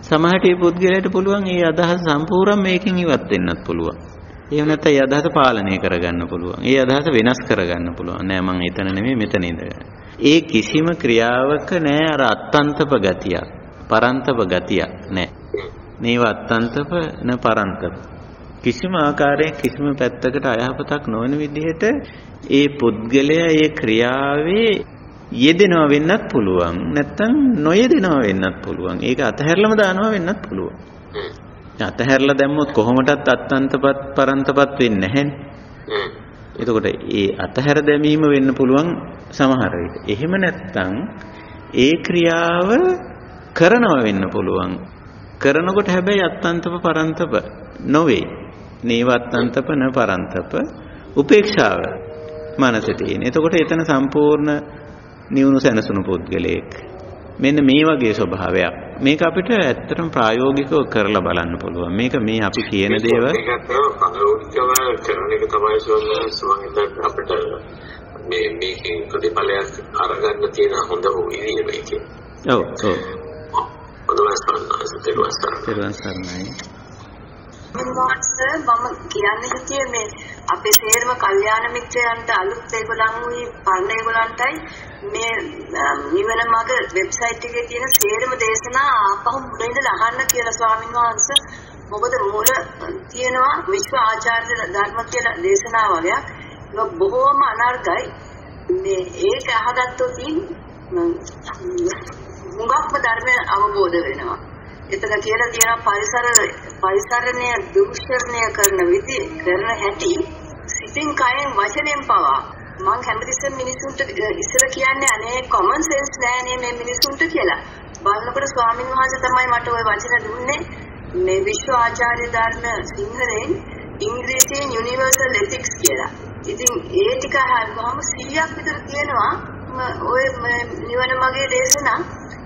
සමහරට මේ පුද්ගලයාට පුළුවන් මේ අදහස සම්පූර්ණ මේකෙන් ඉවත් වෙන්නත් පුළුවන්. එහෙම නැත්නම් ඒ අදහස පාලනය කරගන්න පුළුවන්. ඒ අදහස වෙනස් කරගන්න පුළුවන්. නෑ මං එතන නෙමෙයි මෙතන ඉඳගෙන. ඒ කිසිම ක්‍රියාවක නෑ අර අත්තන්තප ගතියක්. පරන්තප ගතියක් නෑ. නේව අත්තන්තප න පරන්තප. කිසිම ආකාරයෙන් කිසිම පැත්තකට අයහපතක් නොවන විදිහට ඒ පුද්ගලයා ඒ ක්‍රියාවේ යෙදෙනවා වෙන්නත් පුළුවන්. නැත්නම් නොයෙදෙනවා වෙන්නත් පුළුවන්. ඒක අතහැරලම දානවා වෙන්නත් පුළුවන්. අතහැරලා දැම්මොත් කොහොමටත් අත්තන්තපත් පරන්තපත් වෙන්නේ නැහැනේ. එතකොට ඒ අතහැර දැමීම වෙන්න පුළුවන් සමහර විට. එහෙම නැත්නම් ඒ ක්‍රියාව කරනවා වෙන්න පුළුවන් කරනකොට හැබැයි අත්තන්තප පරන්තප නොවේ නේවත්තන්තප න පරන්තප උපේක්ෂාව මනසේ තියෙන. එතකොට එතන සම්පූර්ණ නිවුණු සැනසුණු පුද්ගලයෙක්. මෙන්න මේ වගේ ස්වභාවයක්. මේක අපිට ඇත්තටම ප්‍රායෝගිකව කරලා බලන්න පුළුවන්. මේක මේ අපි කියන ඒකත් ප්‍රායෝගිකව කරන එක තමයි හිතන්නේ අපිට මේ මේකෙන් ප්‍රතිඵලයක් අරගන්න තියෙන හොඳ විදිය මේකේ. ඔව් ඔව්. තෙරුවන් සරණයි. මම කියන්න හිතියේ මේ අපේ සේරම කල්යාණ මිත්‍රයන්ට අලුත් ඒගොල්ලන් වූ පරණ ඒගොල්ලන්ටයි මේ නිවන මග වෙබ්සයිට් එකේ තියෙන සේරම දේශනා ආපහු මුලින් ඉඳලා අහන්න කියලා ස්වාමීන් වහන්සේ. මොකද මුල තියෙනවා? විශ්ව ආචාර්ය ධර්ම කියලා දේශනා වගේක්. ඒක බොහෝම අනර්ගයි. මේ ඒක අහගත්තොත් මුගක්ම ධර්මය අවබෝධ වෙනවා. එතන කියලා තියෙනවා පරිසර පරිසරණය දුෂ්කරණය කරන විදි කරන හැටි සිතින් කයෙන් වචනෙන් පවා. මම හැමතිස්සෙම මිනිසුන්ට ඉස්සර කියන්නේ අනේ කොමන් සෙන්ස් නෑනේ මේ මිනිසුන්ට කියලා. බලනකොට ස්වාමින් වහන්සේ තමයි මට ওই වචන දුන්නේ. මේ විශ්ව ආචාර්ය ධර්ම සිංහලෙන් ඉංග්‍රීසියෙන් යුනිවර්සල් එතික්ස් කියලා. ඉතින් ඒ ටික අහුවාම 100ක් විතර තියෙනවා. ඔය නිවන මගේ දේශනා.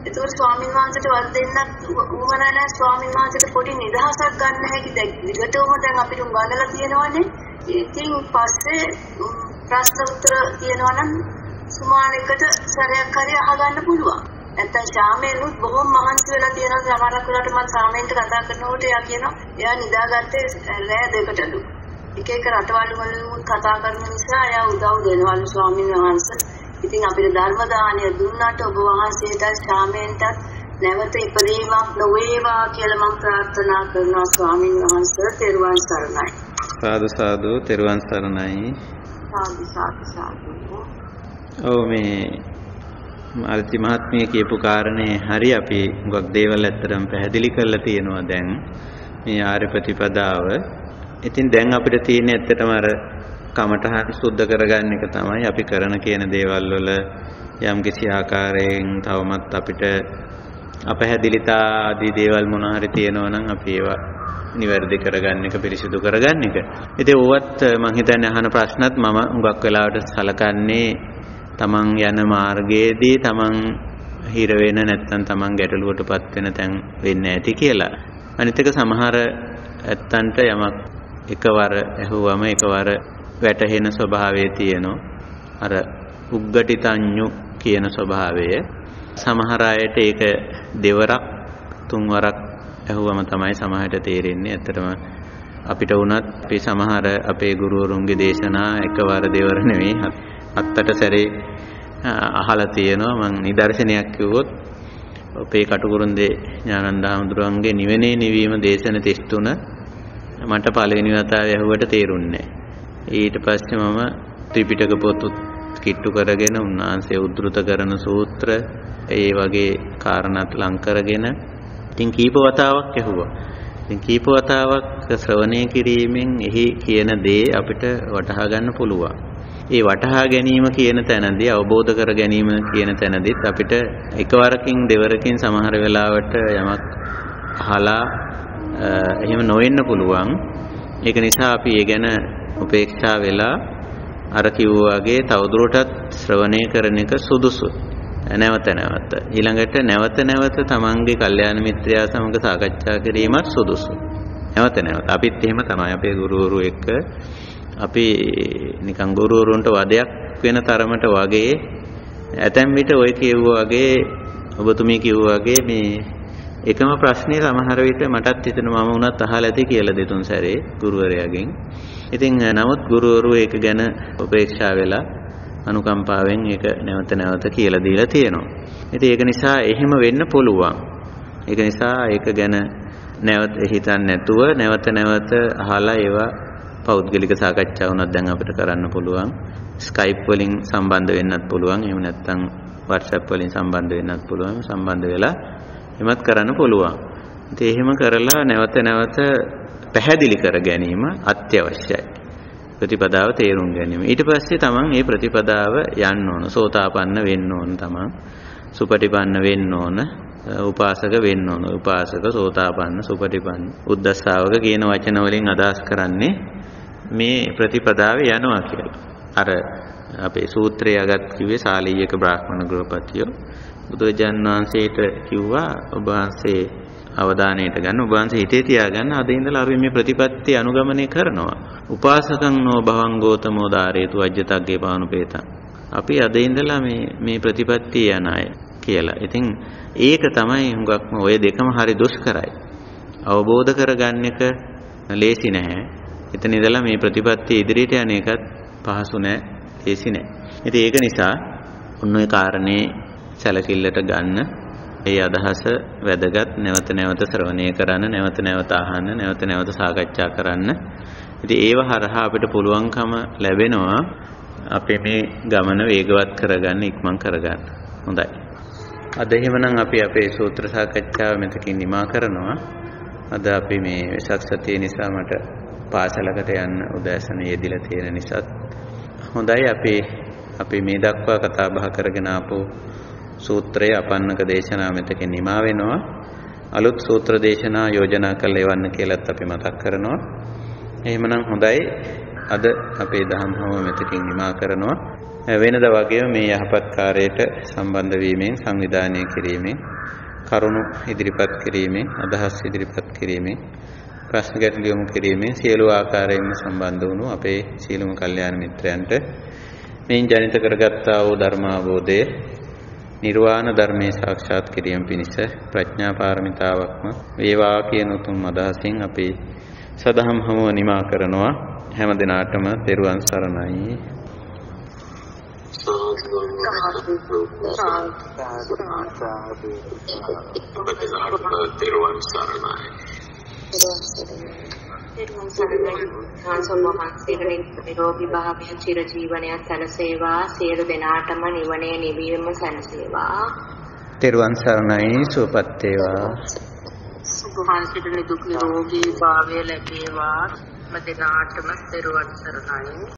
ඒතකොට ස්වාමීන් වහන්සේට වල් දෙන්නත් උවමනා නැහැ ස්වාමීන් වහන්සේට පොඩි නිදහසක් ගන්න හැකි දැන් විගතවම දැන් අපිට උගන්වලා තියෙනවානේ. ඉතින් පස්සේ ප්‍රශ්න උත්තර තියෙනවා නම් සුමානෙකට සැරයක් හරි අහගන්න පුළුවන්. නැත්තම් ශාමේනුත් බොහොම මහන්සි වෙලා තියෙනවා සමහරක් වෙලාවට මම ශාමේන්ට කතා කරනකොට එයා කියනවා එයා නිදාගත්තේ රෑ දෙකටලු. එක එක රටවල් වලින් කතා කරන නිසා එයා උදව් දෙනවලු ස්වාමීන් වහන්සේ. ඉතින් අපිට ධර්ම දානය දුන්නාට ඔබ වහන්සේට ශාමේන්ටත් නැවත ඉපදීමක් නොවේවා කියලා මම ප්‍රාර්ථනා කරනවා ස්වාමීන් වහන්සේ තෙරුවන් සරණයි. සාදු සාදු තෙරුවන් සරණයි. සාදු සාදු සාදු. ඔව් මේ මාර්ති මහත්මිය කියපු කාරණේ හරි අපි ගොඩක් දේවල් ඇත්තටම පැහැදිලි කරලා තියෙනවා දැන් මේ ආර්ය ප්‍රතිපදාව. ඉතින් දැන් අපිට තියෙන්නේ ඇත්තටම අර කමඨහන් සුද්ධ කරගන්න එක තමයි අපි කරන කියන දේවල් වල යම් කිසි ආකාරයෙන් තවමත් අපිට අපහැදිලිතා ආදී දේවල් මොන හරි තියෙනවා නම් අපි ඒවා නිවැරදි කරගන්න එක පිරිසිදු කරගන්න එක. ඉතින් ඕවත් මම හිතන්නේ අහන ප්‍රශ්නත් මම හුඟක් වෙලාවට සලකන්නේ තමන් යන මාර්ගයේදී තමන් හිර වෙන නැත්නම් තමන් ගැටලුවටපත් වෙන තැන් වෙන්න ඇති කියලා. අනිත් එක සමහර ඇත්තන්ට යමක් එකවර ඇහුවම එකවර වැටහෙන ස්වභාවය තියෙනවා. අර උග්ගටිතඤ්ඤු කියන ස්වභාවය. සමහර අයට ඒක දෙවරක් තුන්වරක් ඇහුවම තමයි සමහරට තේරෙන්නේ. ඇත්තටම අපිට වුණත් අපි සමහර අපේ ගුරුවරුන්ගේ දේශනා එකවර දෙවර නෙවෙයි හත්තට සැරේ අහලා තියෙනවා මං නිදර්ශනයක් කිව්වොත් අපේ කටුකුරුන්දේ ඥානන්ද හඳුරන්ගේ නිවෙනේ නිවීම දේශන 33 මට පළවෙනි වතාවේ ඇහුවට තේරුන්නේ ඊට පස්සේ මම ත්‍රිපිටක පොත් කිට්ටු කරගෙන උන්වහන්සේ උද්දෘත කරන සූත්‍ර ඒ වගේ කාරණාත් ලං කරගෙන ඉතින් කීප වතාවක් ඇහුවා. ඉතින් කීප වතාවක් ශ්‍රවණය කිරීමෙන් එහි කියන දේ අපිට වටහා ගන්න පුළුවන්. ඒ වටහා ගැනීම කියන තැනදී අවබෝධ කර ගැනීම කියන තැනදීත් අපිට එකවරකින් දෙවරකින් සමහර වෙලාවට යමක් අහලා එහෙම නොවෙන්න පුළුවන්. ඒක නිසා අපි ඒ ගැන උපේක්ෂා වෙලා අර කිව්වාගේ තවදුරටත් ශ්‍රවණය කරන එක සුදුසුයි. නැවත නැවත ඊළඟට නැවත නැවත තමන්ගේ කල්යාණ මිත්‍රයා සමග සාකච්ඡා කිරීමත් සුදුසුයි. නැවත නැවත අපිත් එහෙම තමයි අපේ ගුරුවරු එක්ක අපි නිකන් ගුරුවරුන්ට වදයක් වෙන තරමට වගේ ඇතැම් විට ඔය කියවුවා වගේ ඔබතුමී කිව්වා වගේ මේ එකම ප්‍රශ්නේ සමහර විට මටත් හිතෙනවා මම උනත් අහලා ඇති කියලා දෙතුන් සැරේ ගුරුවරයාගෙන්. ඉතින් නමුත් ගුරුවරු ඒක ගැන උපේක්ෂා වෙලා අනුකම්පාවෙන් ඒක නැවත නැවත කියලා දීලා තියෙනවා. ඉතින් ඒක නිසා එහෙම වෙන්න පුළුවන්. ඒක නිසා ඒක ගැන නැවත හිතන්නේ නැතුව නැවත නැවත අහලා ඒවා පෞද්ගලික සාකච්ඡා වුණත් දැන් අපිට කරන්න පුළුවන්. Skype වලින් සම්බන්ධ වෙන්නත් පුළුවන්. එහෙම නැත්නම් WhatsApp වලින් සම්බන්ධ වෙන්නත් පුළුවන්. සම්බන්ධ වෙලා එමත් කරන්න පුළුවන්. ඉතින් එහෙම කරලා නැවත නැවත පැහැදිලි කර ගැනීම අත්‍යවශ්‍යයි. ප්‍රතිපදාව තේරුම් ගැනීම. ඊට පස්සේ තමන් මේ ප්‍රතිපදාව යන්න ඕන. සෝතාපන්න වෙන්න ඕන තමන්. සුපටිපන්න වෙන්න ඕන. උපාසක වෙන්න ඕන. උපාසක සෝතාපන්න සුපටිපන්න. උද්දස්සාවක කියන වචන වලින් අදහස් කරන්නේ මේ ප්‍රතිපදාවේ යනවා කියලා. අර අපේ සූත්‍රය අගත් කිව්වේ සාලීයක බ්‍රාහ්මණ ගෘහපතියෝ බුදුරජාන් වහන්සේට කිව්වා ඔබ වහන්සේ අවධානයට ගන්න ඔබ වහන්සේ හිතේ තියාගන්න අද ඉඳලා අපි මේ ප්‍රතිපත්ති අනුගමනය කරනවා. උපාසකං නෝ භවං ගෝතමෝ ධාරේතු අජ්ජතග්ගේ පානුපේතං. අපි අද ඉඳලා මේ මේ ප්‍රතිපත්තිය යන අය කියලා. ඉතින් ඒක තමයි හුඟක්ම ඔය දෙකම හරි දුෂ්කරයි. අවබෝධ කරගන්න එක ලේසි නැහැ. එතන ඉඳලා මේ ප්‍රතිපත්තිය ඉදිරියට යන එකත් පහසු නැහැ, ලේසි නැහැ. ඉතින් ඒක නිසා ඔන්න ඔය කාරණේ සැලකිල්ලට ගන්න. ඒ අදහස වැදගත්. නැවත නැවත ශ්‍රවණය කරන්න නැවත නැවත අහන්න නැවත නැවත සාකච්ඡා කරන්න. ඉතින් ඒව හරහා අපිට පුළුවන්කම ලැබෙනවා අපේ මේ ගමන වේගවත් කරගන්න ඉක්මන් කරගන්න. හොඳයි. අද එහෙමනම් අපි අපේ සූත්‍ර සාකච්ඡාව මෙතකින් නිමා කරනවා. අද අපි මේ වෙසක් සතිය නිසා මට පාසලකට යන්න උදෑසන යෙදිලා තියෙන නිසාත් හොඳයි. අපි අපි මේ දක්වා කතා බහ කරගෙන ආපු සූත්‍රය අපන්නක දේශනාව මෙතකින් නිමා වෙනවා. අලුත් සූත්‍ර දේශනා යෝජනා කරලා එවන්න කියලාත් අපි මතක් කරනවා. එහෙමනම් හොඳයි. අද අපේ දහම් හමුව මෙතකින් නිමා කරනවා. වෙනද වගේම මේ යහපත් කාර්යයට සම්බන්ධ වීමෙන් සංවිධානය කිරීමෙන් කරුණු ඉදිරිපත් කිරීමෙන් අදහස් ඉදිරිපත් කිරීමෙන් ප්‍රශ්න ගැටළු යොමු කිරීමෙන් සියලු ආකාරයෙන්ම සම්බන්ධ වුණු අපේ සීලම කල්යාණ මිත්‍රයන්ට මෙයින් ජනිත කරගත්තා වූ ධර්මාබෝධය නිර්වාණ ධර්මයේ සාක්ෂාත් කිරීම පිණිස ප්‍රඥා පාරමිතාවක්ම වේවා කියන උතුම් අදහසින් අපි සදහම් හමුව නිමා කරනවා. හැම දිනාටම තෙරුවන් සරණයි. තෙරුවන් සරණයි තෙරුවන් සරණයි ආසම වහන්සේට නිරෝගී භාවය චිර ජීවනය සැලසේවා සියලු දෙනාටම නිවනේ නිවීම සැලසේවා තෙරුවන් සරණයි. සුවපත් වේවා. සුභාන්සිට නිදුක් නිරෝගී භාවය ලැබේවා. මදිනාටම තෙරුවන් සරණයි